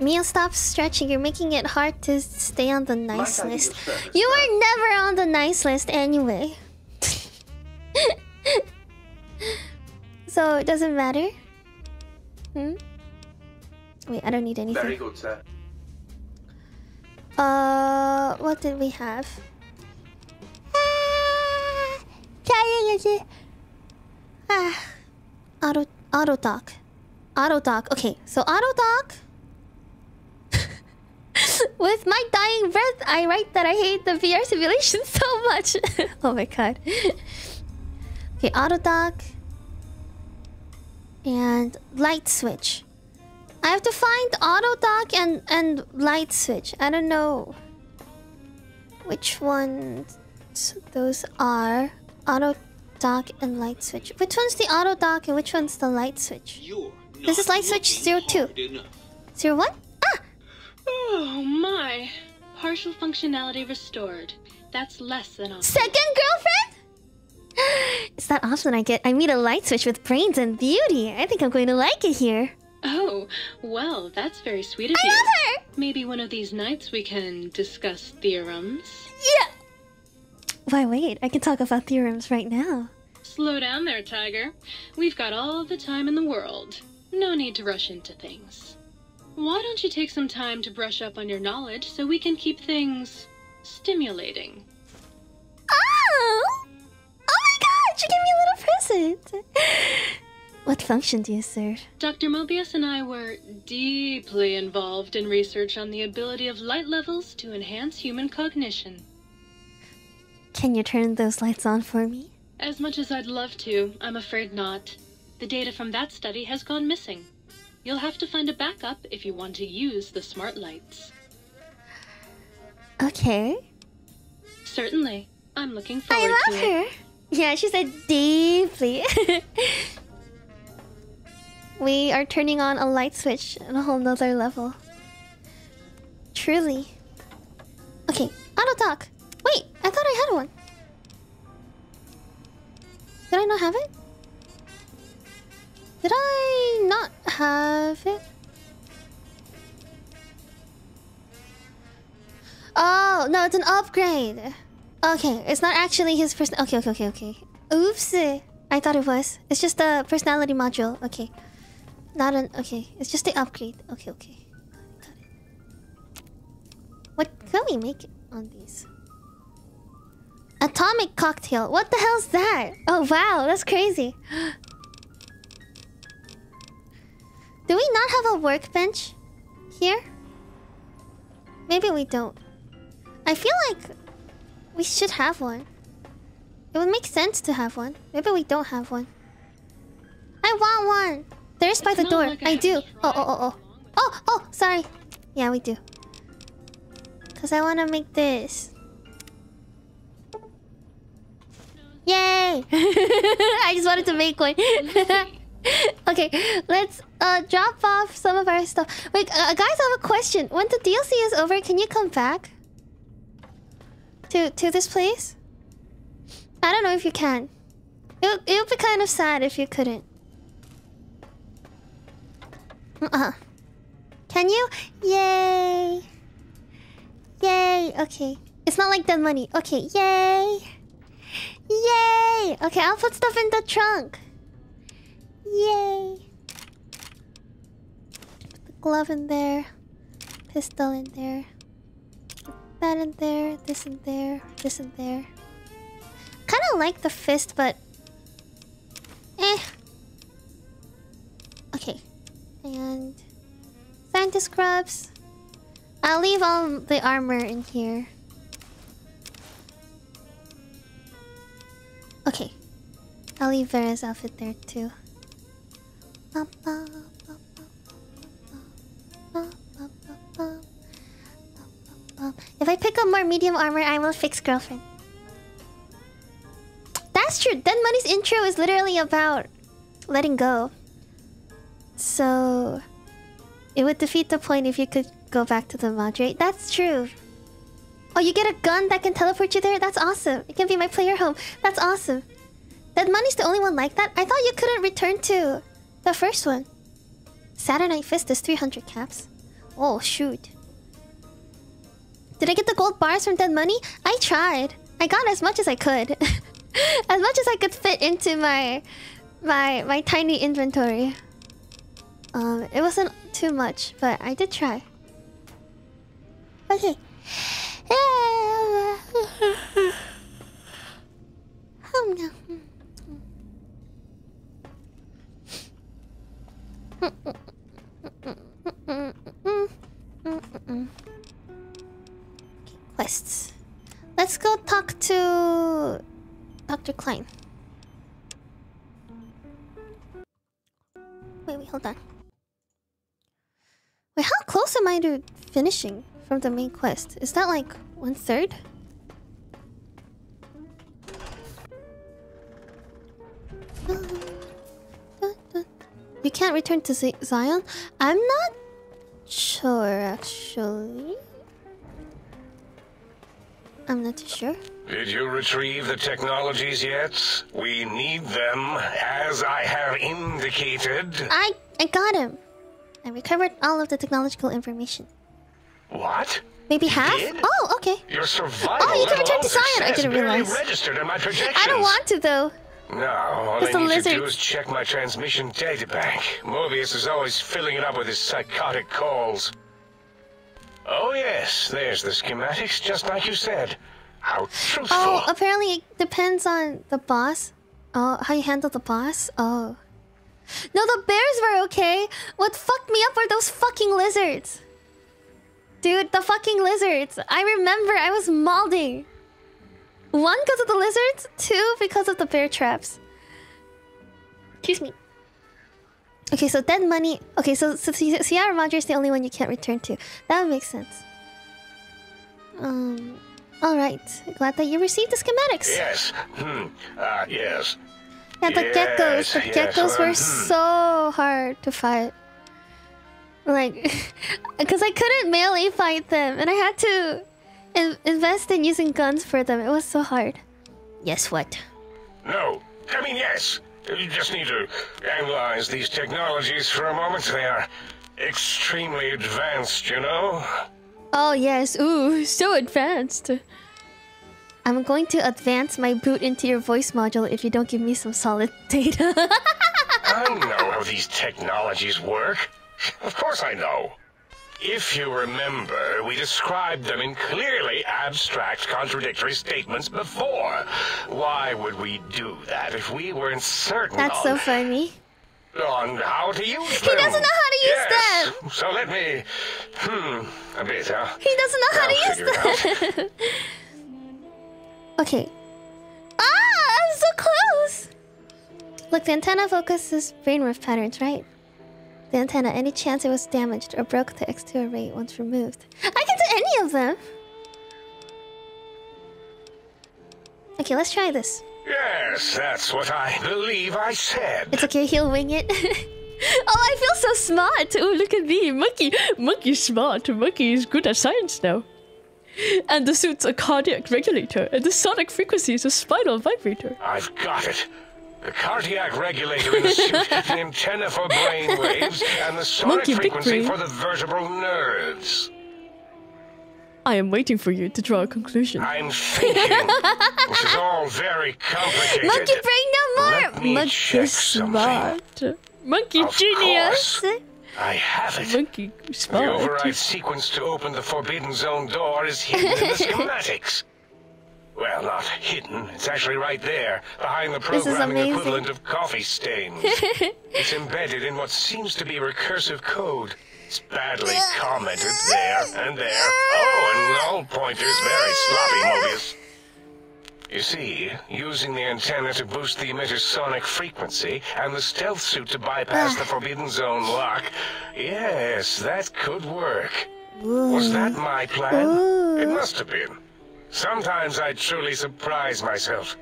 Mia, stop stretching. You're making it hard to stay on the nice list. You were never on the nice list anyway. so it doesn't matter. Hmm? Wait, I don't need anything. Very good, sir. Uh, what did we have? Ah, Ah, auto auto doc, auto talk. Okay, so auto talk. With my dying breath, I write that I hate the VR simulation so much. oh my god. Okay, auto doc and light switch. I have to find auto doc and and light switch. I don't know which ones those are. Auto doc and light switch. Which one's the auto doc and which one's the light switch? You're This is light switch looking zero two. hard enough. Zero one? Ah! Oh my. Partial functionality restored. That's less than optimal. Second girlfriend? It's that often I get I meet a light switch with brains and beauty. I think I'm going to like it here. Oh, well, that's very sweet of I you. love her! Maybe one of these nights we can discuss theorems. Yeah! Why wait, I can talk about theorems right now. Slow down there, Tiger. We've got all the time in the world. No need to rush into things. Why don't you take some time to brush up on your knowledge so we can keep things stimulating? Oh! Oh my god, you gave me a little present! What function do you serve? Dr. Mobius and I were deeply involved in research on the ability of light levels to enhance human cognition. Can you turn those lights on for me? As much as I'd love to, I'm afraid not. The data from that study has gone missing. You'll have to find a backup if you want to use the smart lights. Okay. Certainly. I'm looking forward to it. I love her. Yeah, she said deeply. we are turning on a light switch at a whole nother level. Truly. Okay, auto doc. Wait, I thought I had one. Did I not have it? Did I not have it? Oh, no, it's an upgrade. Okay, it's not actually his person. Okay, okay, okay, okay. Oops. I thought it was. It's just the personality module. Okay. Not an. Okay, it's just the upgrade. Okay, okay. Got it. What can we make on these? Atomic cocktail. What the hell's that? Oh wow, that's crazy. Do we not have a workbench here? Maybe we don't. I feel like we should have one. It would make sense to have one. Maybe we don't have one. I want one. There's by the door. like I I do. Oh, oh, oh, oh. Oh, oh, sorry. Yeah, we do. Because I want to make this. Yay! I just wanted to make one. okay, let's uh drop off some of our stuff. Wait, uh, guys, I have a question. When the DLC is over, can you come back to to this place? I don't know if you can. It it would be kind of sad if you couldn't. Uh-uh. Can you? Yay! Yay! Okay. It's not like that money. Okay, yay! Yay! Okay, I'll put stuff in the trunk. Yay! Put the glove in there. Pistol in there. That in there. This in there. This in there. Kind of like the fist, but eh. Okay, and Santa scrubs. I'll leave all the armor in here. Okay. I'll leave Vera's outfit there too. Bum, bum, more medium armor, I will fix girlfriend. That's true. Dead Money's intro is literally about letting go. So it would defeat the point if you could go back to the Madre. That's true. Oh, you get a gun that can teleport you there? That's awesome. It can be my player home. That's awesome. Dead Money's the only one like that? I thought you couldn't return to the first one. Saturnite Fist is 300 caps. Oh, shoot. Did I get the gold bars from Dead Money? I tried. I got as much as I could. as much as I could fit into my my my tiny inventory. Um, it wasn't too much, but I did try. Okay. Oh no. Okay, quests. Let's go talk to Dr. Klein. Wait, wait, hold on. Wait, how close am I to finishing from the main quest? Is that like one third? You can't return to Z Zion? I'm not sure, actually. I'm not too sure. Did you retrieve the technologies yet? We need them, as I have indicated. I I got him. I recovered all of the technological information. What? Maybe half? did? Oh, okay. Your survival Oh, you can return to Zion. I didn't realize. registered in my projections. I don't want to though. No, all I need to do is check my transmission databank. Mobius is always filling it up with his psychotic calls. Oh yes, there's the schematics, just like you said. How truthful. Oh, apparently it depends on the boss. Oh, how you handle the boss? Oh. No, the bears were okay. What fucked me up were those fucking lizards. Dude, the fucking lizards. I remember I was mauling. One, because of the lizards. Two, because of the bear traps. Excuse me. Okay, so dead money. Okay, so, so Si- Sierra Madre is the only one you can't return to. That would make sense. Um. All right. Glad that you received the schematics. Yes. Hmm. Ah, yes. Yeah, the geckos. The Yes, yes, geckos were hmm. so hard to fight. Like, because I couldn't melee fight them, and I had to in- invest in using guns for them. It was so hard. Yes, what? No. I mean, yes. You just need to analyze these technologies for a moment. They are extremely advanced, you know? Oh yes, ooh, so advanced. I'm going to advance my boot into your voice module if you don't give me some solid data. I know how these technologies work. Of course I know. If you remember, we described them in clearly abstract, contradictory statements before. Why would we do that if we weren't certain That's so funny. on how to use them. He doesn't know how to use yes. them. So let me, hmm, a bit, huh? He doesn't know how I'll to use them. okay. Ah, I'm so close. Look, the antenna focuses brainwave patterns, right? The antenna, any chance it was damaged or broke the X2 array once removed. I can do any of them. Okay, let's try this. Yes, that's what I believe I said. It's okay, he'll wing it. oh, I feel so smart. Oh, look at me. Monkey. Monkey's smart. Monkey is good at science now. And the suit's a cardiac regulator, and the sonic frequency is a spinal vibrator. I've got it. The cardiac regulator in the suit, the antenna for brain waves, and the sonic Monkey frequency for the vertebral nerves. I am waiting for you to draw a conclusion. I'm thinking. this is all very complicated. Monkey brain no more! Let me Monkey check something. smart. Monkey Of genius. course. I have it. Monkey The override sequence to open the Forbidden Zone door is hidden in the schematics. Well, not hidden. It's actually right there, behind the programming equivalent of coffee stains. it's embedded in what seems to be recursive code. It's badly commented there and there. Oh, and null pointers very sloppy, Mobius. You see, using the antenna to boost the emitter's sonic frequency and the stealth suit to bypass the Forbidden Zone lock, yes, that could work. Was that my plan? It must have been. Sometimes I truly surprise myself.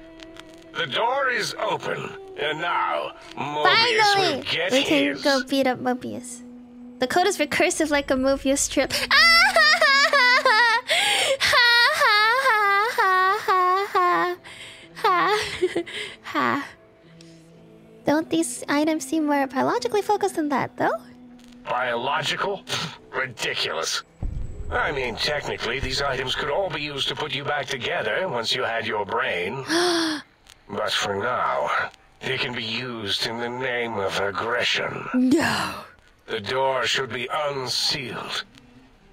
The door is open, and now Mobius will Finally! get We can his. go beat up Mobius. The code is recursive like a Mobius strip. Ah! Ha. Don't these items seem more biologically focused than that, though? Biological? Ridiculous. I mean, technically, these items could all be used to put you back together once you had your brain. but for now, they can be used in the name of aggression. No. The door should be unsealed.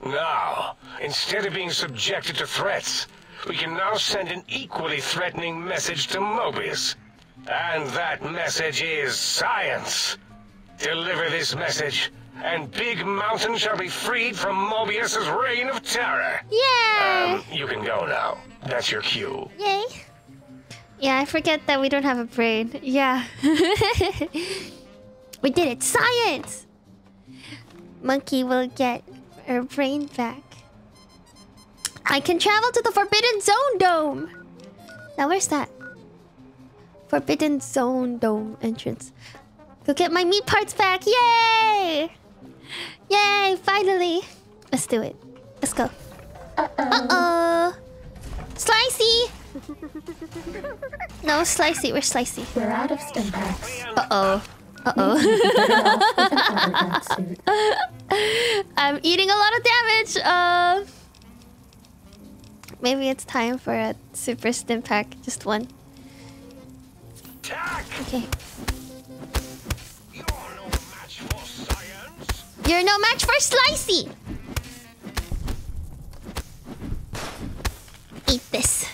Now, instead of being subjected to threats, we can now send an equally threatening message to Mobius. And that message is science. Deliver this message, and Big Mountain shall be freed from Mobius's reign of terror. Yay! Um, you can go now. That's your cue. Yay! Yeah, I forget that we don't have a brain. Yeah. we did it! Science! Monkey will get her brain back. I can travel to the Forbidden Zone Dome! Now, where's that? Forbidden Zone Dome entrance. Go get my meat parts back! Yay! Yay! Finally! Let's do it. Let's go. Uh oh. Slicey! no, Slicey. We're Slicey. We're out of Stimpaks. Uh oh. Uh oh. With an hourglass suit. I'm eating a lot of damage. Uh, maybe it's time for a super Stimpak. Just one. Okay. You're no match for Slicey. Eat this.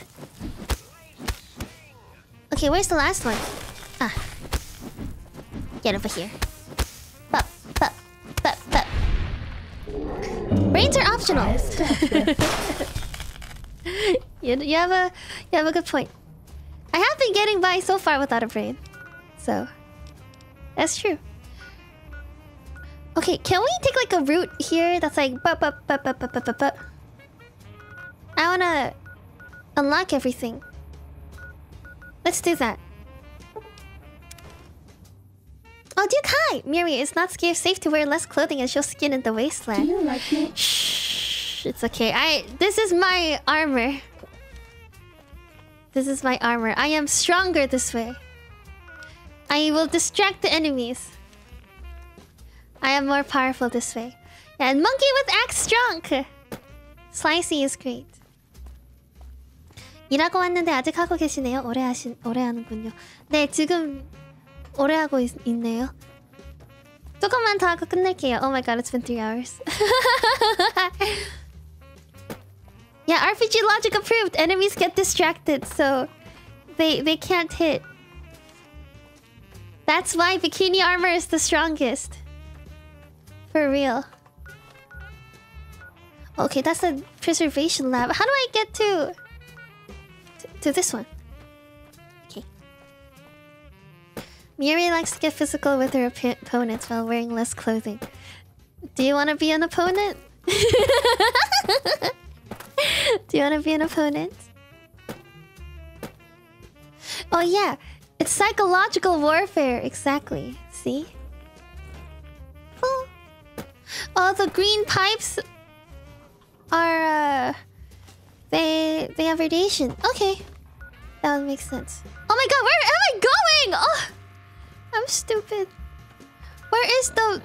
Okay, where's the last one? Ah. Get over here. Pup, pup, pup, pup. Brains are optional. you, you have a you have a good point. I have been getting by so far without a brain, so that's true. Okay, can we take like a route here that's like bup bup bup bup bup bup bup I wanna unlock everything. Let's do that. Oh, dear Kai! Miri, it's not scared safe to wear less clothing as your skin in the wasteland. Do you like it? Shh, it's okay. I this is my armor. This is my armor. I am stronger this way. I will distract the enemies. I am more powerful this way. And monkey with axe strong. Slicey is great. 일하고 왔는데 아직 하고 계시네요. 오래 하신 오래 하는군요. 네, 지금 오래 하고 있, 있네요. 좀 조금만 더 하고 끝낼게요. Oh my god, it's been three hours. yeah, RPG logic approved. Enemies get distracted, so they they can't hit. That's why bikini armor is the strongest. For real. Okay, that's the preservation lab. How do I get to to, to this one? Okay. Miri likes to get physical with her oppo- opponents while wearing less clothing. Do you want to be an opponent? Do you want to be an opponent? Oh yeah, it's psychological warfare. Exactly. See? Oh, the green pipes are uh, they they have radiation. Okay, that would make sense. Oh my god, where am I going? Oh, I'm stupid. Where is the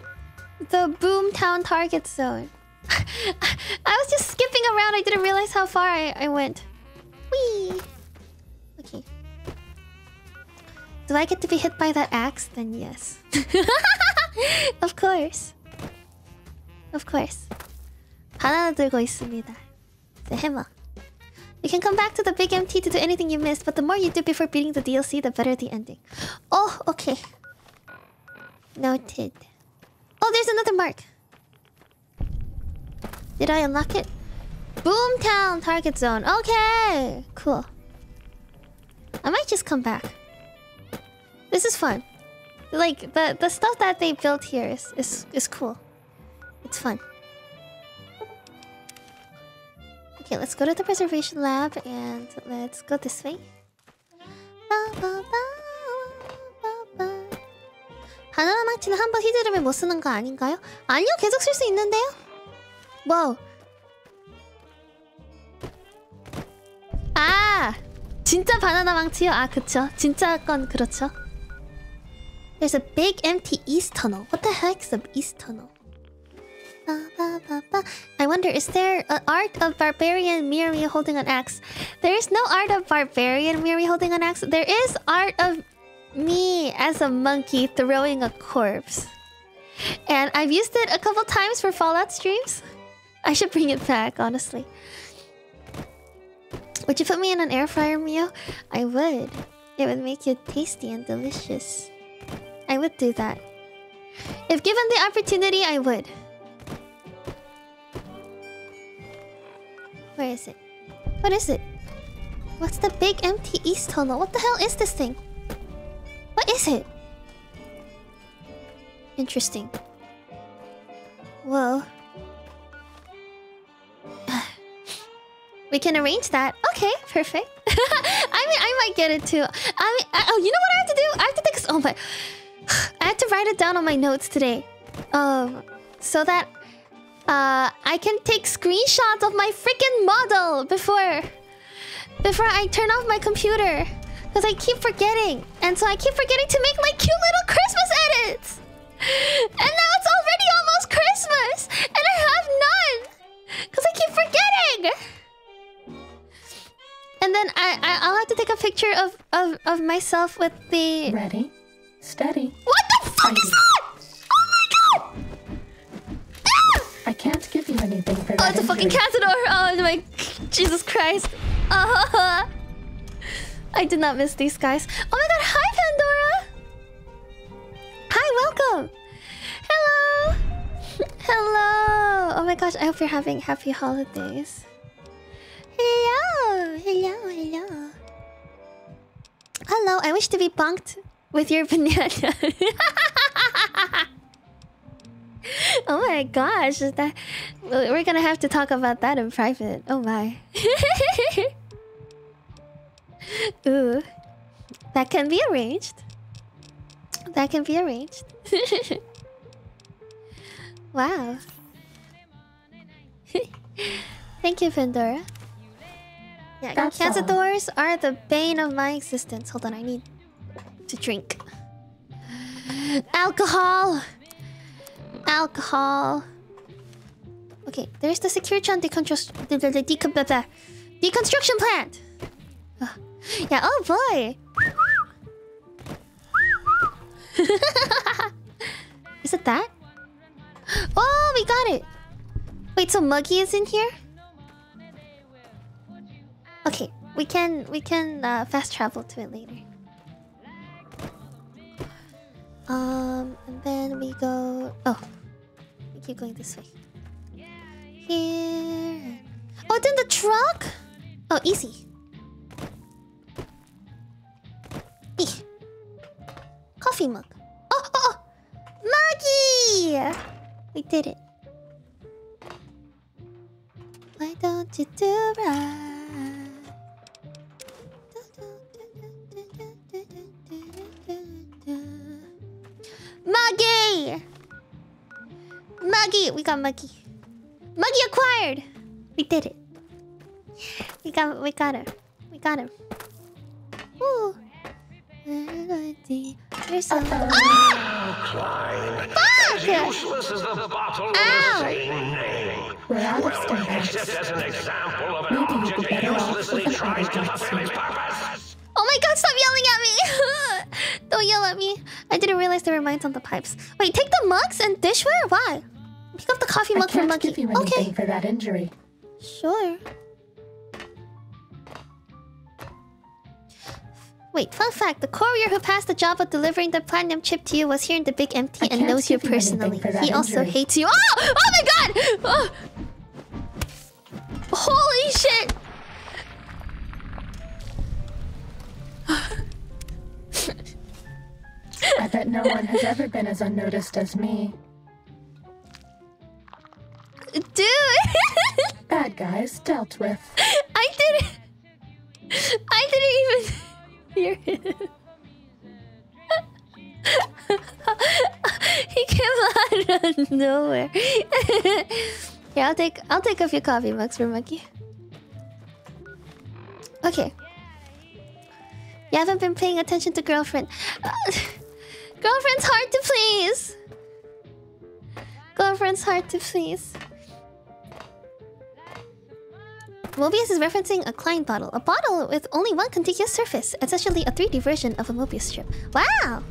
the Boomtown target zone? I was just skipping around. I didn't realize how far I, I went. Whee! Okay. Do I get to be hit by that axe? Then yes. of course. Of course. 바나나 들고 있습니다. The hammer. You can come back to the big MT to do anything you missed, but the more you do before beating the DLC, the better the ending. Oh, okay. Noted. Oh, there's another mark. Did I unlock it? Boomtown target zone. Okay, cool. I might just come back. This is fun. Like the the stuff that they built here is is is cool. It's fun. Okay, let's go to the preservation lab and let's go this way. 바나나 망치는 한 번 휘두르면 못 쓰는 거 아닌가요? 아니요, 계속 쓸 수 있는데요. 와우. 아, 진짜 바나나 망치요? 아, 그쵸. 진짜 건 그렇죠. There's a big empty east tunnel. What the heck's the east tunnel? I wonder, is there an art of barbarian Miri holding an axe? There is no art of barbarian Miri holding an axe. There is art of me as a monkey throwing a corpse. And I've used it a couple times for Fallout streams. I should bring it back, honestly. Would you put me in an air fryer, Mio? I would. It would make it tasty and delicious. I would do that. If given the opportunity, I would. Where is it? What is it? What's the big empty east tunnel? What the hell is this thing? What is it? Interesting. Whoa. we can arrange that. Okay, perfect. I mean, I might get it too. I mean, I, oh, you know what I have to do? I have to take. Oh my! I have to write it down on my notes today, um, so that uh, I can take screenshots of my freaking model before before I turn off my computer. Because I keep forgetting. And so I keep forgetting to make my cute little Christmas edits. And now it's already almost Christmas. And I have none. Because I keep forgetting. And then I, I, I'll have to take a picture of, of, of myself with the... Ready, steady. What the fuck is that? I can't give you anything for Oh, it's a fucking. Cazador! Oh my... Jesus Christ. Uh, I did not miss these guys. Oh my god, hi Pandora! Hi, welcome! Hello! Hello! Oh my gosh, I hope you're having happy holidays. Hello! Hello, hello. Hello, I wish to be bunked with your banana. oh my gosh, is that we're gonna have to talk about that in private. Oh my. Ooh. That can be arranged. That can be arranged. wow. Thank you, Pandora. Yeah, That's all. Cazadors are the bane of my existence. Hold on, I need to drink. Alcohol! Alcohol. Okay, there's the Securitron deconstru- the, decon- the, deconstruction plant. Ugh. Yeah, oh boy. is it that? Oh, we got it. Wait, so Muggy is in here? Okay, we can we can uh, fast travel to it later. Um, and then we go. Oh, keep going this way. Here. Oh, in the truck. Oh, easy. Coffee mug. Oh, oh, oh, Maggie! We did it. Why don't you do right? Muggy! Muggy! We got Muggy. Muggy acquired! We did it. We got we got her. We got him. Woo! You're so Klein. Fuck! As useless as the bottle with Ow. the same name. We're Well, stimulants. except as an example of an Maybe object that uselessly tries to fulfill its purpose. Oh my god, stop yelling at me! Don't yell at me. I didn't realize there were mines on the pipes. Wait, take the mugs and dishware? Why? Pick up the coffee I mug from can't Muggy. give you anything Okay, for that injury. sure. Wait, fun fact. The courier who passed the job of delivering the platinum chip to you was here in the Big Empty and knows you give you anything personally. for He also hates you. Oh! Oh my god! Oh. Holy shit! I bet no one has ever been as unnoticed as me. Dude! Bad guys dealt with. I didn't. I didn't even hear him. he came out of nowhere. yeah, I'll take I'll take a few coffee mugs for Monkey. Okay. You haven't been paying attention to girlfriend. Girlfriend's hard to please. Girlfriend's hard to please. Mobius is referencing a Klein bottle, a bottle with only one contiguous surface, essentially a 3D version of a Mobius strip. Wow!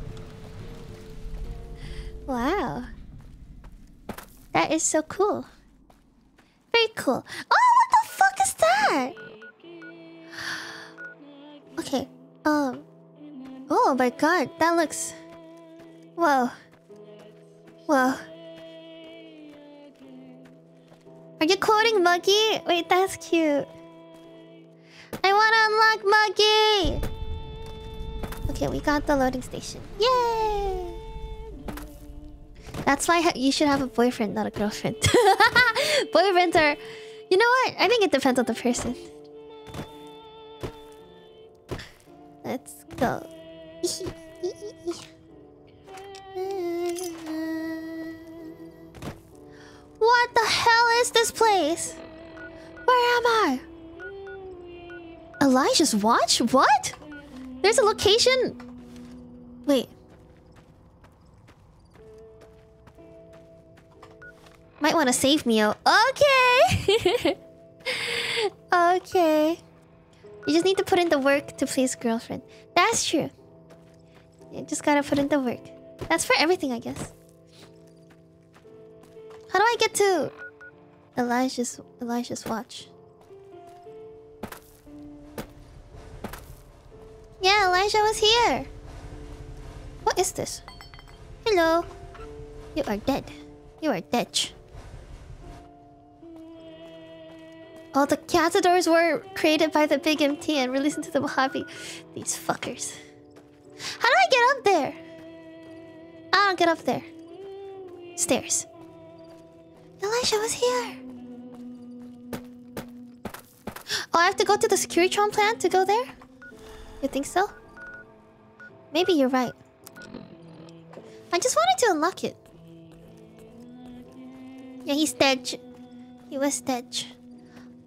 Wow. That is so cool. Very cool. Oh, what the fuck is that? Okay, um. Oh my god, that looks. Whoa. Whoa. Are you quoting Muggy? Wait, that's cute. I wanna unlock Muggy! Okay, we got the loading station. Yay! That's why you should have a boyfriend, not a girlfriend. Boyfriends are. You know what? I think it depends on the person. Let's go. What the hell is this place? Where am I? Elijah's watch? What? There's a location. Wait. Might want to save me. Okay. okay. You just need to put in the work to please girlfriend. That's true. You just gotta put in the work. That's for everything, I guess. How do I get to Elijah's Elijah's watch? Yeah, Elijah was here. What is this? Hello. You are dead. You are dead. All the cazadors were created by the Big MT and released into the Mojave. These fuckers. How do I get up there? I don't get up there. Stairs. Elijah was here. Oh, I have to go to the Securitron plant to go there? You think so? Maybe you're right. I just wanted to unlock it. Yeah, he's dead. He was dead.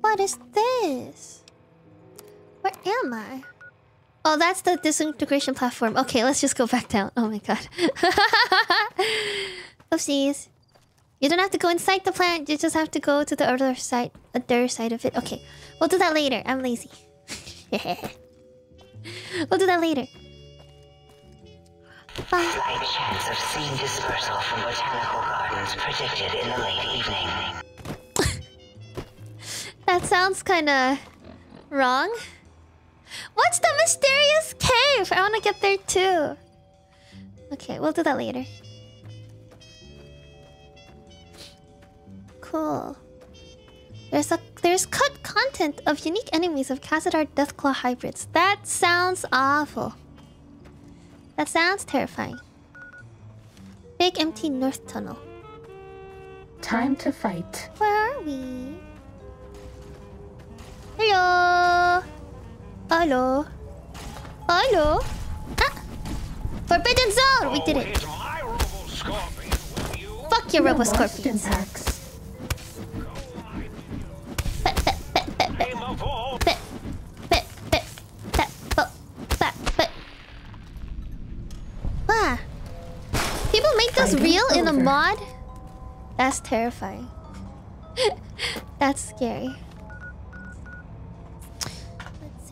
What is this? Where am I? Oh, that's the disintegration platform. Okay, let's just go back down. Oh my god. Oopsies. You don't have to go inside the plant. You just have to go to the other side, the other side of it. Okay, we'll do that later. I'm lazy. we'll do that later. Slight chance of seed dispersal from botanical gardens predicted in the late evening. That sounds kind of wrong. What's the mysterious cave? I want to get there too. Okay, we'll do that later. Cool. There's a there's cut content of unique enemies of Cazador Deathclaw hybrids. That sounds awful. That sounds terrifying. Big empty north tunnel. Time to fight. Where are we? Hello. Hello. Hello. Ah. Forbidden zone. We did it. Fuck your No Robo more Scorpions. Stimpaks. Bit, bit, bit, bit, bit, bit, bit. Ah. People make this real in a mod? That's terrifying. That's scary.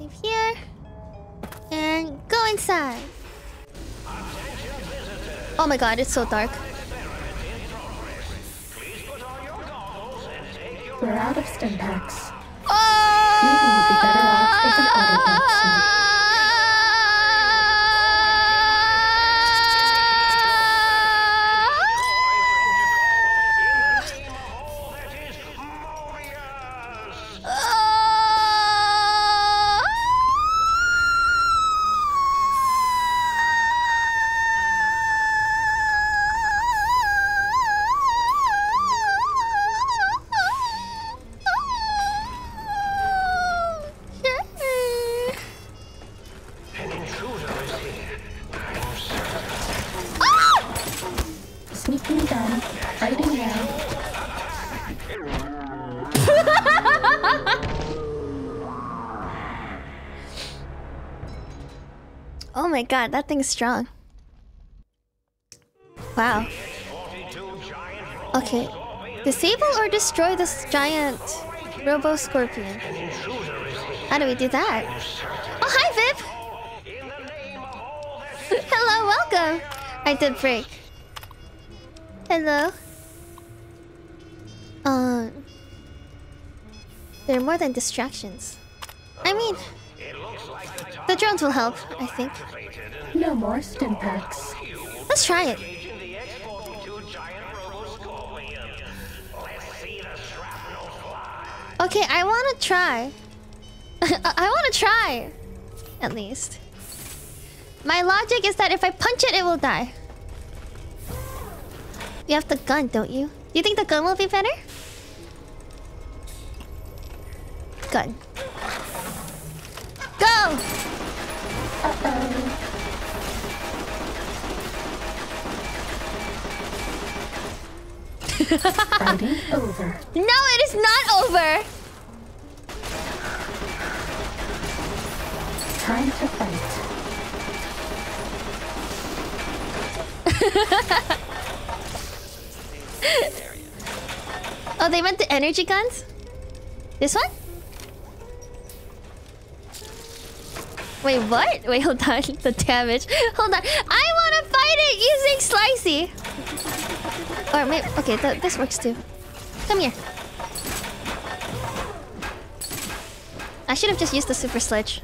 Save here. And go inside. Oh my god, it's so dark. We're out of Stimpaks. Oh! God, that thing's strong. Wow. Okay. Disable or destroy this giant Robo Scorpion. How do we do that? Oh, hi, Viv! Hello, welcome! I did break. Hello. Um. There are more than distractions. I mean, the drones will help, I think. No more Stimpaks. Let's try it. Okay, I want to try. I want to try. At least. My logic is that if I punch it, it will die. You have the gun, don't you? You think the gun will be better? Gun. Go! Fighting over. No, it is not over! Time to fight. oh, they went to energy guns? This one? Wait, what? Wait, hold on. The damage. Hold on. I want to fight it using Slicey. Or maybe... Okay, th this works too. Come here. I should have just used the super sledge.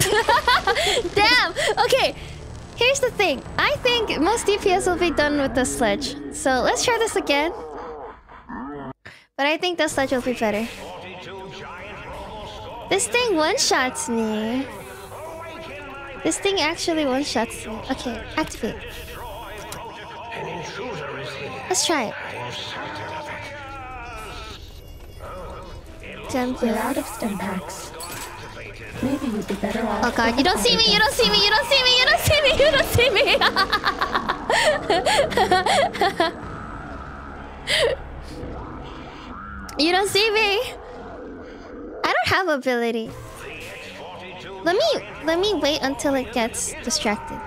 Damn! Okay. Here's the thing. I think most DPS will be done with the sledge. So let's try this again. But I think the sledge will be better. This thing one-shots me. This thing actually one-shots me. Okay, activate. Let's try it. Jump We're out of Stimpaks. Maybe you'd be better off. Oh god, you don't see me, you don't see me, you don't see me, you don't see me, you don't see me! you don't see me! I don't have ability. Let me let me wait until it gets distracted.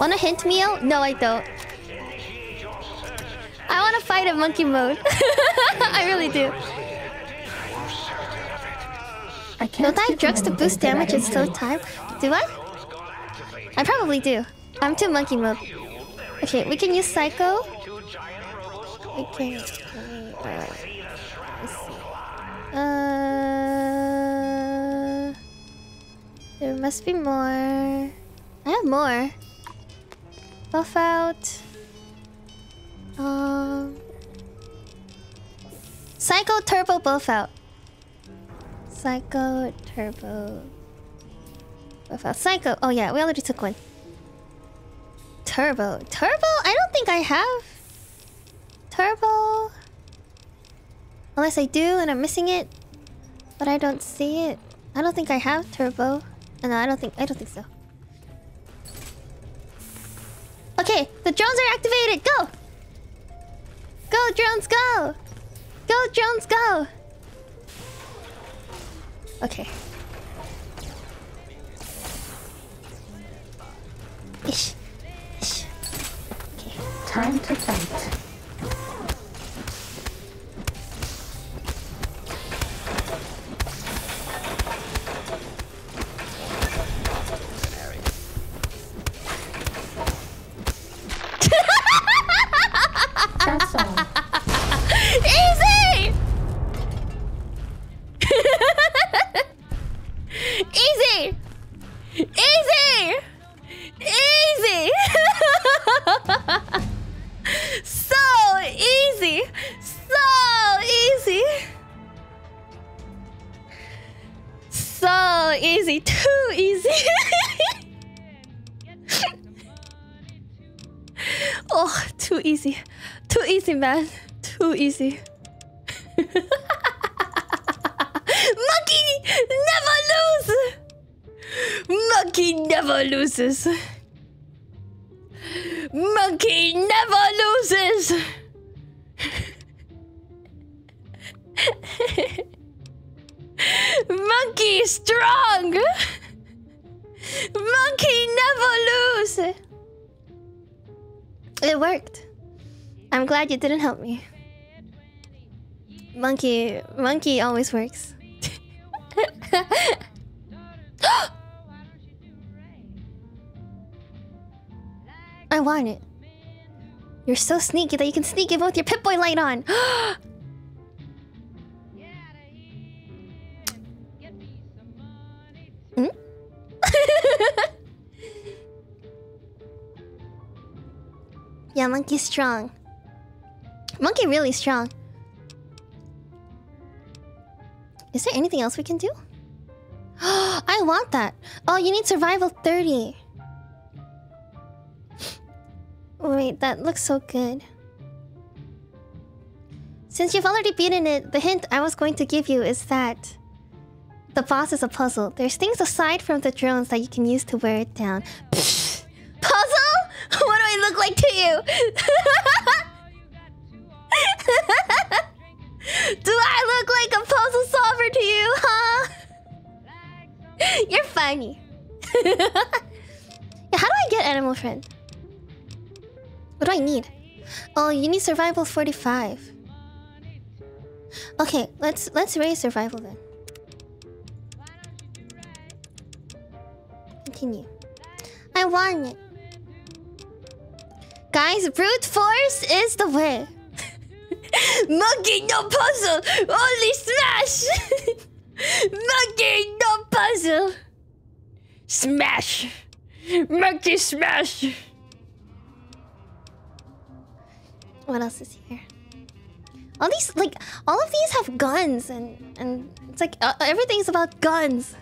Wanna hint me out? No, I don't. I wanna fight in monkey mode. I really do. I can't Don't I have drugs to boost damage in slow time? Do I? I probably do. I'm too monkey mode. Okay, we can use psycho. Can. Uh. Uh, there must be more. I have more. Buffout. Um. Psycho Turbo Buffout. Psycho Turbo Buffout. Psycho. Oh yeah, we already took one. Turbo. Turbo? I don't think I have. Turbo. Unless I do and I'm missing it. But I don't see it. I don't think I have turbo. Uh, No, I don't think I don't think so. Okay, the drones are activated. Go. Go drones, go. Go drones, go. Okay. Ish. Ish. Okay. Time to fight. Didn't help me. Monkey, monkey always works. I want it. You're so sneaky that you can sneak it with your Pip-Boy light on. Hmm? yeah, monkey's strong. Monkey really strong. Is there anything else we can do? I want that. Oh, you need survival 30. Wait, that looks so good. Since you've already beaten it, the hint I was going to give you is that the boss is a puzzle. There's things aside from the drones that you can use to wear it down. Pfft. Puzzle? What do I look like to you? do I look like a puzzle solver to you, huh? You're funny. how do I get animal friend? What do I need? Oh, you need survival 45. Okay, let's let's raise survival then. Continue. I want it. Guys, brute force is the way. Monkey no puzzle, only smash. Monkey no puzzle. Smash. Monkey smash. What else is here? All these, like, all of these have guns, and and it's like uh, everything's about guns.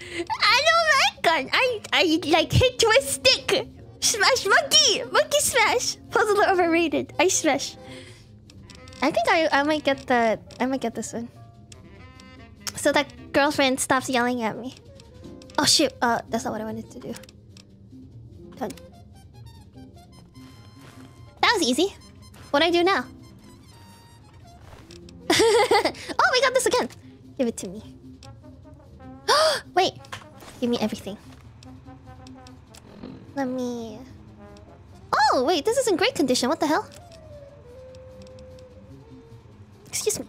I don't like gun. I I like hit with stick. Smash monkey, monkey smash. Puzzle overrated. I smash. I think I I might get the I might get this one. So that girlfriend stops yelling at me. Oh shoot! Uh, that's not what I wanted to do. Done. That was easy. What do I do now? oh, we got this again. Give it to me. Wait. Give me everything. Let me... Oh, wait. This is in great condition. What the hell? Excuse me.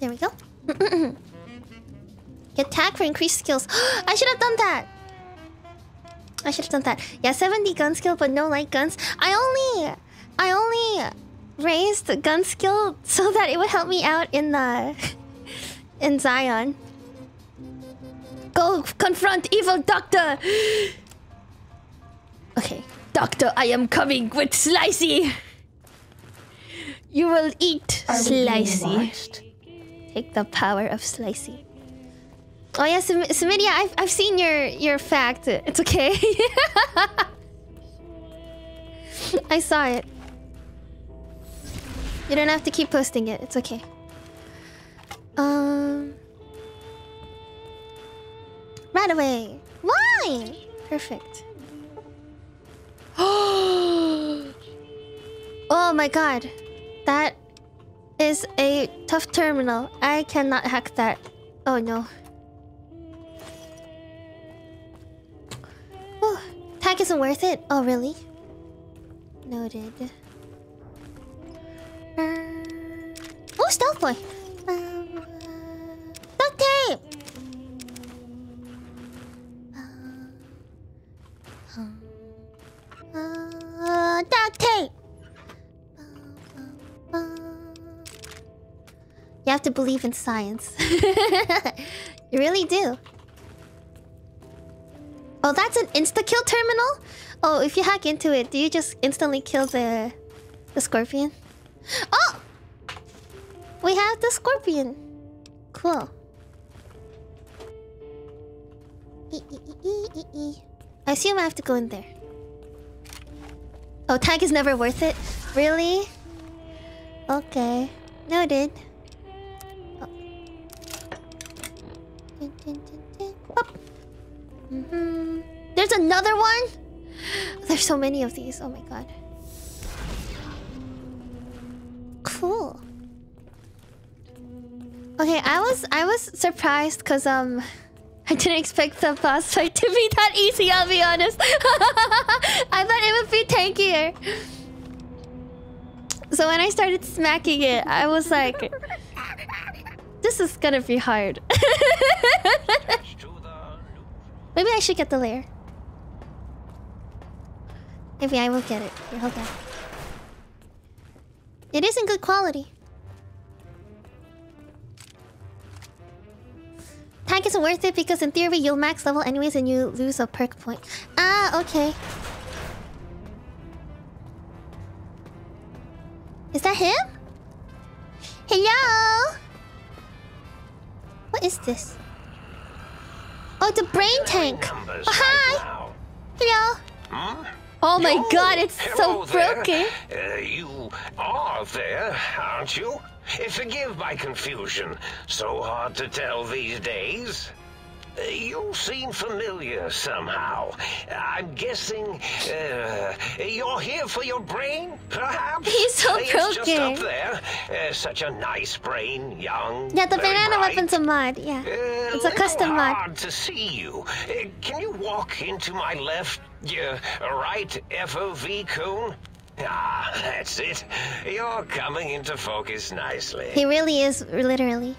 There we go. Get tag for increased skills. I should have done that. I should have done that. Yeah, 70 gun skill, but no light guns. I only, I only raised the gun skill so that it would help me out in the, in Zion. Go confront evil doctor. Okay, doctor, I am coming with Slicey. You will eat Are Slicey. Take the power of Slicey. Oh yeah, Sam- Samidia, I've I've seen your your fact. It's okay. I saw it. You don't have to keep posting it. It's okay. Um. Right away. Why? Perfect. oh my god. That is a tough terminal. I cannot hack that. Oh no. Oh, tag isn't worth it. Oh really? Noted. Uh, oh, stealth boy. Um, duct tape. Uh, duct tape. You have to believe in science. you really do. Oh, that's an insta kill terminal? Oh, if you hack into it, do you just instantly kill the the scorpion? Oh! We have the scorpion. Cool. I assume I have to go in there. Oh, tag is never worth it? Really? Okay. Noted. Mhm. There's another one? There's so many of these. Oh my god. Cool. Okay, I was I was surprised because um I didn't expect the boss fight to be that easy, I'll be honest. I thought it would be tankier. So when I started smacking it, I was like This is gonna be hard. Maybe I should get the layer. Maybe I will get it. Here, hold on. It is in good quality. Tank isn't worth it because in theory you'll max level anyways and you lose a perk point. Ah, okay. Is that him? Hello? What is this? Oh, the brain tank. Oh, hi. Hello. Oh my god, it's so broken. Uh, you are there, aren't you? Forgive my confusion. So hard to tell these days. You seem familiar somehow. I'm guessing uh, you're here for your brain, perhaps? He's so it's just up there. Uh, such a nice brain, young. Yeah, the banana bright. weapon's a mod. Yeah, Uh, it's a custom mod. hard to see you. Uh, can you walk into my left, uh, right FOV cone? Ah, that's it. You're coming into focus nicely. He really is, literally.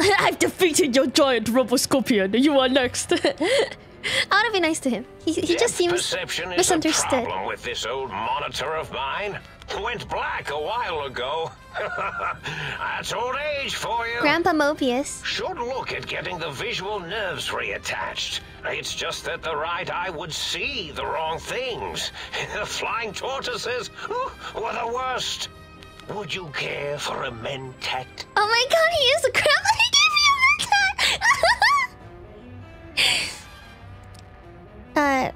I've defeated your giant roboscorpion. You are next. I want to be nice to him. He, he just seems perception is misunderstood. a problem with this old monitor of mine. Went black a while ago. That's old age for you. Grandpa Mobius. Should look at getting the visual nerves reattached. It's just that the right eye would see the wrong things. The flying tortoises oh, were the worst. Would you care for a mentat? Oh my god, he is a grandpa uh,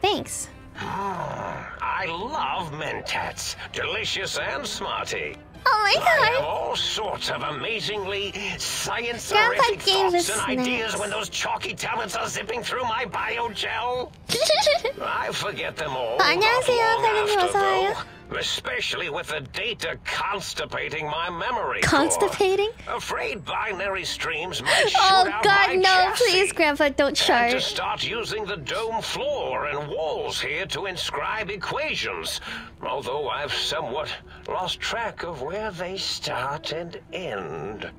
thanks. I love mentats. Delicious and smarty. Oh my I have god. all sorts of amazingly Grandpa science-orific gave thoughts us and ideas snacks. when those chalky tablets are zipping through my biogel. I forget them all. 어, 안녕하세요, not long 사장님, after, 어서 와요. Especially with the data constipating my memory. core. Constipating? Afraid binary streams might oh, shoot Oh out god, my no, chassis. please, Grandpa, don't Had to start using the dome floor and walls here to inscribe equations. Although I've somewhat lost track of where they start and end.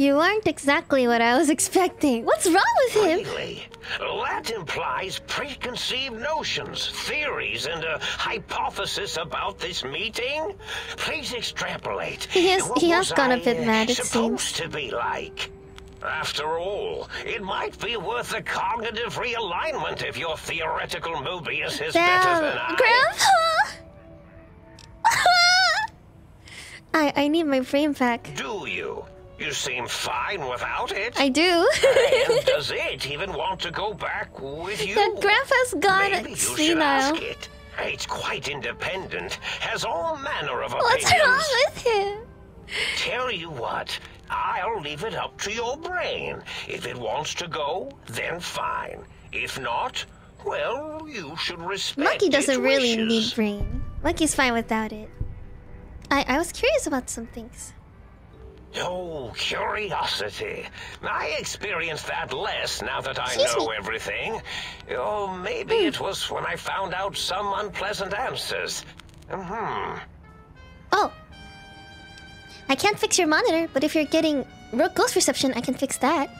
You aren't exactly what I was expecting. What's wrong with him? Really? That implies preconceived notions, theories, and a hypothesis about this meeting? Please extrapolate. He has- What he has gone a I, bit uh, mad, it supposed to be like? After all, it might be worth a cognitive realignment if your theoretical Mobius is better than Damn, I. Grandpa! I I need my brain back. Do you? You seem fine without it. I do. and does it even want to go back with you? That Grandpa's gone Maybe you should senile. ask it. It's quite independent, has all manner of What's opinions. wrong with him? Tell you what, I'll leave it up to your brain. If it wants to go, then fine. If not, well, you should respect Monkey doesn't really wishes. need brain. Monkey's fine without it. I I was curious about some things. Oh, curiosity. I experience that less now that I Excuse know me. everything. Oh, maybe it was when I found out some unpleasant answers. Hmm. Oh. I can't fix your monitor, but if you're getting real ghost reception, I can fix that.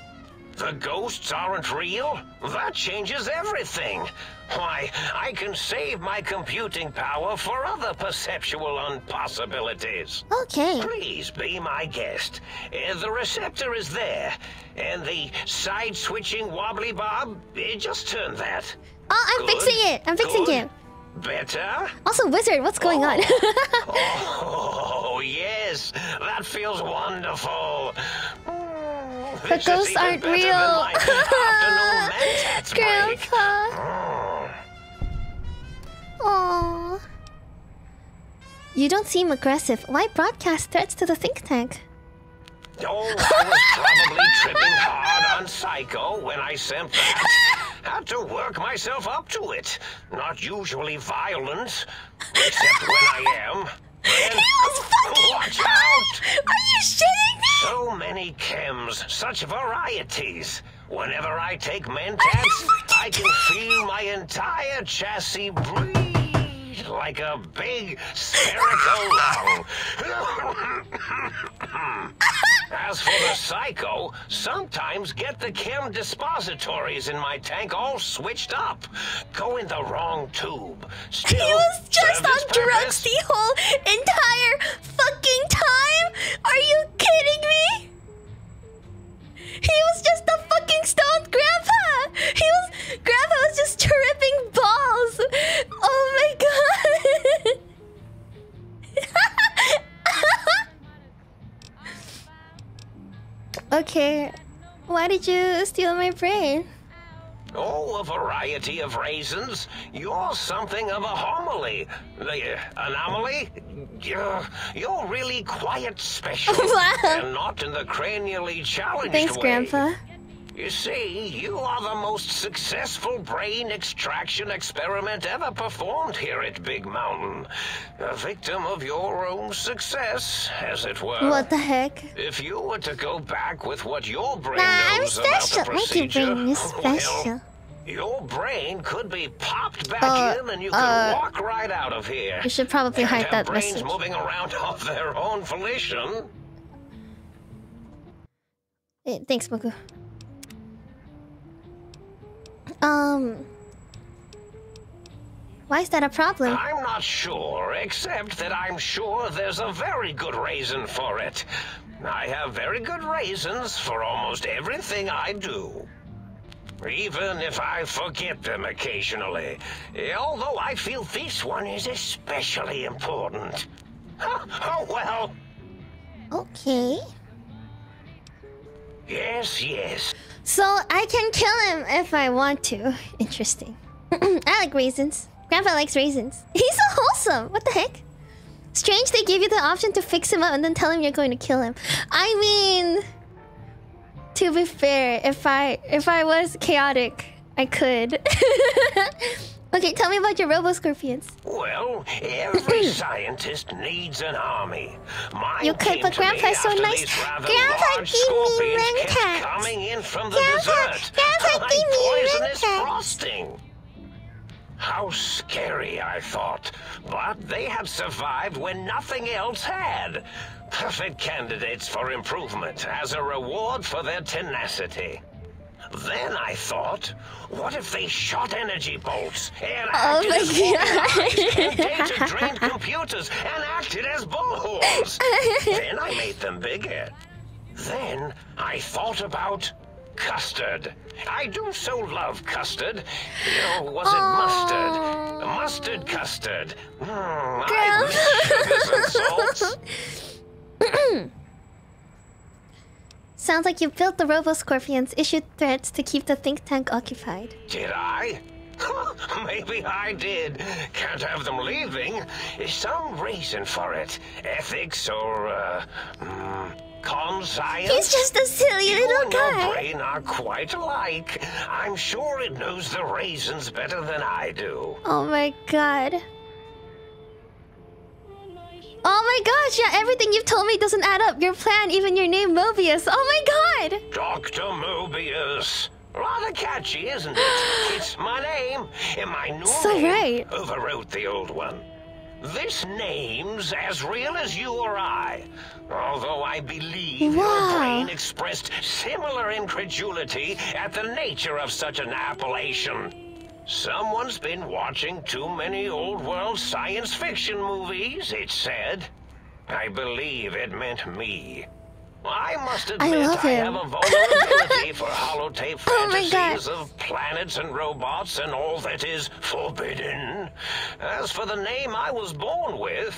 The ghosts aren't real? That changes everything. Why, I can save my computing power for other perceptual impossibilities. Okay. Please be my guest. Uh, the receptor is there, and the side switching wobbly bob, uh, just turn that. Oh, I'm Good, fixing it. I'm fixing good. it. Better? Also, wizard, what's going on? Oh, yes, that feels wonderful. the ghosts aren't real. Grandpa. Aww. You don't seem aggressive. Why broadcast threats to the think tank? Oh, I was probably tripping hard on Psycho when I sent that. Had to work myself up to it. Not usually violent, except when I am. Then, watch out! Are you shitting me? So many chems, such varieties. Whenever I take Mentats, I can feel my entire chassis breathe like a big spherical lung. As for the psycho, sometimes get the chem dispositories in my tank all switched up. Go in the wrong tube. Still, He was just on drugs the whole entire fucking time? Are you kidding me? He was just a fucking stoned grandpa! He was. Grandpa was just tripping balls! Oh my god! okay, why did you steal my brain? Oh, a variety of raisins. You're something of a homily. The uh, anomaly? You're, you're really quite special. Wow. and not in the cranially challenged Thanks, way. Grandpa. You see, you are the most successful brain extraction experiment ever performed here at Big Mountain. A victim of your own success, as it were. What the heck? If you were to go back with what your brain Nah, I'm knows about special. the procedure, brain is well, special. your brain could be popped back Uh, in and you could uh, walk right out of here. We should probably hide that brains message. moving around of their own volition. Eh, thanks, Mogu. Um. Why is that a problem? I'm not sure, except that I'm sure there's a very good reason for it. I have very good reasons for almost everything I do. Even if I forget them occasionally. Although I feel this one is especially important. Oh, well. Okay. Yes, yes. So I can kill him if I want to. Interesting. I like raisins. Grandpa likes raisins. He's so wholesome. What the heck? Strange they give you the option to fix him up and then tell him you're going to kill him. I mean, to be fair, if I if I was chaotic, I could. okay, tell me about your Robo Scorpions. Well, every scientist needs an army. Mine You could, but Grandpa's so nice. Grandpa gave me Mentats. coming in from the Grandpa- dessert. Grandpa gave me Mentats. frosting. How scary, I thought. But they had survived when nothing else had. Perfect candidates for improvement as a reward for their tenacity. Then I thought, what if they shot energy bolts and Oh acted my as God. data drained computers and acted as bullholes? then I made them bigger. Then I thought about custard. I do so love custard. Oh, was it mustard? Mustard custard. Mm, I miss sugars and salts. Sounds like you built the Robo Scorpions, issued threats to keep the think tank occupied. Did I? Maybe I did. Can't have them leaving. Is some reason for it. Ethics or, uh, mm, con science? He's just a silly you little and your guy. brain are quite alike. I'm sure it knows the raisins better than I do. Oh my god. Oh my gosh, yeah, everything you've told me doesn't add up. Your plan, even your name, Mobius. Oh my god! Dr. Mobius. Rather catchy, isn't it? It's my name, and my new So name right. overwrote the old one. This name's as real as you or I. Although I believe Wow. your brain expressed similar incredulity at the nature of such an appellation. Someone's been watching too many old world science fiction movies, it said. I believe it meant me. I must I admit love I have a vulnerability for holotape Oh fantasies of planets and robots and all that is forbidden. As for the name I was born with,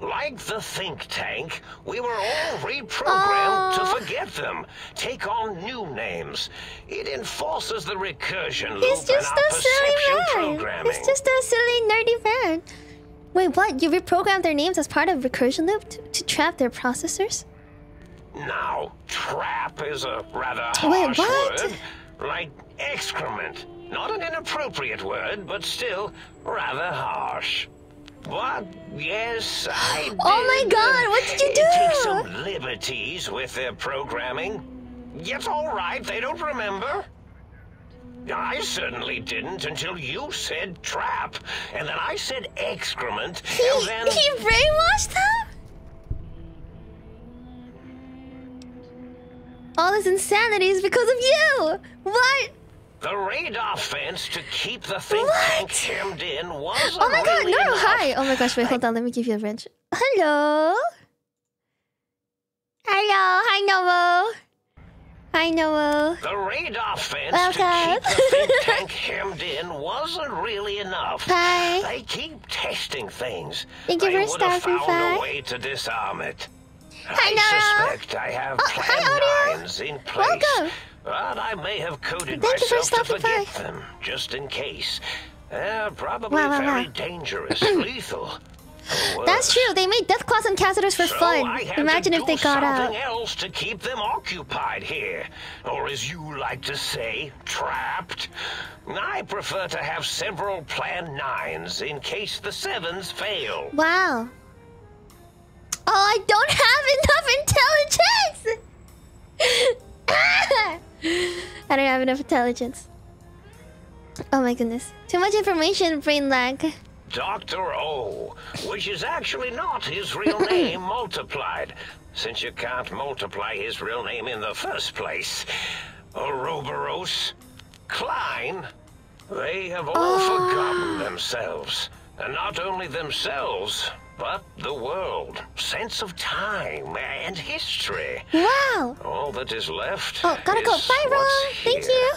like the think tank, we were all reprogrammed to oh. forget them, take on new names. It enforces the recursion loop He's just in our a silly man. He's just a silly, nerdy man. Wait, what? You reprogrammed their names as part of recursion loop to, to trap their processors? Now, trap is a rather harsh Wait, what? word, like excrement. Not an inappropriate word, but still rather harsh. But yes, I oh did. Oh my god, what did you do? Take some liberties with their programming. It's all right, they don't remember. I certainly didn't until you said trap, and then I said excrement, and then He brainwashed them? All this insanity is because of you! What? The radar fence to keep the think tank hemmed in wasn't Oh my god, really no, enough. hi! Oh my gosh, wait, hold on, let me give you a wrench. Hello? Hello, hi Nomo. Hi Nomo. The radar fence Welcome. to keep the think tank hemmed in wasn't really enough. Hi. They keep testing things. Thank you they for stopping found by. a way to disarm it. Hi, I suspect I have Oh, hi, plan Audio. nines in place. Welcome. But I may have coded Thank you for myself to stopping by. them, just in case. They're probably Wow, wow, very wow. dangerous, lethal. That's true, they made death claws and cazadors for So fun. Imagine if they got out. else to keep them occupied here, or as you like to say, trapped. I prefer to have several Plan Nines in case the Sevens fail. Wow. Oh, I don't have enough intelligence! Ah! I don't have enough intelligence. Oh my goodness. Too much information, brain lag. Dr. O, which is actually not his real name multiplied, since you can't multiply his real name in the first place. Ouroboros, Klein, they have all forgotten themselves. And not only themselves, but the world, sense of time, and history. Wow! All that is left. Oh, gotta go. Bye, Ron! Thank here. you!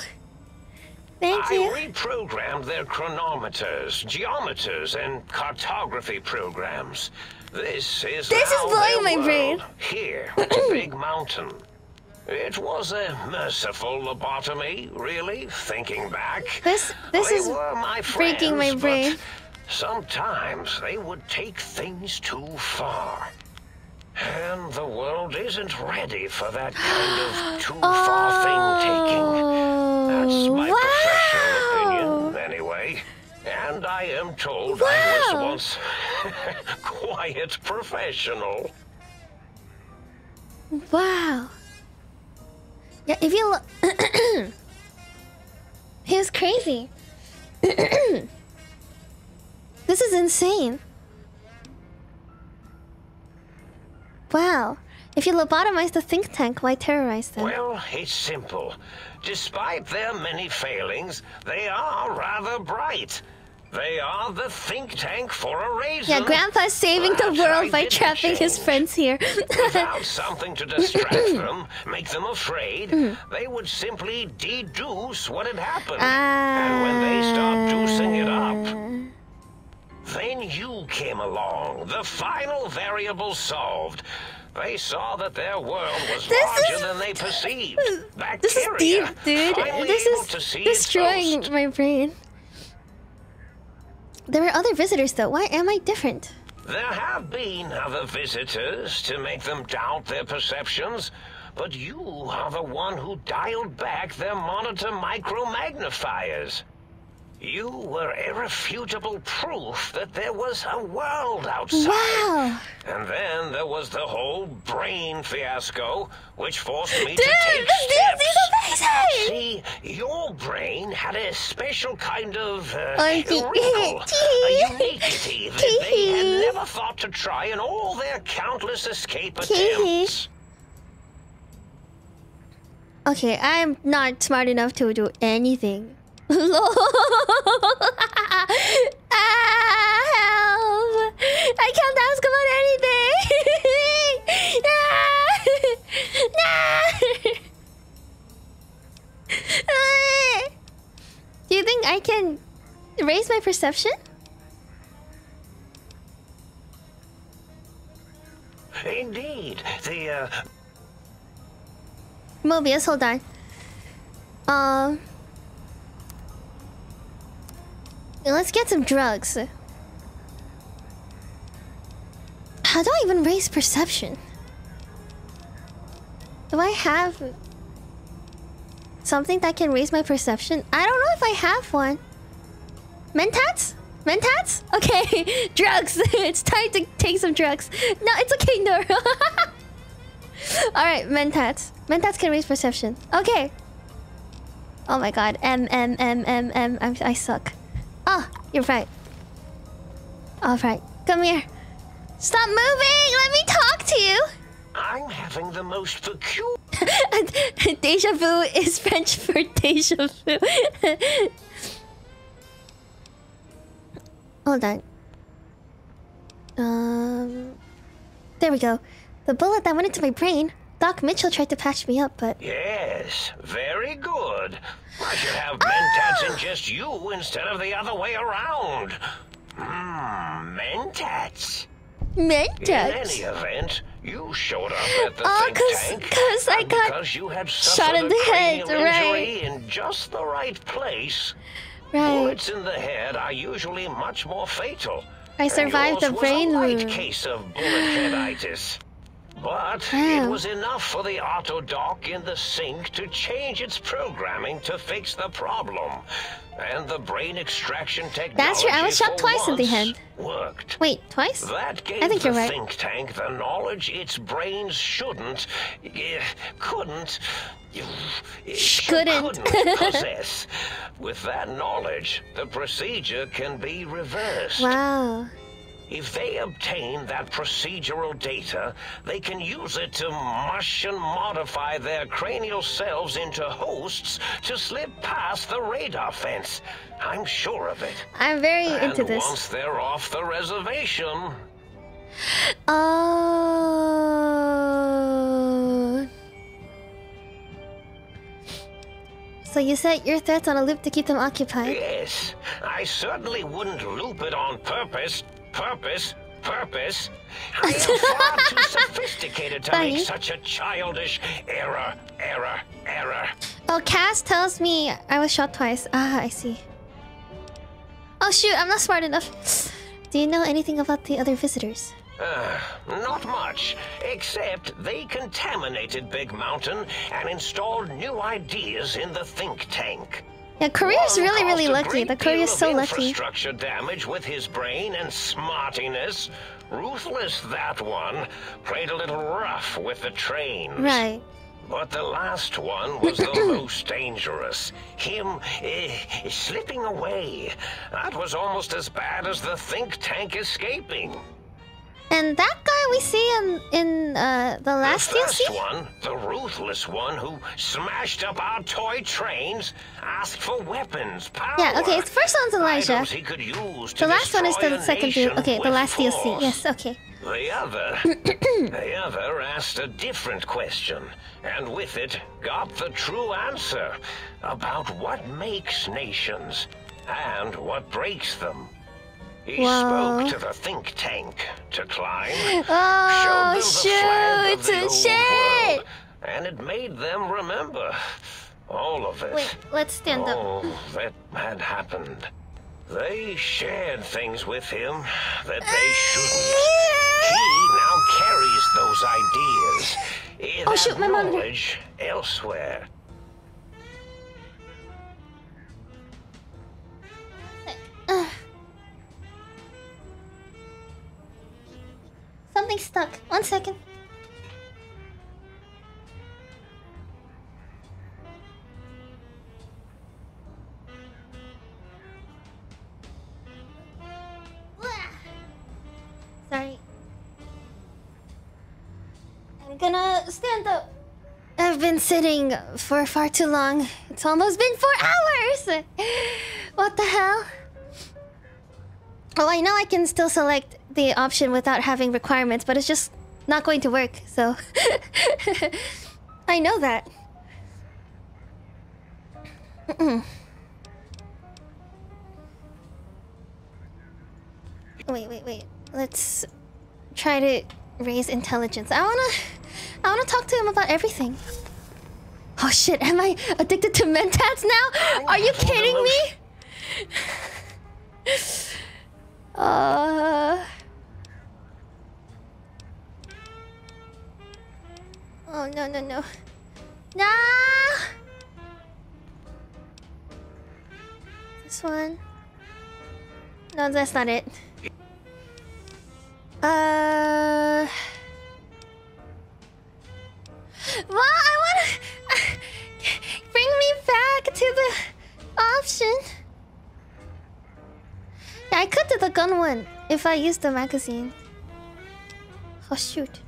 Thank I you. reprogrammed their chronometers, geometers, and cartography programs. This is This is blowing my brain. Here, the Big Mountain. It was a merciful lobotomy, really, thinking back. This this they is breaking my brain. Sometimes they would take things too far. And the world isn't ready for that kind of too far thing taking. That's my Oh, wow! professional opinion, anyway. And I am told Wow. I was once quiet professional. Wow. Yeah, if you look. he was crazy. this is insane. Wow. If you lobotomize the think tank, why terrorize them? Well, it's simple. Despite their many failings, they are rather bright. They are the think tank for a reason. yeah, Grandpa's saving the world I by trapping his friends here. Without something to distract them, make them afraid, Hmm. they would simply deduce what had happened. Ah. and when they start deucing it up, then you came along, the final variable solved. They saw that their world was This larger is- than they perceived. this is deep, dude. This is to see its destroying my brain. There are other visitors, though. Why am I different? There have been other visitors to make them doubt their perceptions, but you are the one who dialed back their monitor micromagnifiers. You were irrefutable proof that there was a world outside. Wow. And then there was the whole brain fiasco, which forced me Dude, to take this steps. is amazing! See, your brain had a special kind of uh, wrinkle, a uniquity that they had never thought to try in all their countless escape attempts. Okay, I'm not smart enough to do anything. Lol. ah, help! I can't ask about anything. Ah. Do you think I can raise my perception? Indeed, the uh, Mobius, hold on. Um, let's get some drugs. How do I even raise perception? Do I have something that can raise my perception? I don't know if I have one. Mentats? Mentats? Okay, drugs. it's time to take some drugs. No, it's okay, no. Alright, Mentats. Mentats can raise perception. Okay. Oh my god. M, M, M, M, M. I'm, I suck. Ah, you're right. Alright, come here. Stop moving! Let me talk to you! I'm having the most peculiar. deja vu is French for deja vu. Hold on. Um, there we go. The bullet that went into my brain. Doc Mitchell tried to patch me up, but Yes, very good. I should have Mentats and just you instead of the other way around. Hmm, Mentats. Mentats? In any event, you showed up at the Oh, think 'cause- tank 'cause I got because you had shot in the head, right. in just the right place. Right. Bullets in the head are usually much more fatal. I survived the brain was a light wound. case of bullet headitis. But Wow. it was enough for the auto doc in the sink to change its programming to fix the problem. And the brain extraction technology That's true, I was shot twice in the head. Worked. Wait, twice? That gave I think the you're right. think tank the knowledge its brains shouldn't, eh, couldn't, eh, Shouldn't. couldn't possess. With that knowledge, the procedure can be reversed. Wow. If they obtain that procedural data, they can use it to mush and modify their cranial selves into hosts to slip past the radar fence. I'm sure of it. I'm very and into this. once they're off the reservation, Oh. So you set your threats on a loop to keep them occupied. yes, I certainly wouldn't loop it on purpose. Purpose. Purpose. I am far too sophisticated to make such a childish error, error, error. Oh, Cass tells me I was shot twice. Ah, I see. Oh shoot, I'm not smart enough. Do you know anything about the other visitors? Uh, not much, except they contaminated Big Mountain and installed new ideas in the think tank. Yeah, Korea's One really, really lucky. The Korea's so lucky. Infrastructure damage with his brain and smartiness. Ruthless, that one. Played a little rough with the trains. Right. But the last one was the most dangerous. Him eh, slipping away. That was almost as bad as the think tank escaping. And that guy we see in in uh, the last the first DLC. one, the ruthless one who smashed up our toy trains, asked for weapons, power. Yeah. Okay. The first one's Elijah. he could use to The last one is the second DLC. Okay. The last DLC. Yes. Okay. The other, the other asked a different question, and with it got the true answer about what makes nations and what breaks them. He spoke to the think tank to climb, Oh showed them oh, the flag of shoot! Shit! world, and it made them remember all of it. Wait. Let's stand up. All that had happened. They shared things with him that they shouldn't. He now carries those ideas, Oh, shoot, my monitor. knowledge elsewhere. One second. Sorry. I'm gonna stand up. I've been sitting for far too long. It's almost been four hours! What the hell? Oh, I know I can still select the option without having requirements, but it's just not going to work, so. I know that. Wait, wait, wait. Let's try to raise intelligence. I wanna. I wanna talk to him about everything. Oh shit, am I addicted to mentats now? Are you kidding me? Uh. Oh no no no. No. This one. No, that's not it. Uh. Well, I wanna bring me back to the option. Yeah, I could do the gun one if I use the magazine. Oh shoot.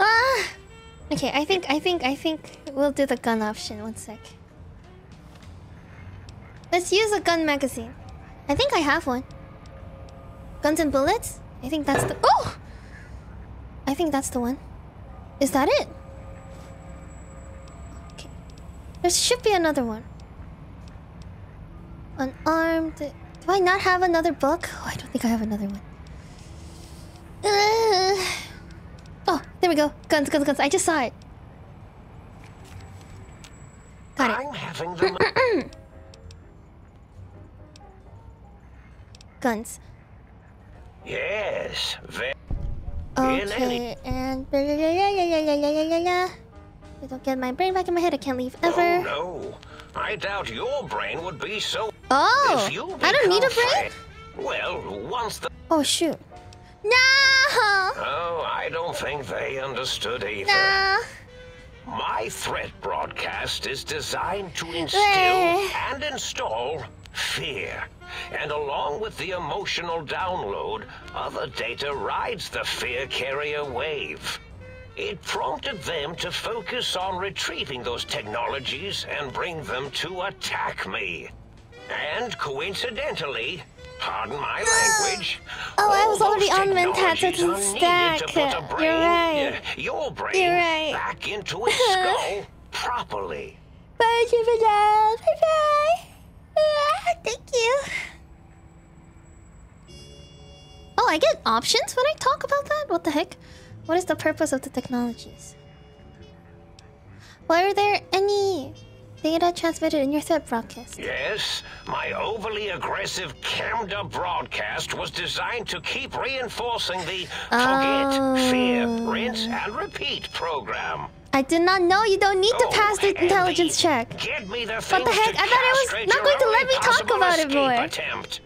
Ah. Okay, I think I think I think we'll do the gun option. One sec. Let's use a gun magazine. I think I have one. Guns and bullets? I think that's the Oh! I think that's the one. Is that it? Okay. There should be another one. Unarmed. Do I not have another book? Oh, I don't think I have another one. Oh, there we go. Guns, guns, guns. I just saw it. Got it. I'm having the guns. Yes. Okay, and blah, blah, blah, I don't get my brain back in my head. I can't leave ever. Oh, no, I doubt your brain would be so. Oh, I don't need a brain. Well, once the. Oh shoot. No, Oh, I don't think they understood either. no. My threat broadcast is designed to instill and install fear. And along with the emotional download, other data rides the fear carrier wave. It prompted them to focus on retrieving those technologies and bring them to attack me. And coincidentally, pardon my language, Oh, I was all already on Mentat, so it technologies are doesn't needed to stack. brain, You're right. uh, your brain, You're right. back into its skull properly. Bye, Jupiter. Bye bye. Ah, thank you. Oh, I get options when I talk about that? What the heck? What is the purpose of the technologies? Why are there any data transmitted in your threat broadcast? Yes, my overly aggressive cammed up broadcast was designed to keep reinforcing the forget, fear, Oh. rinse, and repeat program. I did not know you don't need to Oh, pass the intelligence the check. Get me the What the heck? I thought it was not going to let me talk about it more. Attempt.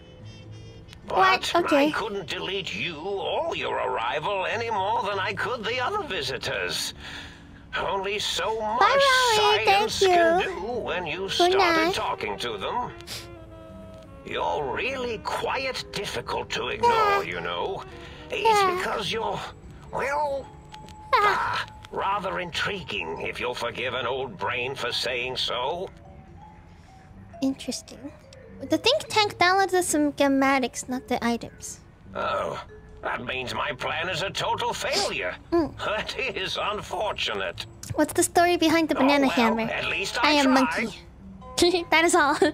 What? But Okay. I couldn't delete you or your arrival any more than I could the other visitors. Only so much. Thank science can you. do when you started talking to them. You're really quite difficult to ignore, you know. It's Yeah. because you're, well, ah, rather intriguing, if you'll forgive an old brain for saying so. Interesting. The think tank downloads the some schematics, not the items. Oh, that means my plan is a total failure. Mm. That is unfortunate. What's the story behind the banana Oh, well, hammer? at least I I am monkey. that is all.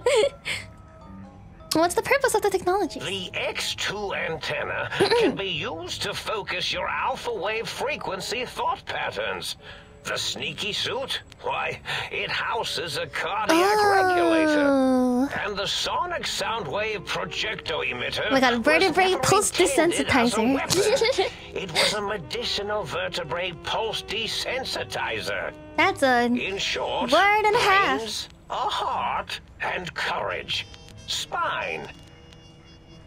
What's the purpose of the technology? The X2 antenna can be used to focus your alpha wave frequency thought patterns. The sneaky suit, why, it houses a cardiac oh. regulator. Oh. And the sonic sound wave projecto emitter. Oh we got a was vertebrae pulse desensitizer. it was a medicinal vertebrae pulse desensitizer. That's a In short, Word and a half. a heart, and courage. Spine.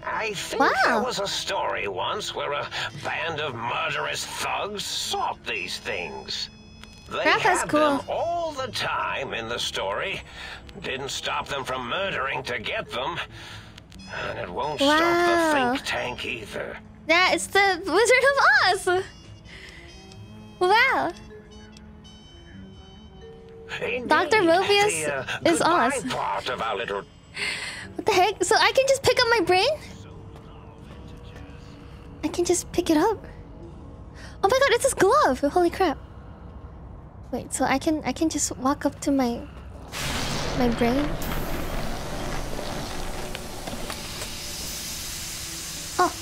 I think Wow. there was a story once where a band of murderous thugs sought these things. They Grandpa's had cool. them all the time in the story. Didn't stop them from murdering to get them. And it won't Wow. stop the think tank either. That is the Wizard of Oz. Wow. Indeed, Dr. Mobius the, uh, is Oz. part of our little What the heck? So I can just pick up my brain? I can just pick it up. Oh my god, it's this glove! Holy crap. Wait, so I can I can just walk up to my my brain? Oh,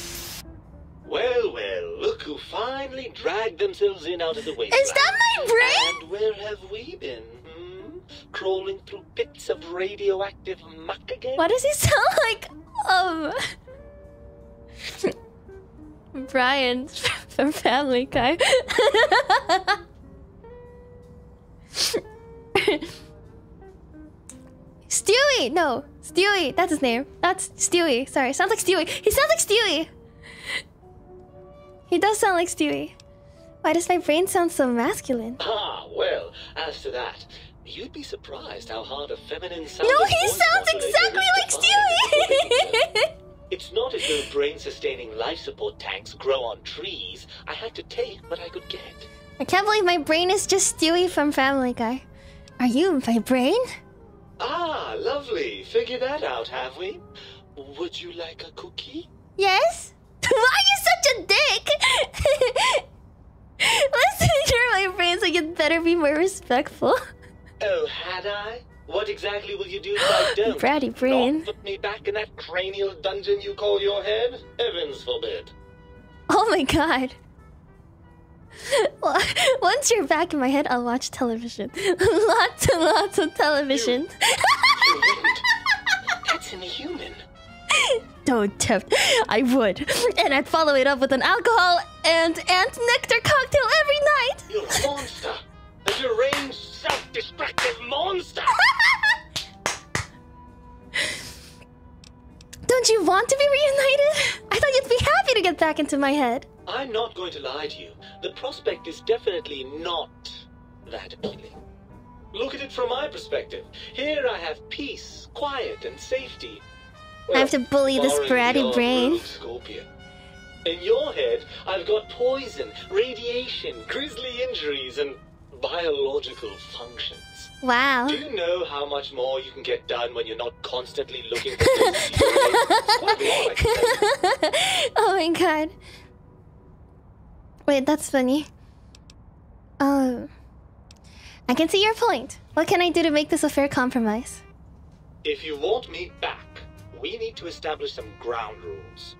Well, well, look who finally dragged themselves in out of the way. is that my brain? And where have we been? Hmm? Crawling through pits of radioactive muck again? Why does he sound like um Brian from Family Guy? Stewie! No, Stewie. That's his name. That's Stewie. Sorry, sounds like Stewie. He sounds like Stewie. He does sound like Stewie. Why does my brain sound so masculine? Ah, well, as to that, you'd be surprised how hard a feminine sound No, he sounds exactly like Stewie. It's not as though brain-sustaining life support tanks grow on trees. I had to take what I could get. I can't believe my brain is just Stewie from Family Guy. Are you my brain? Ah, lovely. Figure that out, have we? Would you like a cookie? Yes? Why are you such a dick? Listen, you're my brain, so you'd better be more respectful. Oh, had I? What exactly will you do if I don't? Bratty brain. Not put me back in that cranial dungeon you call your head? Heavens forbid. Oh my god. Well, Once you're back in my head, I'll watch television. lots and lots of television. That's inhuman. Don't tempt. I would. And I'd follow it up with an alcohol and ant nectar cocktail every night. You're a monster. A deranged, self-destructive monster. Don't you want to be reunited? I thought you'd be happy to get back into my head. I'm not going to lie to you. The prospect is definitely not that appealing. Look at it from my perspective. Here I have peace, quiet, and safety. I have to bully this bratty your brain. Scorpion. In your head, I've got poison, radiation, grisly injuries, and biological functions. Wow. Do you know how much more you can get done when you're not constantly looking for things to urinate? Quite a lot, I can tell you. oh my god. Wait, that's funny. Um, I can see your point. What can I do to make this a fair compromise? If you want me back, we need to establish some ground rules.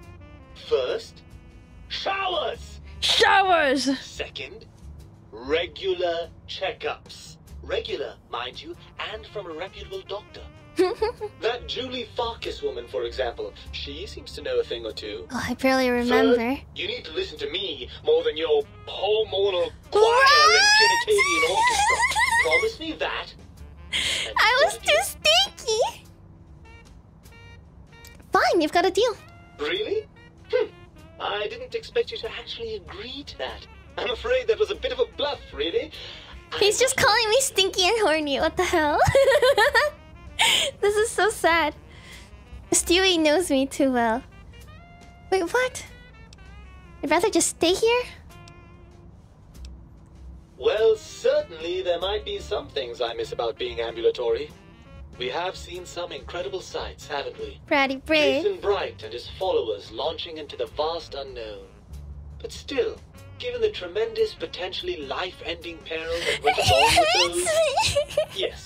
First, showers! Showers! Second, regular checkups. Regular, mind you, and from a reputable doctor. that Julie Farkas woman, for example, she seems to know a thing or two. Oh, I barely remember. Third, you need to listen to me more than your hormonal choir and genitalian orchestra. Promise me that. I was too stinky. Fine, you've got a deal. Really? Hm. I didn't expect you to actually agree to that. I'm afraid that was a bit of a bluff, really. He's just calling me stinky and horny. What the hell? this is so sad. Stewie knows me too well. Wait, what? I'd rather just stay here? Well, certainly there might be some things I miss about being ambulatory. We have seen some incredible sights, haven't we? Bratty Braid. Jason Bright and his followers launching into the vast unknown. But still, given the tremendous, potentially life-ending peril that went along with those... Yes,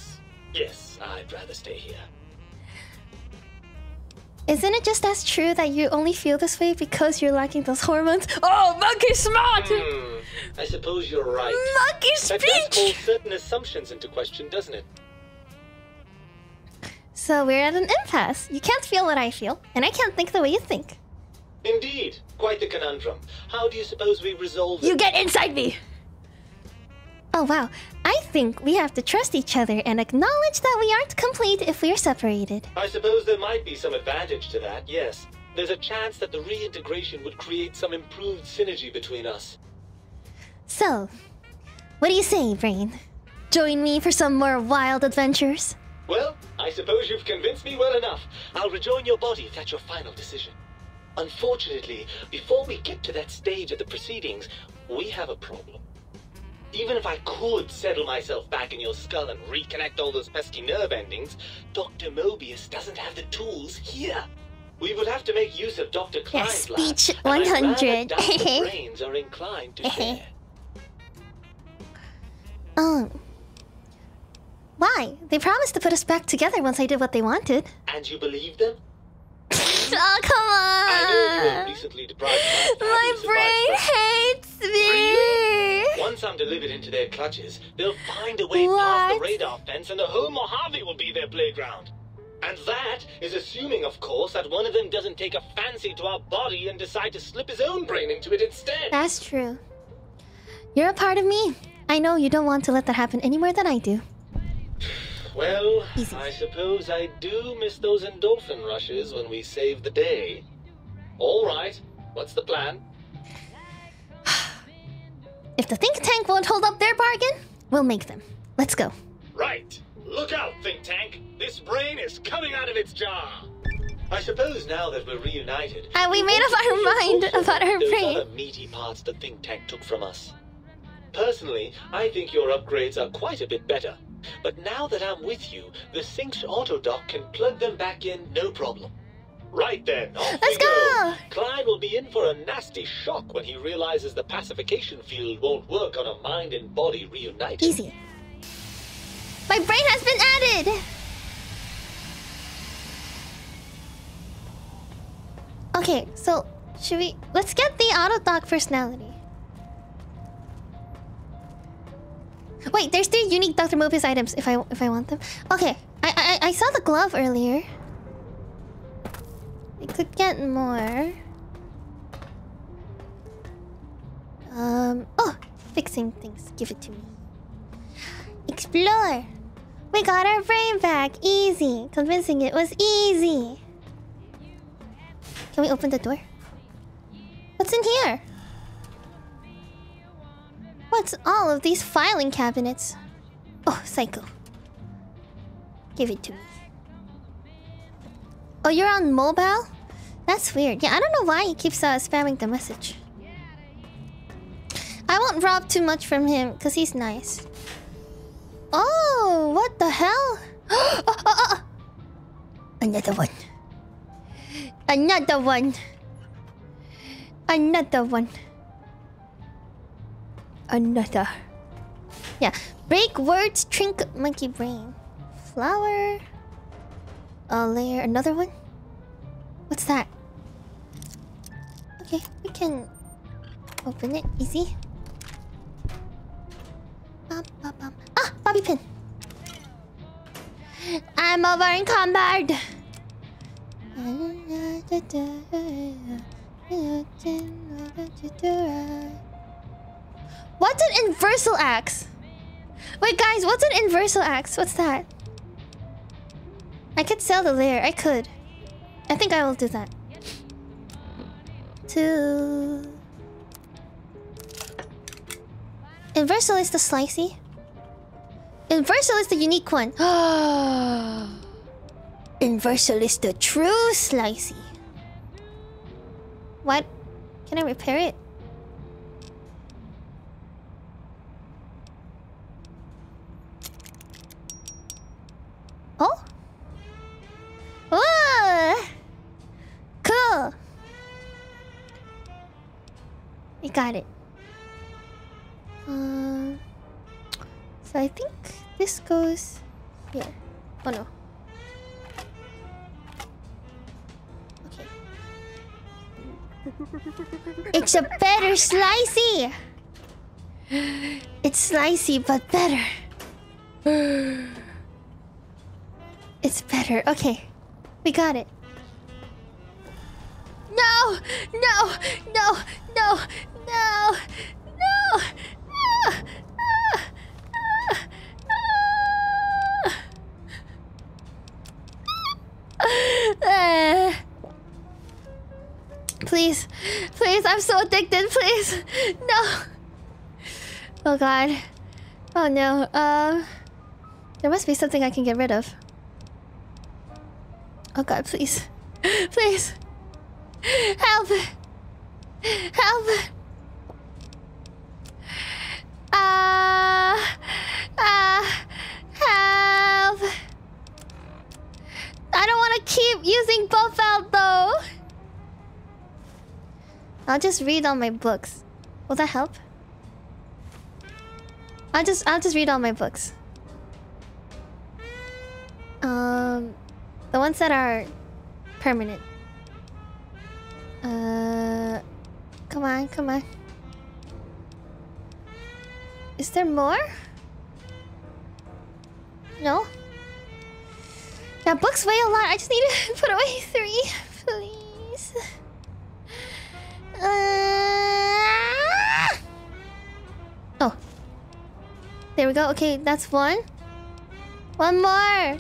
yes, I'd rather stay here. Isn't it just as true that you only feel this way because you're lacking those hormones? Oh, monkey smart! Hmm, I suppose you're right. Monkey speech! That does call certain assumptions into question, doesn't it? So we're at an impasse. You can't feel what I feel, and I can't think the way you think. Indeed, quite the conundrum. How do you suppose we resolve it? You get inside me! Oh wow, I think we have to trust each other and acknowledge that we aren't complete if we're separated. I suppose there might be some advantage to that, yes. There's a chance that the reintegration would create some improved synergy between us. So, what do you say, Brain? Join me for some more wild adventures? Well, I suppose you've convinced me well enough. I'll rejoin your body if that's your final decision. Unfortunately, before we get to that stage of the proceedings, we have a problem. Even if I could settle myself back in your skull and reconnect all those pesky nerve endings, Dr. Mobius doesn't have the tools here. We would have to make use of Dr. Yeah, Klein's lab, speech rather 100. doubt the brains are inclined to share. Um. Why? They promised to put us back together once I did what they wanted. And you believe them? oh, come I know you on! recently deprived of My brain hates me! Once I'm delivered into their clutches, they'll find a way past the radar fence and the whole Mojave will be their playground. And that is assuming, of course, that one of them doesn't take a fancy to our body and decide to slip his own brain into it instead. That's true. You're a part of me. I know you don't want to let that happen any more than I do. Well, I suppose I do miss those endorphin rushes when we save the day. All right, what's the plan? If the think tank won't hold up their bargain, we'll make them. Let's go. Right. Look out, think tank. This brain is coming out of its jar. I suppose now that we're reunited, Uh, we made up our mind about our those brain. other meaty parts the think tank took from us. Personally, I think your upgrades are quite a bit better. But now that I'm with you, the Synced Autodoc can plug them back in no problem. Right then, off Let's we go. go! Klein will be in for a nasty shock when he realizes the pacification field won't work on a mind and body reunited. Easy. My brain has been added! Okay, so should we let's get the auto doc personality. Wait, there's three unique Dr. Mobius items if I if I want them. Okay, I I I saw the glove earlier. I could get more. Um oh, fixing things. Give it to me. Explore. We got our brain back. Easy. Convincing it was easy. Can we open the door? What's in here? What's all of these filing cabinets? Oh, psycho. Give it to me. Oh, you're on mobile? That's weird. Yeah, I don't know why he keeps uh, spamming the message. I won't rob too much from him because he's nice. Oh, what the hell? oh, oh, oh. Another one. Another one. Another one. Another. Yeah. Break words, trink monkey brain. Flower. A layer. Another one? What's that? Okay, we can open it. Easy. Bum, bum, bum. Ah, bobby pin. I'm over in combat. What's an inversal axe? Wait, guys, what's an inversal axe? What's that? I could sell the lair. I could. I think I will do that. Two. Inversal is the slicey. Inversal is the unique one. Inversal is the true slicey. What? Can I repair it? Cool! We got it. So I think this goes here. Oh no. Okay. It's a better slicey! It's slicey but better. It's better. Okay. We got it. No! No! No! No! No! No! Ah! Ah! Ah! Ah! Please. Please, I'm so addicted. Please. No. Oh god. Oh no. Um There must be something I can get rid of. Oh god, please. Please. Help! Help! Ah! Ah! Help! I don't want to keep using Buffout though. I'll just read all my books. Will that help? I'll just I'll just read all my books. Um, the ones that are permanent. Uh, come on, come on. Is there more? No? That books weigh a lot. I just need to put away three, please. Uh... Oh. There we go. Okay, that's one. One more.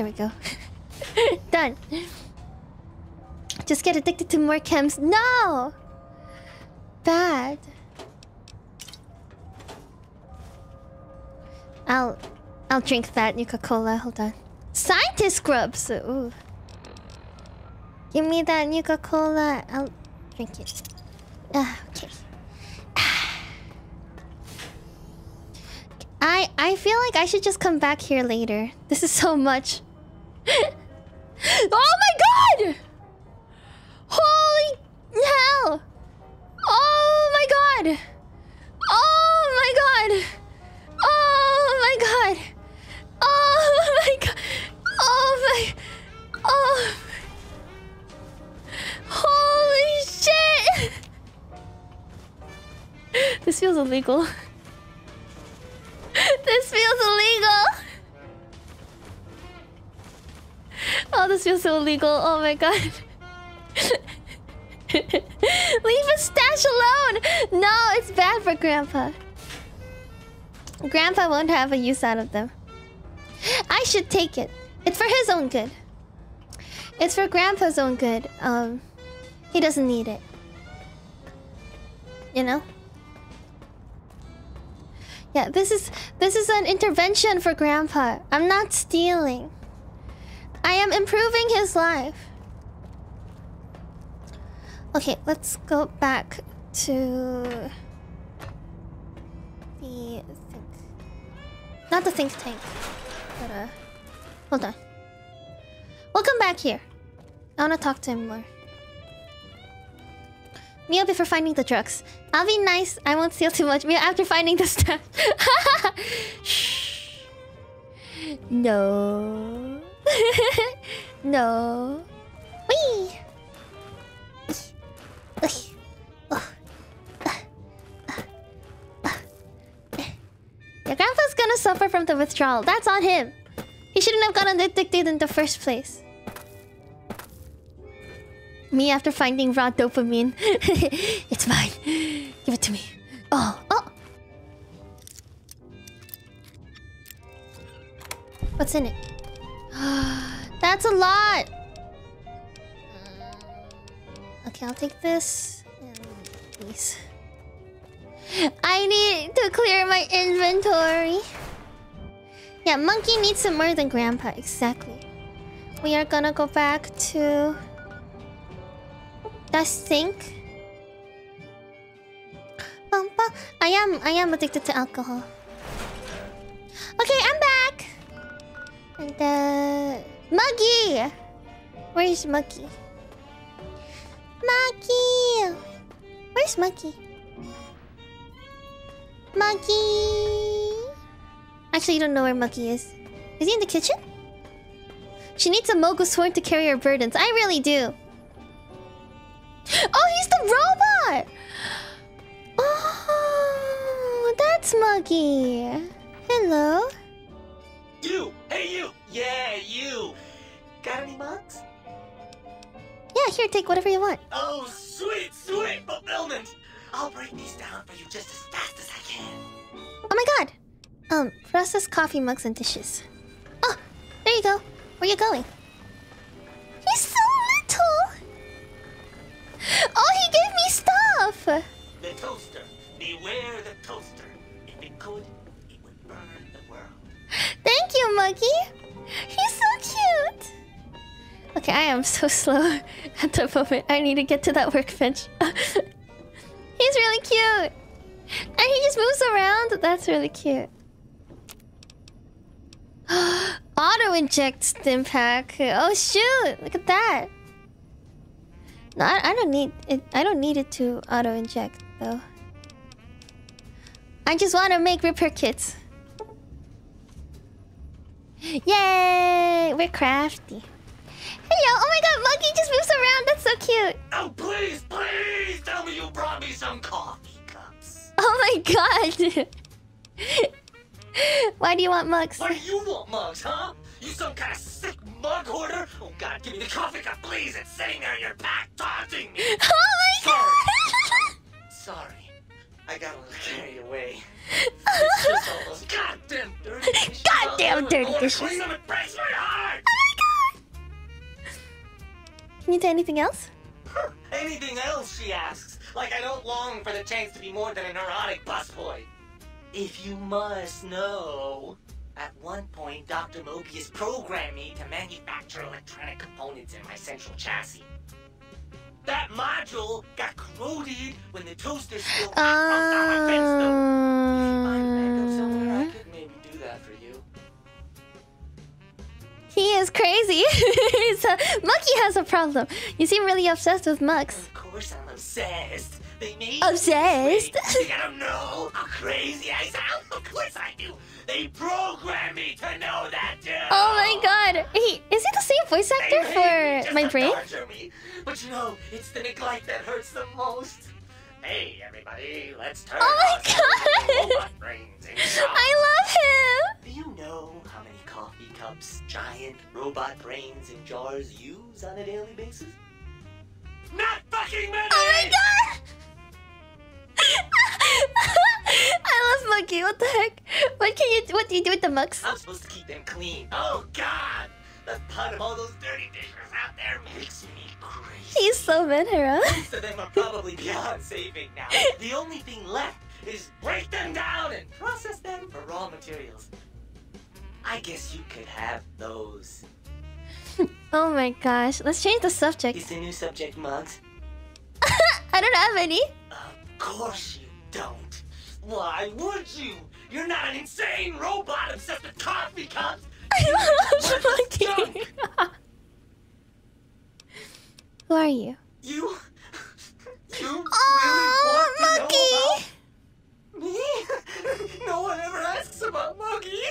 There we go. Done. Just get addicted to more chems. No! Bad. I'll I'll drink that Nuka-Cola. Hold on. Scientist scrubs! Ooh. Give me that Nuka-Cola. I'll drink it. Ah, okay. I I feel like I should just come back here later. This is so much. oh my god! Holy hell! Oh my god! Oh my god! Oh my god! Oh my god! Oh my! Oh! Holy shit! This feels illegal. This feels so illegal. Oh my god. Leave a stash alone! No, it's bad for Grandpa. Grandpa won't have a use out of them. I should take it. It's for his own good. It's for Grandpa's own good. Um, he doesn't need it. You know? Yeah, this is this is an intervention for Grandpa. I'm not stealing. I am improving his life. Okay, let's go back to the think. Not the think tank, but uh, hold on. Welcome back here. I wanna talk to him more. Meow before finding the drugs. I'll be nice. I won't steal too much. Meow after finding the stuff. Shh. No. no. Wee. Your grandpa's gonna suffer from the withdrawal. That's on him. He shouldn't have gotten addicted in the first place. Me after finding raw dopamine. it's mine. Give it to me. Oh, oh. What's in it? That's a lot. Mm. Okay, I'll take this and. I need to clear my inventory. Yeah, monkey needs some more than grandpa, exactly. We are gonna go back to the sink. I am I am addicted to alcohol. Okay, I'm back. And uh Muggy! Where's Muggy? Muggy! Where's Muggy? Muggy! Actually, you don't know where Muggy is. Is he in the kitchen? She needs a mogul sword to carry her burdens. I really do. Oh, he's the robot! Oh, that's Muggy. Hello. You! Hey, you! Yeah, you! Got any mugs? Yeah, here, take whatever you want. Oh, sweet, sweet fulfillment! I'll break these down for you just as fast as I can. Oh my god! Um, process coffee mugs and dishes. Oh, there you go. Where are you going? He's so little! Oh, he gave me stuff! The toaster. Beware the toaster. If it could, Thank you, Muggy! He's so cute! Okay, I am so slow at the moment. I need to get to that workbench. He's really cute! And he just moves around. That's really cute. Auto inject Stimpak. Oh shoot! Look at that. No, I, I don't need it. I don't need it to auto inject though. I just want to make repair kits. Yay! We're crafty. Hello! Oh my god, Muggy just moves around. That's so cute. Oh, please, please tell me you brought me some coffee. Cups! Oh my god. Why do you want mugs? Why do you want mugs, huh? You some kind of sick mug hoarder? Oh god, give me the coffee cup, please! It's sitting there in your back, taunting me! Oh my god! Sorry. I got a little carried away. It's just all those goddamn dirty dishes. Goddamn dirty dishes. Clean them, it breaks my heart! Oh my god! Can you do anything else? Anything else, she asks. Like I don't long for the chance to be more than a neurotic busboy. If you must know. At one point, Dr. Mobius programmed me to manufacture electronic components in my central chassis. That module got corroded when the toaster spilled hot runs my fence, though. Um, if you find backup somewhere, I could maybe do that for you. He is crazy. A, Muggy has a problem. You seem really obsessed with mugs. Of course I'm obsessed. They made Obsessed? Me this way. You gotta know how crazy I sound. Of course I do. They programmed me to know that too. Oh my god. Hey, is he the same voice actor me for my brain? me. But you know, it's the neglect that hurts the most. Hey, everybody, let's turn Oh my God. robot brains in jars. I love him. Do you know how many coffee cups giant robot brains in jars use on a daily basis? Not fucking many! Oh my god. I love Muggy. What the heck? What can you? What do you do with the mugs? I'm supposed to keep them clean. Oh God! The thought of all those dirty dishes out there makes me crazy. He's so Menhera. Most of them are probably beyond saving now. The only thing left is break them down and process them for raw materials. I guess you could have those. Oh my gosh. Let's change the subject. Is the new subject mugs? I don't have any. Of course you don't. Why would you? You're not an insane robot obsessed with coffee cups. I love Muggy. Who are you? You. You Oh, really want Muggy. to know about me? no one ever asks about Muggy.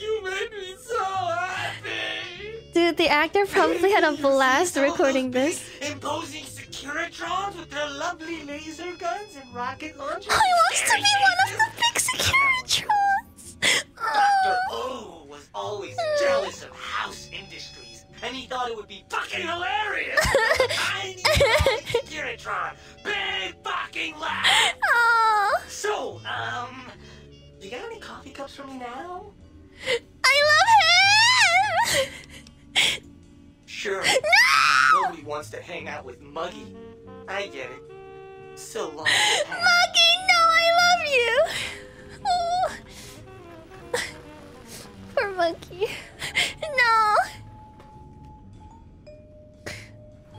You made me so happy. Dude, the actor probably had a blast recording this. Imposing Securitrons with their lovely laser guns and rocket launchers. He wants to be one of the big Securitrons. Dr. O was always jealous of House Industries, and he thought it would be fucking hilarious. Tiny tiny Securitron, big fucking laugh. Oh, So, um, do you got any coffee cups for me now? I love him. Sure. Nobody wants to hang out with Muggy. I get it. So long. Muggy, no, I love you. Oh. Poor Muggy. No.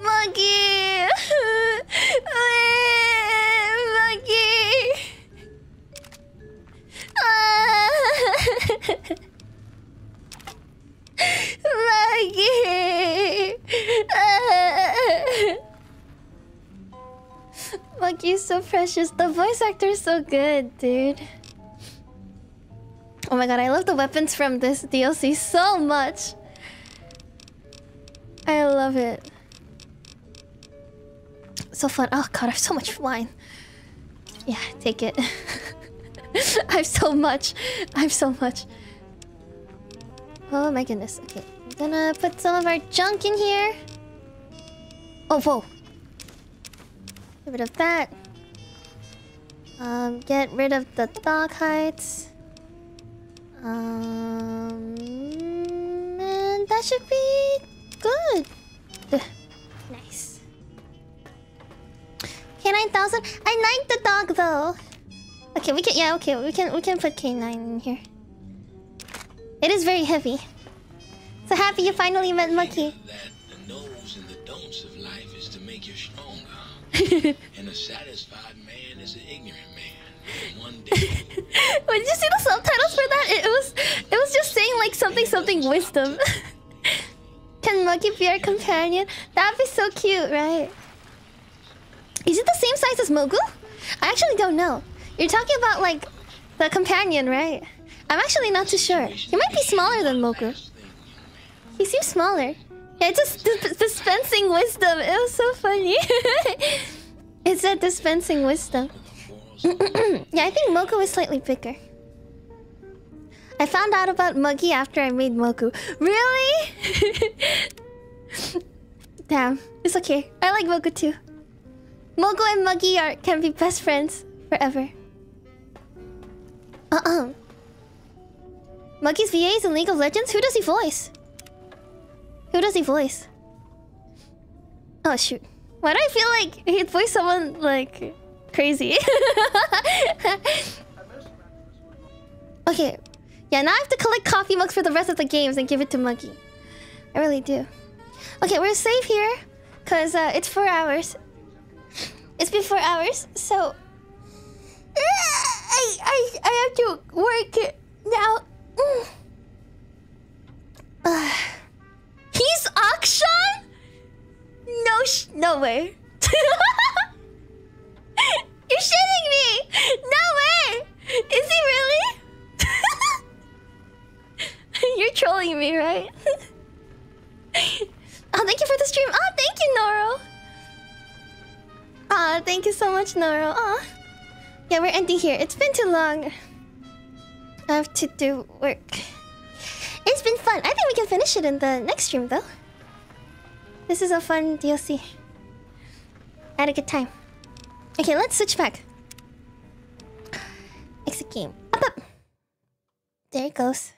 Muggy. So precious. The voice actor is so good, dude. Oh my god, I love the weapons from this DLC so much. I love it. So fun. Oh god, I have so much wine. Yeah, take it. I have so much. I have so much. Oh my goodness. Okay, I'm gonna put some of our junk in here. Oh, whoa. Get rid of that. Um, get rid of the dog heights. Um, and that should be good. Ugh, nice. K nine thousand. I like the dog though. Okay, we can. Yeah, okay, we can. We can put K nine in here. It is very heavy. So happy you finally met Muggy. The no's and the don'ts of life is to make you stronger. and a satisfied Did you see the subtitles for that? It was it was just saying like something something wisdom. Can Muggy be our companion? That'd be so cute, right? Is it the same size as Mogu? I actually don't know. You're talking about like the companion, right? I'm actually not too sure. He might be smaller than Mogu. He seems smaller. Yeah, it's just dis- dispensing wisdom. It was so funny. it said dispensing wisdom. yeah, I think Mogu is slightly bigger. I found out about Muggy after I made Mogu. Really? Damn, it's okay. I like Mogu too. Mogu and Muggy are can be best friends forever. Uh uh. Muggy's VA is in League of Legends. Who does he voice? Who does he voice? Oh shoot! Why do I feel like he'd voice someone like crazy? okay, yeah. Now I have to collect coffee mugs for the rest of the games and give it to Muggy. I really do. Okay, we're safe here, cause uh, it's four hours. It's been four hours, so I I I have to work now. He's Akshan? No, no way. You're shitting me! No way! Is he really? You're trolling me, right? oh, thank you for the stream. Oh, thank you, Noro. Ah, thank you so much, Noro. Ah. Yeah, we're ending here. It's been too long. I have to do work. It's been fun. I think we can finish it in the next stream, though. This is a fun DLC. I had a good time. Okay, let's switch back. Exit game. Up, up. There it goes.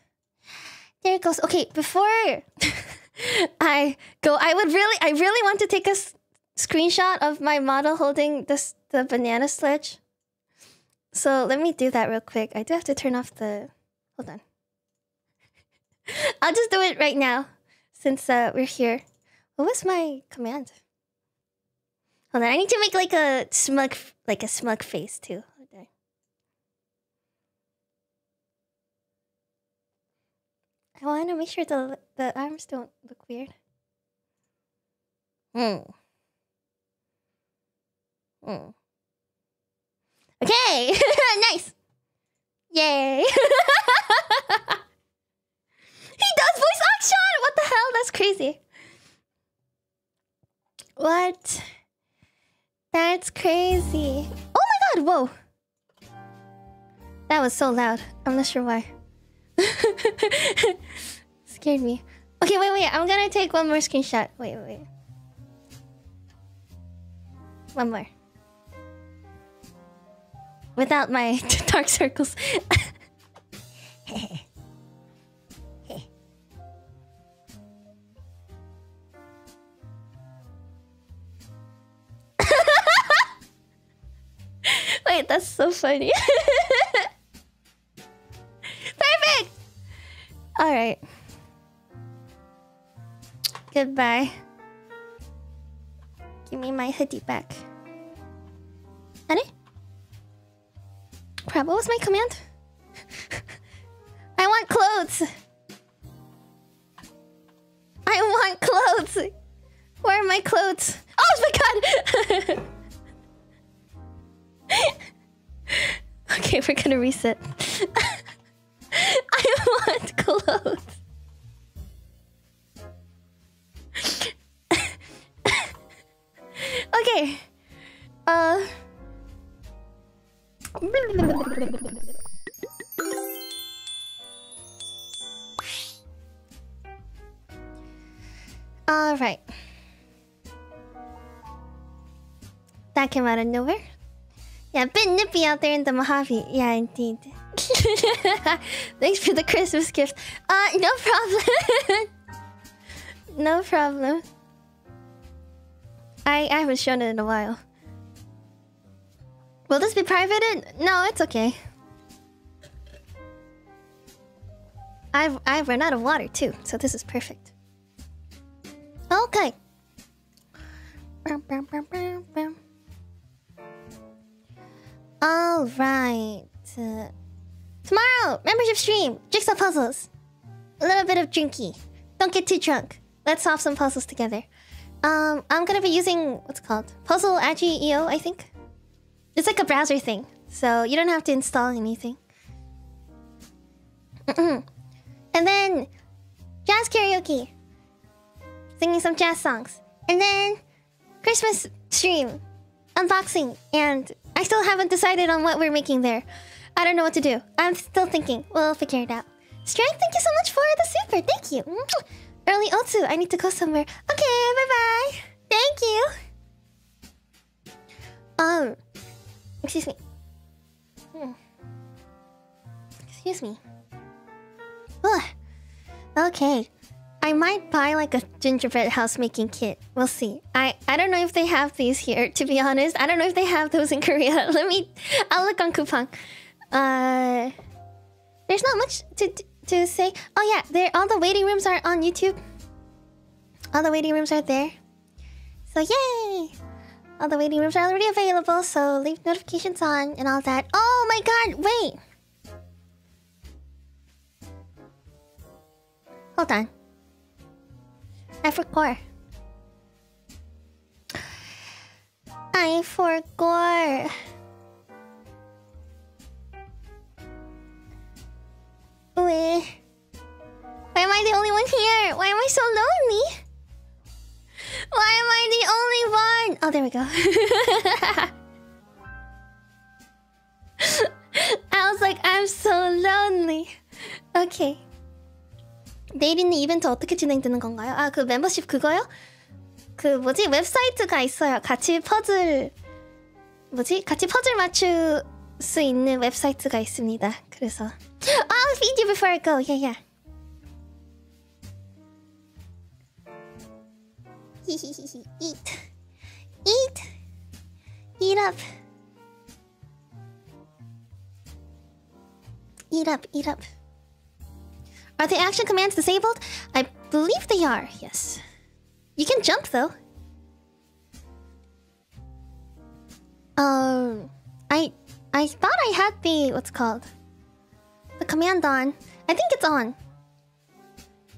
There it goes. Okay, before I go, I would really, I really want to take a screenshot of my model holding this the banana sledge. So let me do that real quick. I do have to turn off the. Hold on. I'll just do it right now, since uh, we're here. What was my command? Hold on, I need to make like a smug, like a smug face too. On. I want to make sure the the arms don't look weird. Hmm. Hmm. Okay, nice. Yay! he does voice action. What the hell? That's crazy. What? That's crazy. Oh my god, whoa. That was so loud. I'm not sure why. Scared me. Okay, wait, wait. I'm gonna take one more screenshot. Wait, wait. One more. Without my dark circles. That's so funny. Perfect! Alright. Goodbye. Give me my hoodie back. Ready? Crap, what was my command? I want clothes! I want clothes! Where are my clothes? Oh my god! okay, we're gonna reset. I want clothes. okay. Uh. All right. That came out of nowhere. Yeah, a bit nippy out there in the Mojave. Yeah, indeed. Thanks for the Christmas gift. Uh, no problem. no problem. I, I haven't shown it in a while. Will this be privated? No, it's okay. I've I've run out of water too, so this is perfect. Okay. Bum, bum, bum. All right. Uh, tomorrow, membership stream, jigsaw puzzles, a little bit of drinky. Don't get too drunk. Let's solve some puzzles together. Um, I'm gonna be using what's called Puzzle Agi EO, I think. It's like a browser thing, so you don't have to install anything. And then jazz karaoke, singing some jazz songs, and then Christmas stream, unboxing, and I still haven't decided on what we're making there. I don't know what to do. I'm still thinking. We'll figure it out. Strength, thank you so much for the super. Thank you. Early Otsu, I need to go somewhere. Okay, bye bye. Thank you. Um, excuse me. Hmm. Excuse me. Ugh. Okay. I might buy like a gingerbread house making kit. We'll see. I I don't know if they have these here. To be honest, I don't know if they have those in Korea. Let me. I'll look on Coupang. Uh, there's not much to to say. Oh yeah, there. All the waiting rooms are on YouTube. All the waiting rooms are there. So yay! All the waiting rooms are already available. So leave notifications on and all that. Oh my god! Wait. Hold on. I forgot. I forgot. Wait. Why am I the only one here? Why am I so lonely? Why am I the only one? Oh, there we go. I was like, I'm so lonely. Okay. 내일 있는 이벤트 어떻게 진행되는 건가요? 아, 그 멤버십 그거요? 그 뭐지? 웹사이트가 있어요. 같이 퍼즐 뭐지? 같이 퍼즐 맞출 수 있는 웹사이트가 있습니다. 그래서 I'll feed you before I go. Yeah, yeah. Eat. Eat. Eat up. Eat up, eat up. Are the action commands disabled? I believe they are, yes. You can jump though. Um, I I thought I had the what's called the command on. I think it's on.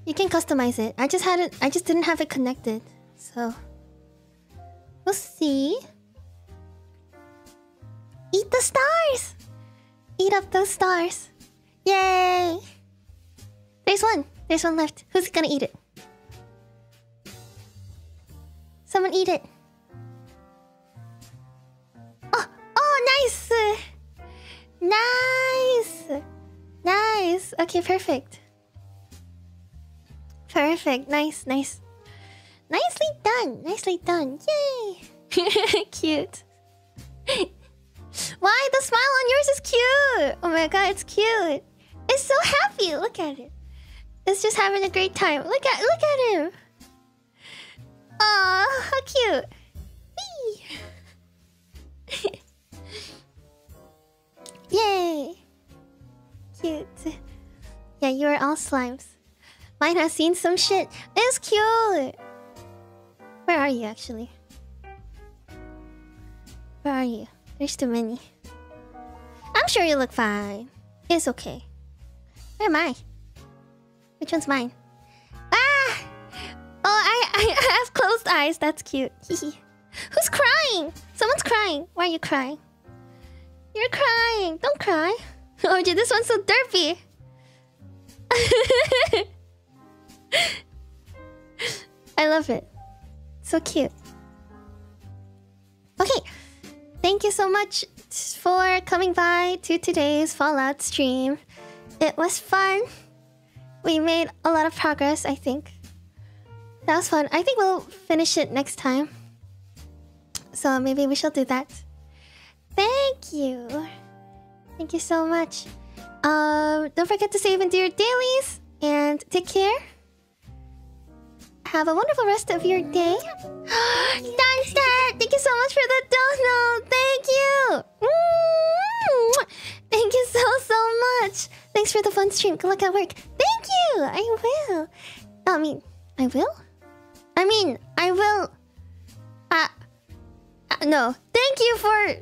You can customize it. I just had it. I just didn't have it connected, so we'll see. Eat the stars. Eat up those stars. Yay! There's one. There's one left. Who's gonna eat it? Someone eat it. Oh, oh, nice! Nice! Nice! Okay, perfect. Perfect. Nice, nice. Nicely done. Nicely done. Yay! Cute. Why? The smile on yours is cute! Oh my god, it's cute. It's so happy. Look at it is just having a great time. Look at look at him. Aw, how cute. Yay! Cute. Yeah, you are all slimes. Mine has seen some shit. It's cute! Where are you, actually? Where are you? There's too many. I'm sure you look fine. It's okay. Where am I? Which one's mine? Ah! Oh, I, I have closed eyes. That's cute. Who's crying? Someone's crying. Why are you crying? You're crying. Don't cry. Oh, gee, this one's so derpy. I love it. So cute. Okay. Thank you so much for coming by to today's Fallout stream. It was fun. We made a lot of progress, I think. That was fun. I think we'll finish it next time. So maybe we shall do that. Thank you. Thank you so much. Um, don't forget to save into your dailies and take care. Have a wonderful rest of your day. Dunstar, thank you so much for the donut. Thank you. Mm. Thank you so so much. Thanks for the fun stream. Good luck at work. Thank you. I will. I mean, I will. I mean, I will. Uh, uh no. Thank you for.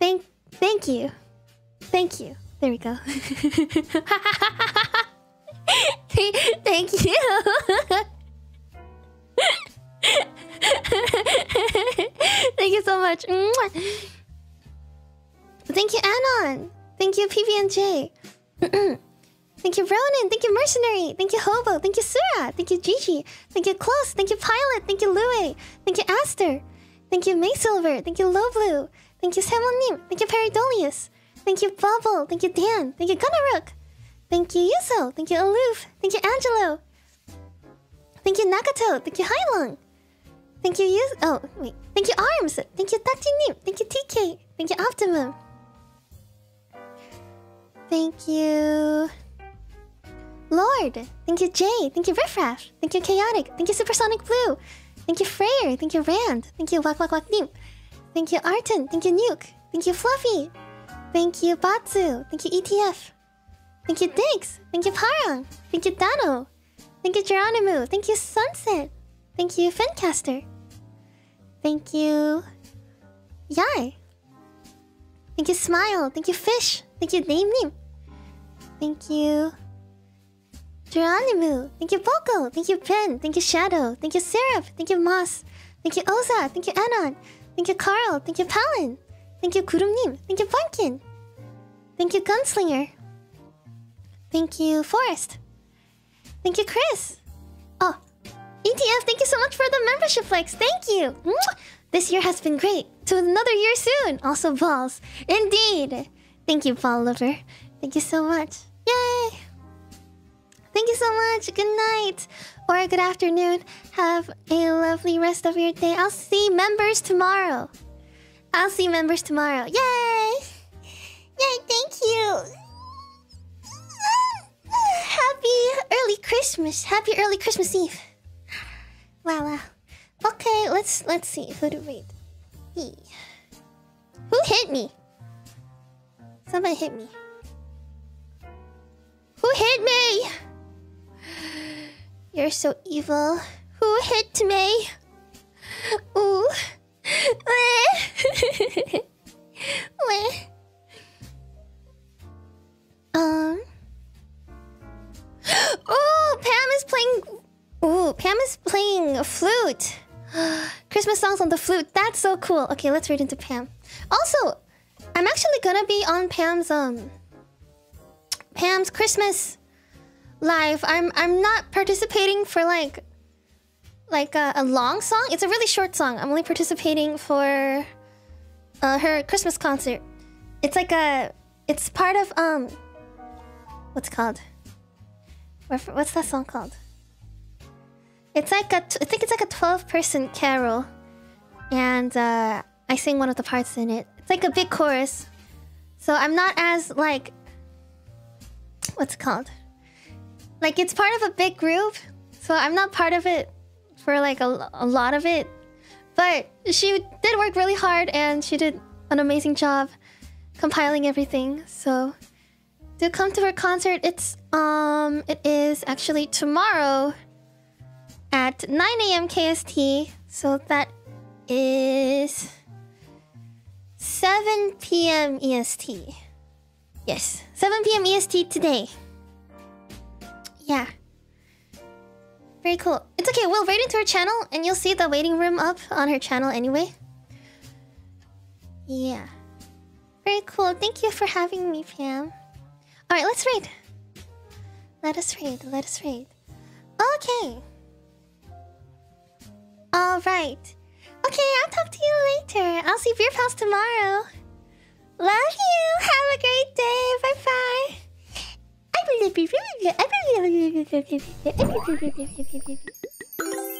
Thank, thank you, thank you. There we go. thank you. thank you so much. Thank you, Anon. Thank you, PB&J. Thank you, Ronan. Thank you, Mercenary. Thank you, Hobo. Thank you, Sura. Thank you, Gigi. Thank you, Close. Thank you, Pilot. Thank you, Louie. Thank you, Aster. Thank you, Maysilver. Thank you, Low Blue. Thank you, Samonim. Thank you, Peridolius. Thank you, Bubble. Thank you, Dan. Thank you, Gunnarook. Thank you, Yuso. Thank you, Aloof. Thank you, Angelo. Thank you, Nakato. Thank you, Hailong. Thank you, Yus- Oh, wait. Thank you, Arms. Thank you, Tatinim. Thank you, TK. Thank you, Optimum. Thank you... Lord. Thank you, Jay. Thank you, Riffraff. Thank you, Chaotic. Thank you, Supersonic Blue. Thank you, Freyr. Thank you, Rand. Thank you, Wak Wak Wak Nim. Thank you, Arton. Thank you, Nuke. Thank you, Fluffy. Thank you, Batsu. Thank you, ETF. Thank you, Diggs. Thank you, Parang. Thank you, Dano. Thank you, Geronimo. Thank you, Sunset. Thank you, Fincaster. Thank you, Yai. Thank you, Smile. Thank you, Fish. Thank you, Name Name. Thank you, Geronimo. Thank you, Boko. Thank you, Ben. Thank you, Shadow. Thank you, Seraph. Thank you, Moss. Thank you, Oza. Thank you, Anon. Thank you, Carl. Thank you, Palin. Thank you, Kurumnim. Thank you, Pumpkin. Thank you, Gunslinger. Thank you, Forest. Thank you, Chris. Oh, ETF, thank you so much for the membership flex. Thank you. This year has been great. To another year soon. Also, balls. Indeed. Thank you, Ball Lover. Thank you so much. Yay! Thank you so much. Good night or good afternoon. Have a lovely rest of your day. I'll see members tomorrow. I'll see members tomorrow. Yay! Yay, thank you. Happy early Christmas. Happy early Christmas Eve. Wow, wow. Okay, let's let's see who to read. Who hit me? Somebody hit me. Who hit me? You're so evil. Who hit me? Ooh. um. Oh, Pam is playing. Ooh, Pam is playing a flute. Christmas songs on the flute. That's so cool. Okay, let's read into Pam. Also, I'm actually gonna be on Pam's um Pam's Christmas live. I'm I'm not participating for like like a, a long song. It's a really short song. I'm only participating for uh, her Christmas concert. It's like a it's part of um what's called? What's that song called? It's like a I think it's like a 12 person carol and uh I sing one of the parts in it. It's like a big chorus. So I'm not as like what's called? Like it's part of a big group. So I'm not part of it for like a, a lot of it. But she did work really hard and she did an amazing job compiling everything. So Do come to her concert. It's um it is actually tomorrow at 9 a.m. KST. So that is 7 p.m. EST. Yes, 7 p.m. EST today. Yeah. Very cool. It's okay, we'll raid into her channel and you'll see the waiting room up on her channel anyway. Yeah. Very cool. Thank you for having me, Pam. Alright, let's raid. Let us raid. Let us raid. Okay. Alright. Okay, I'll talk to you later. I'll see Beer Pals tomorrow. Love you. Have a great day. Bye bye. I believe you. I believe you.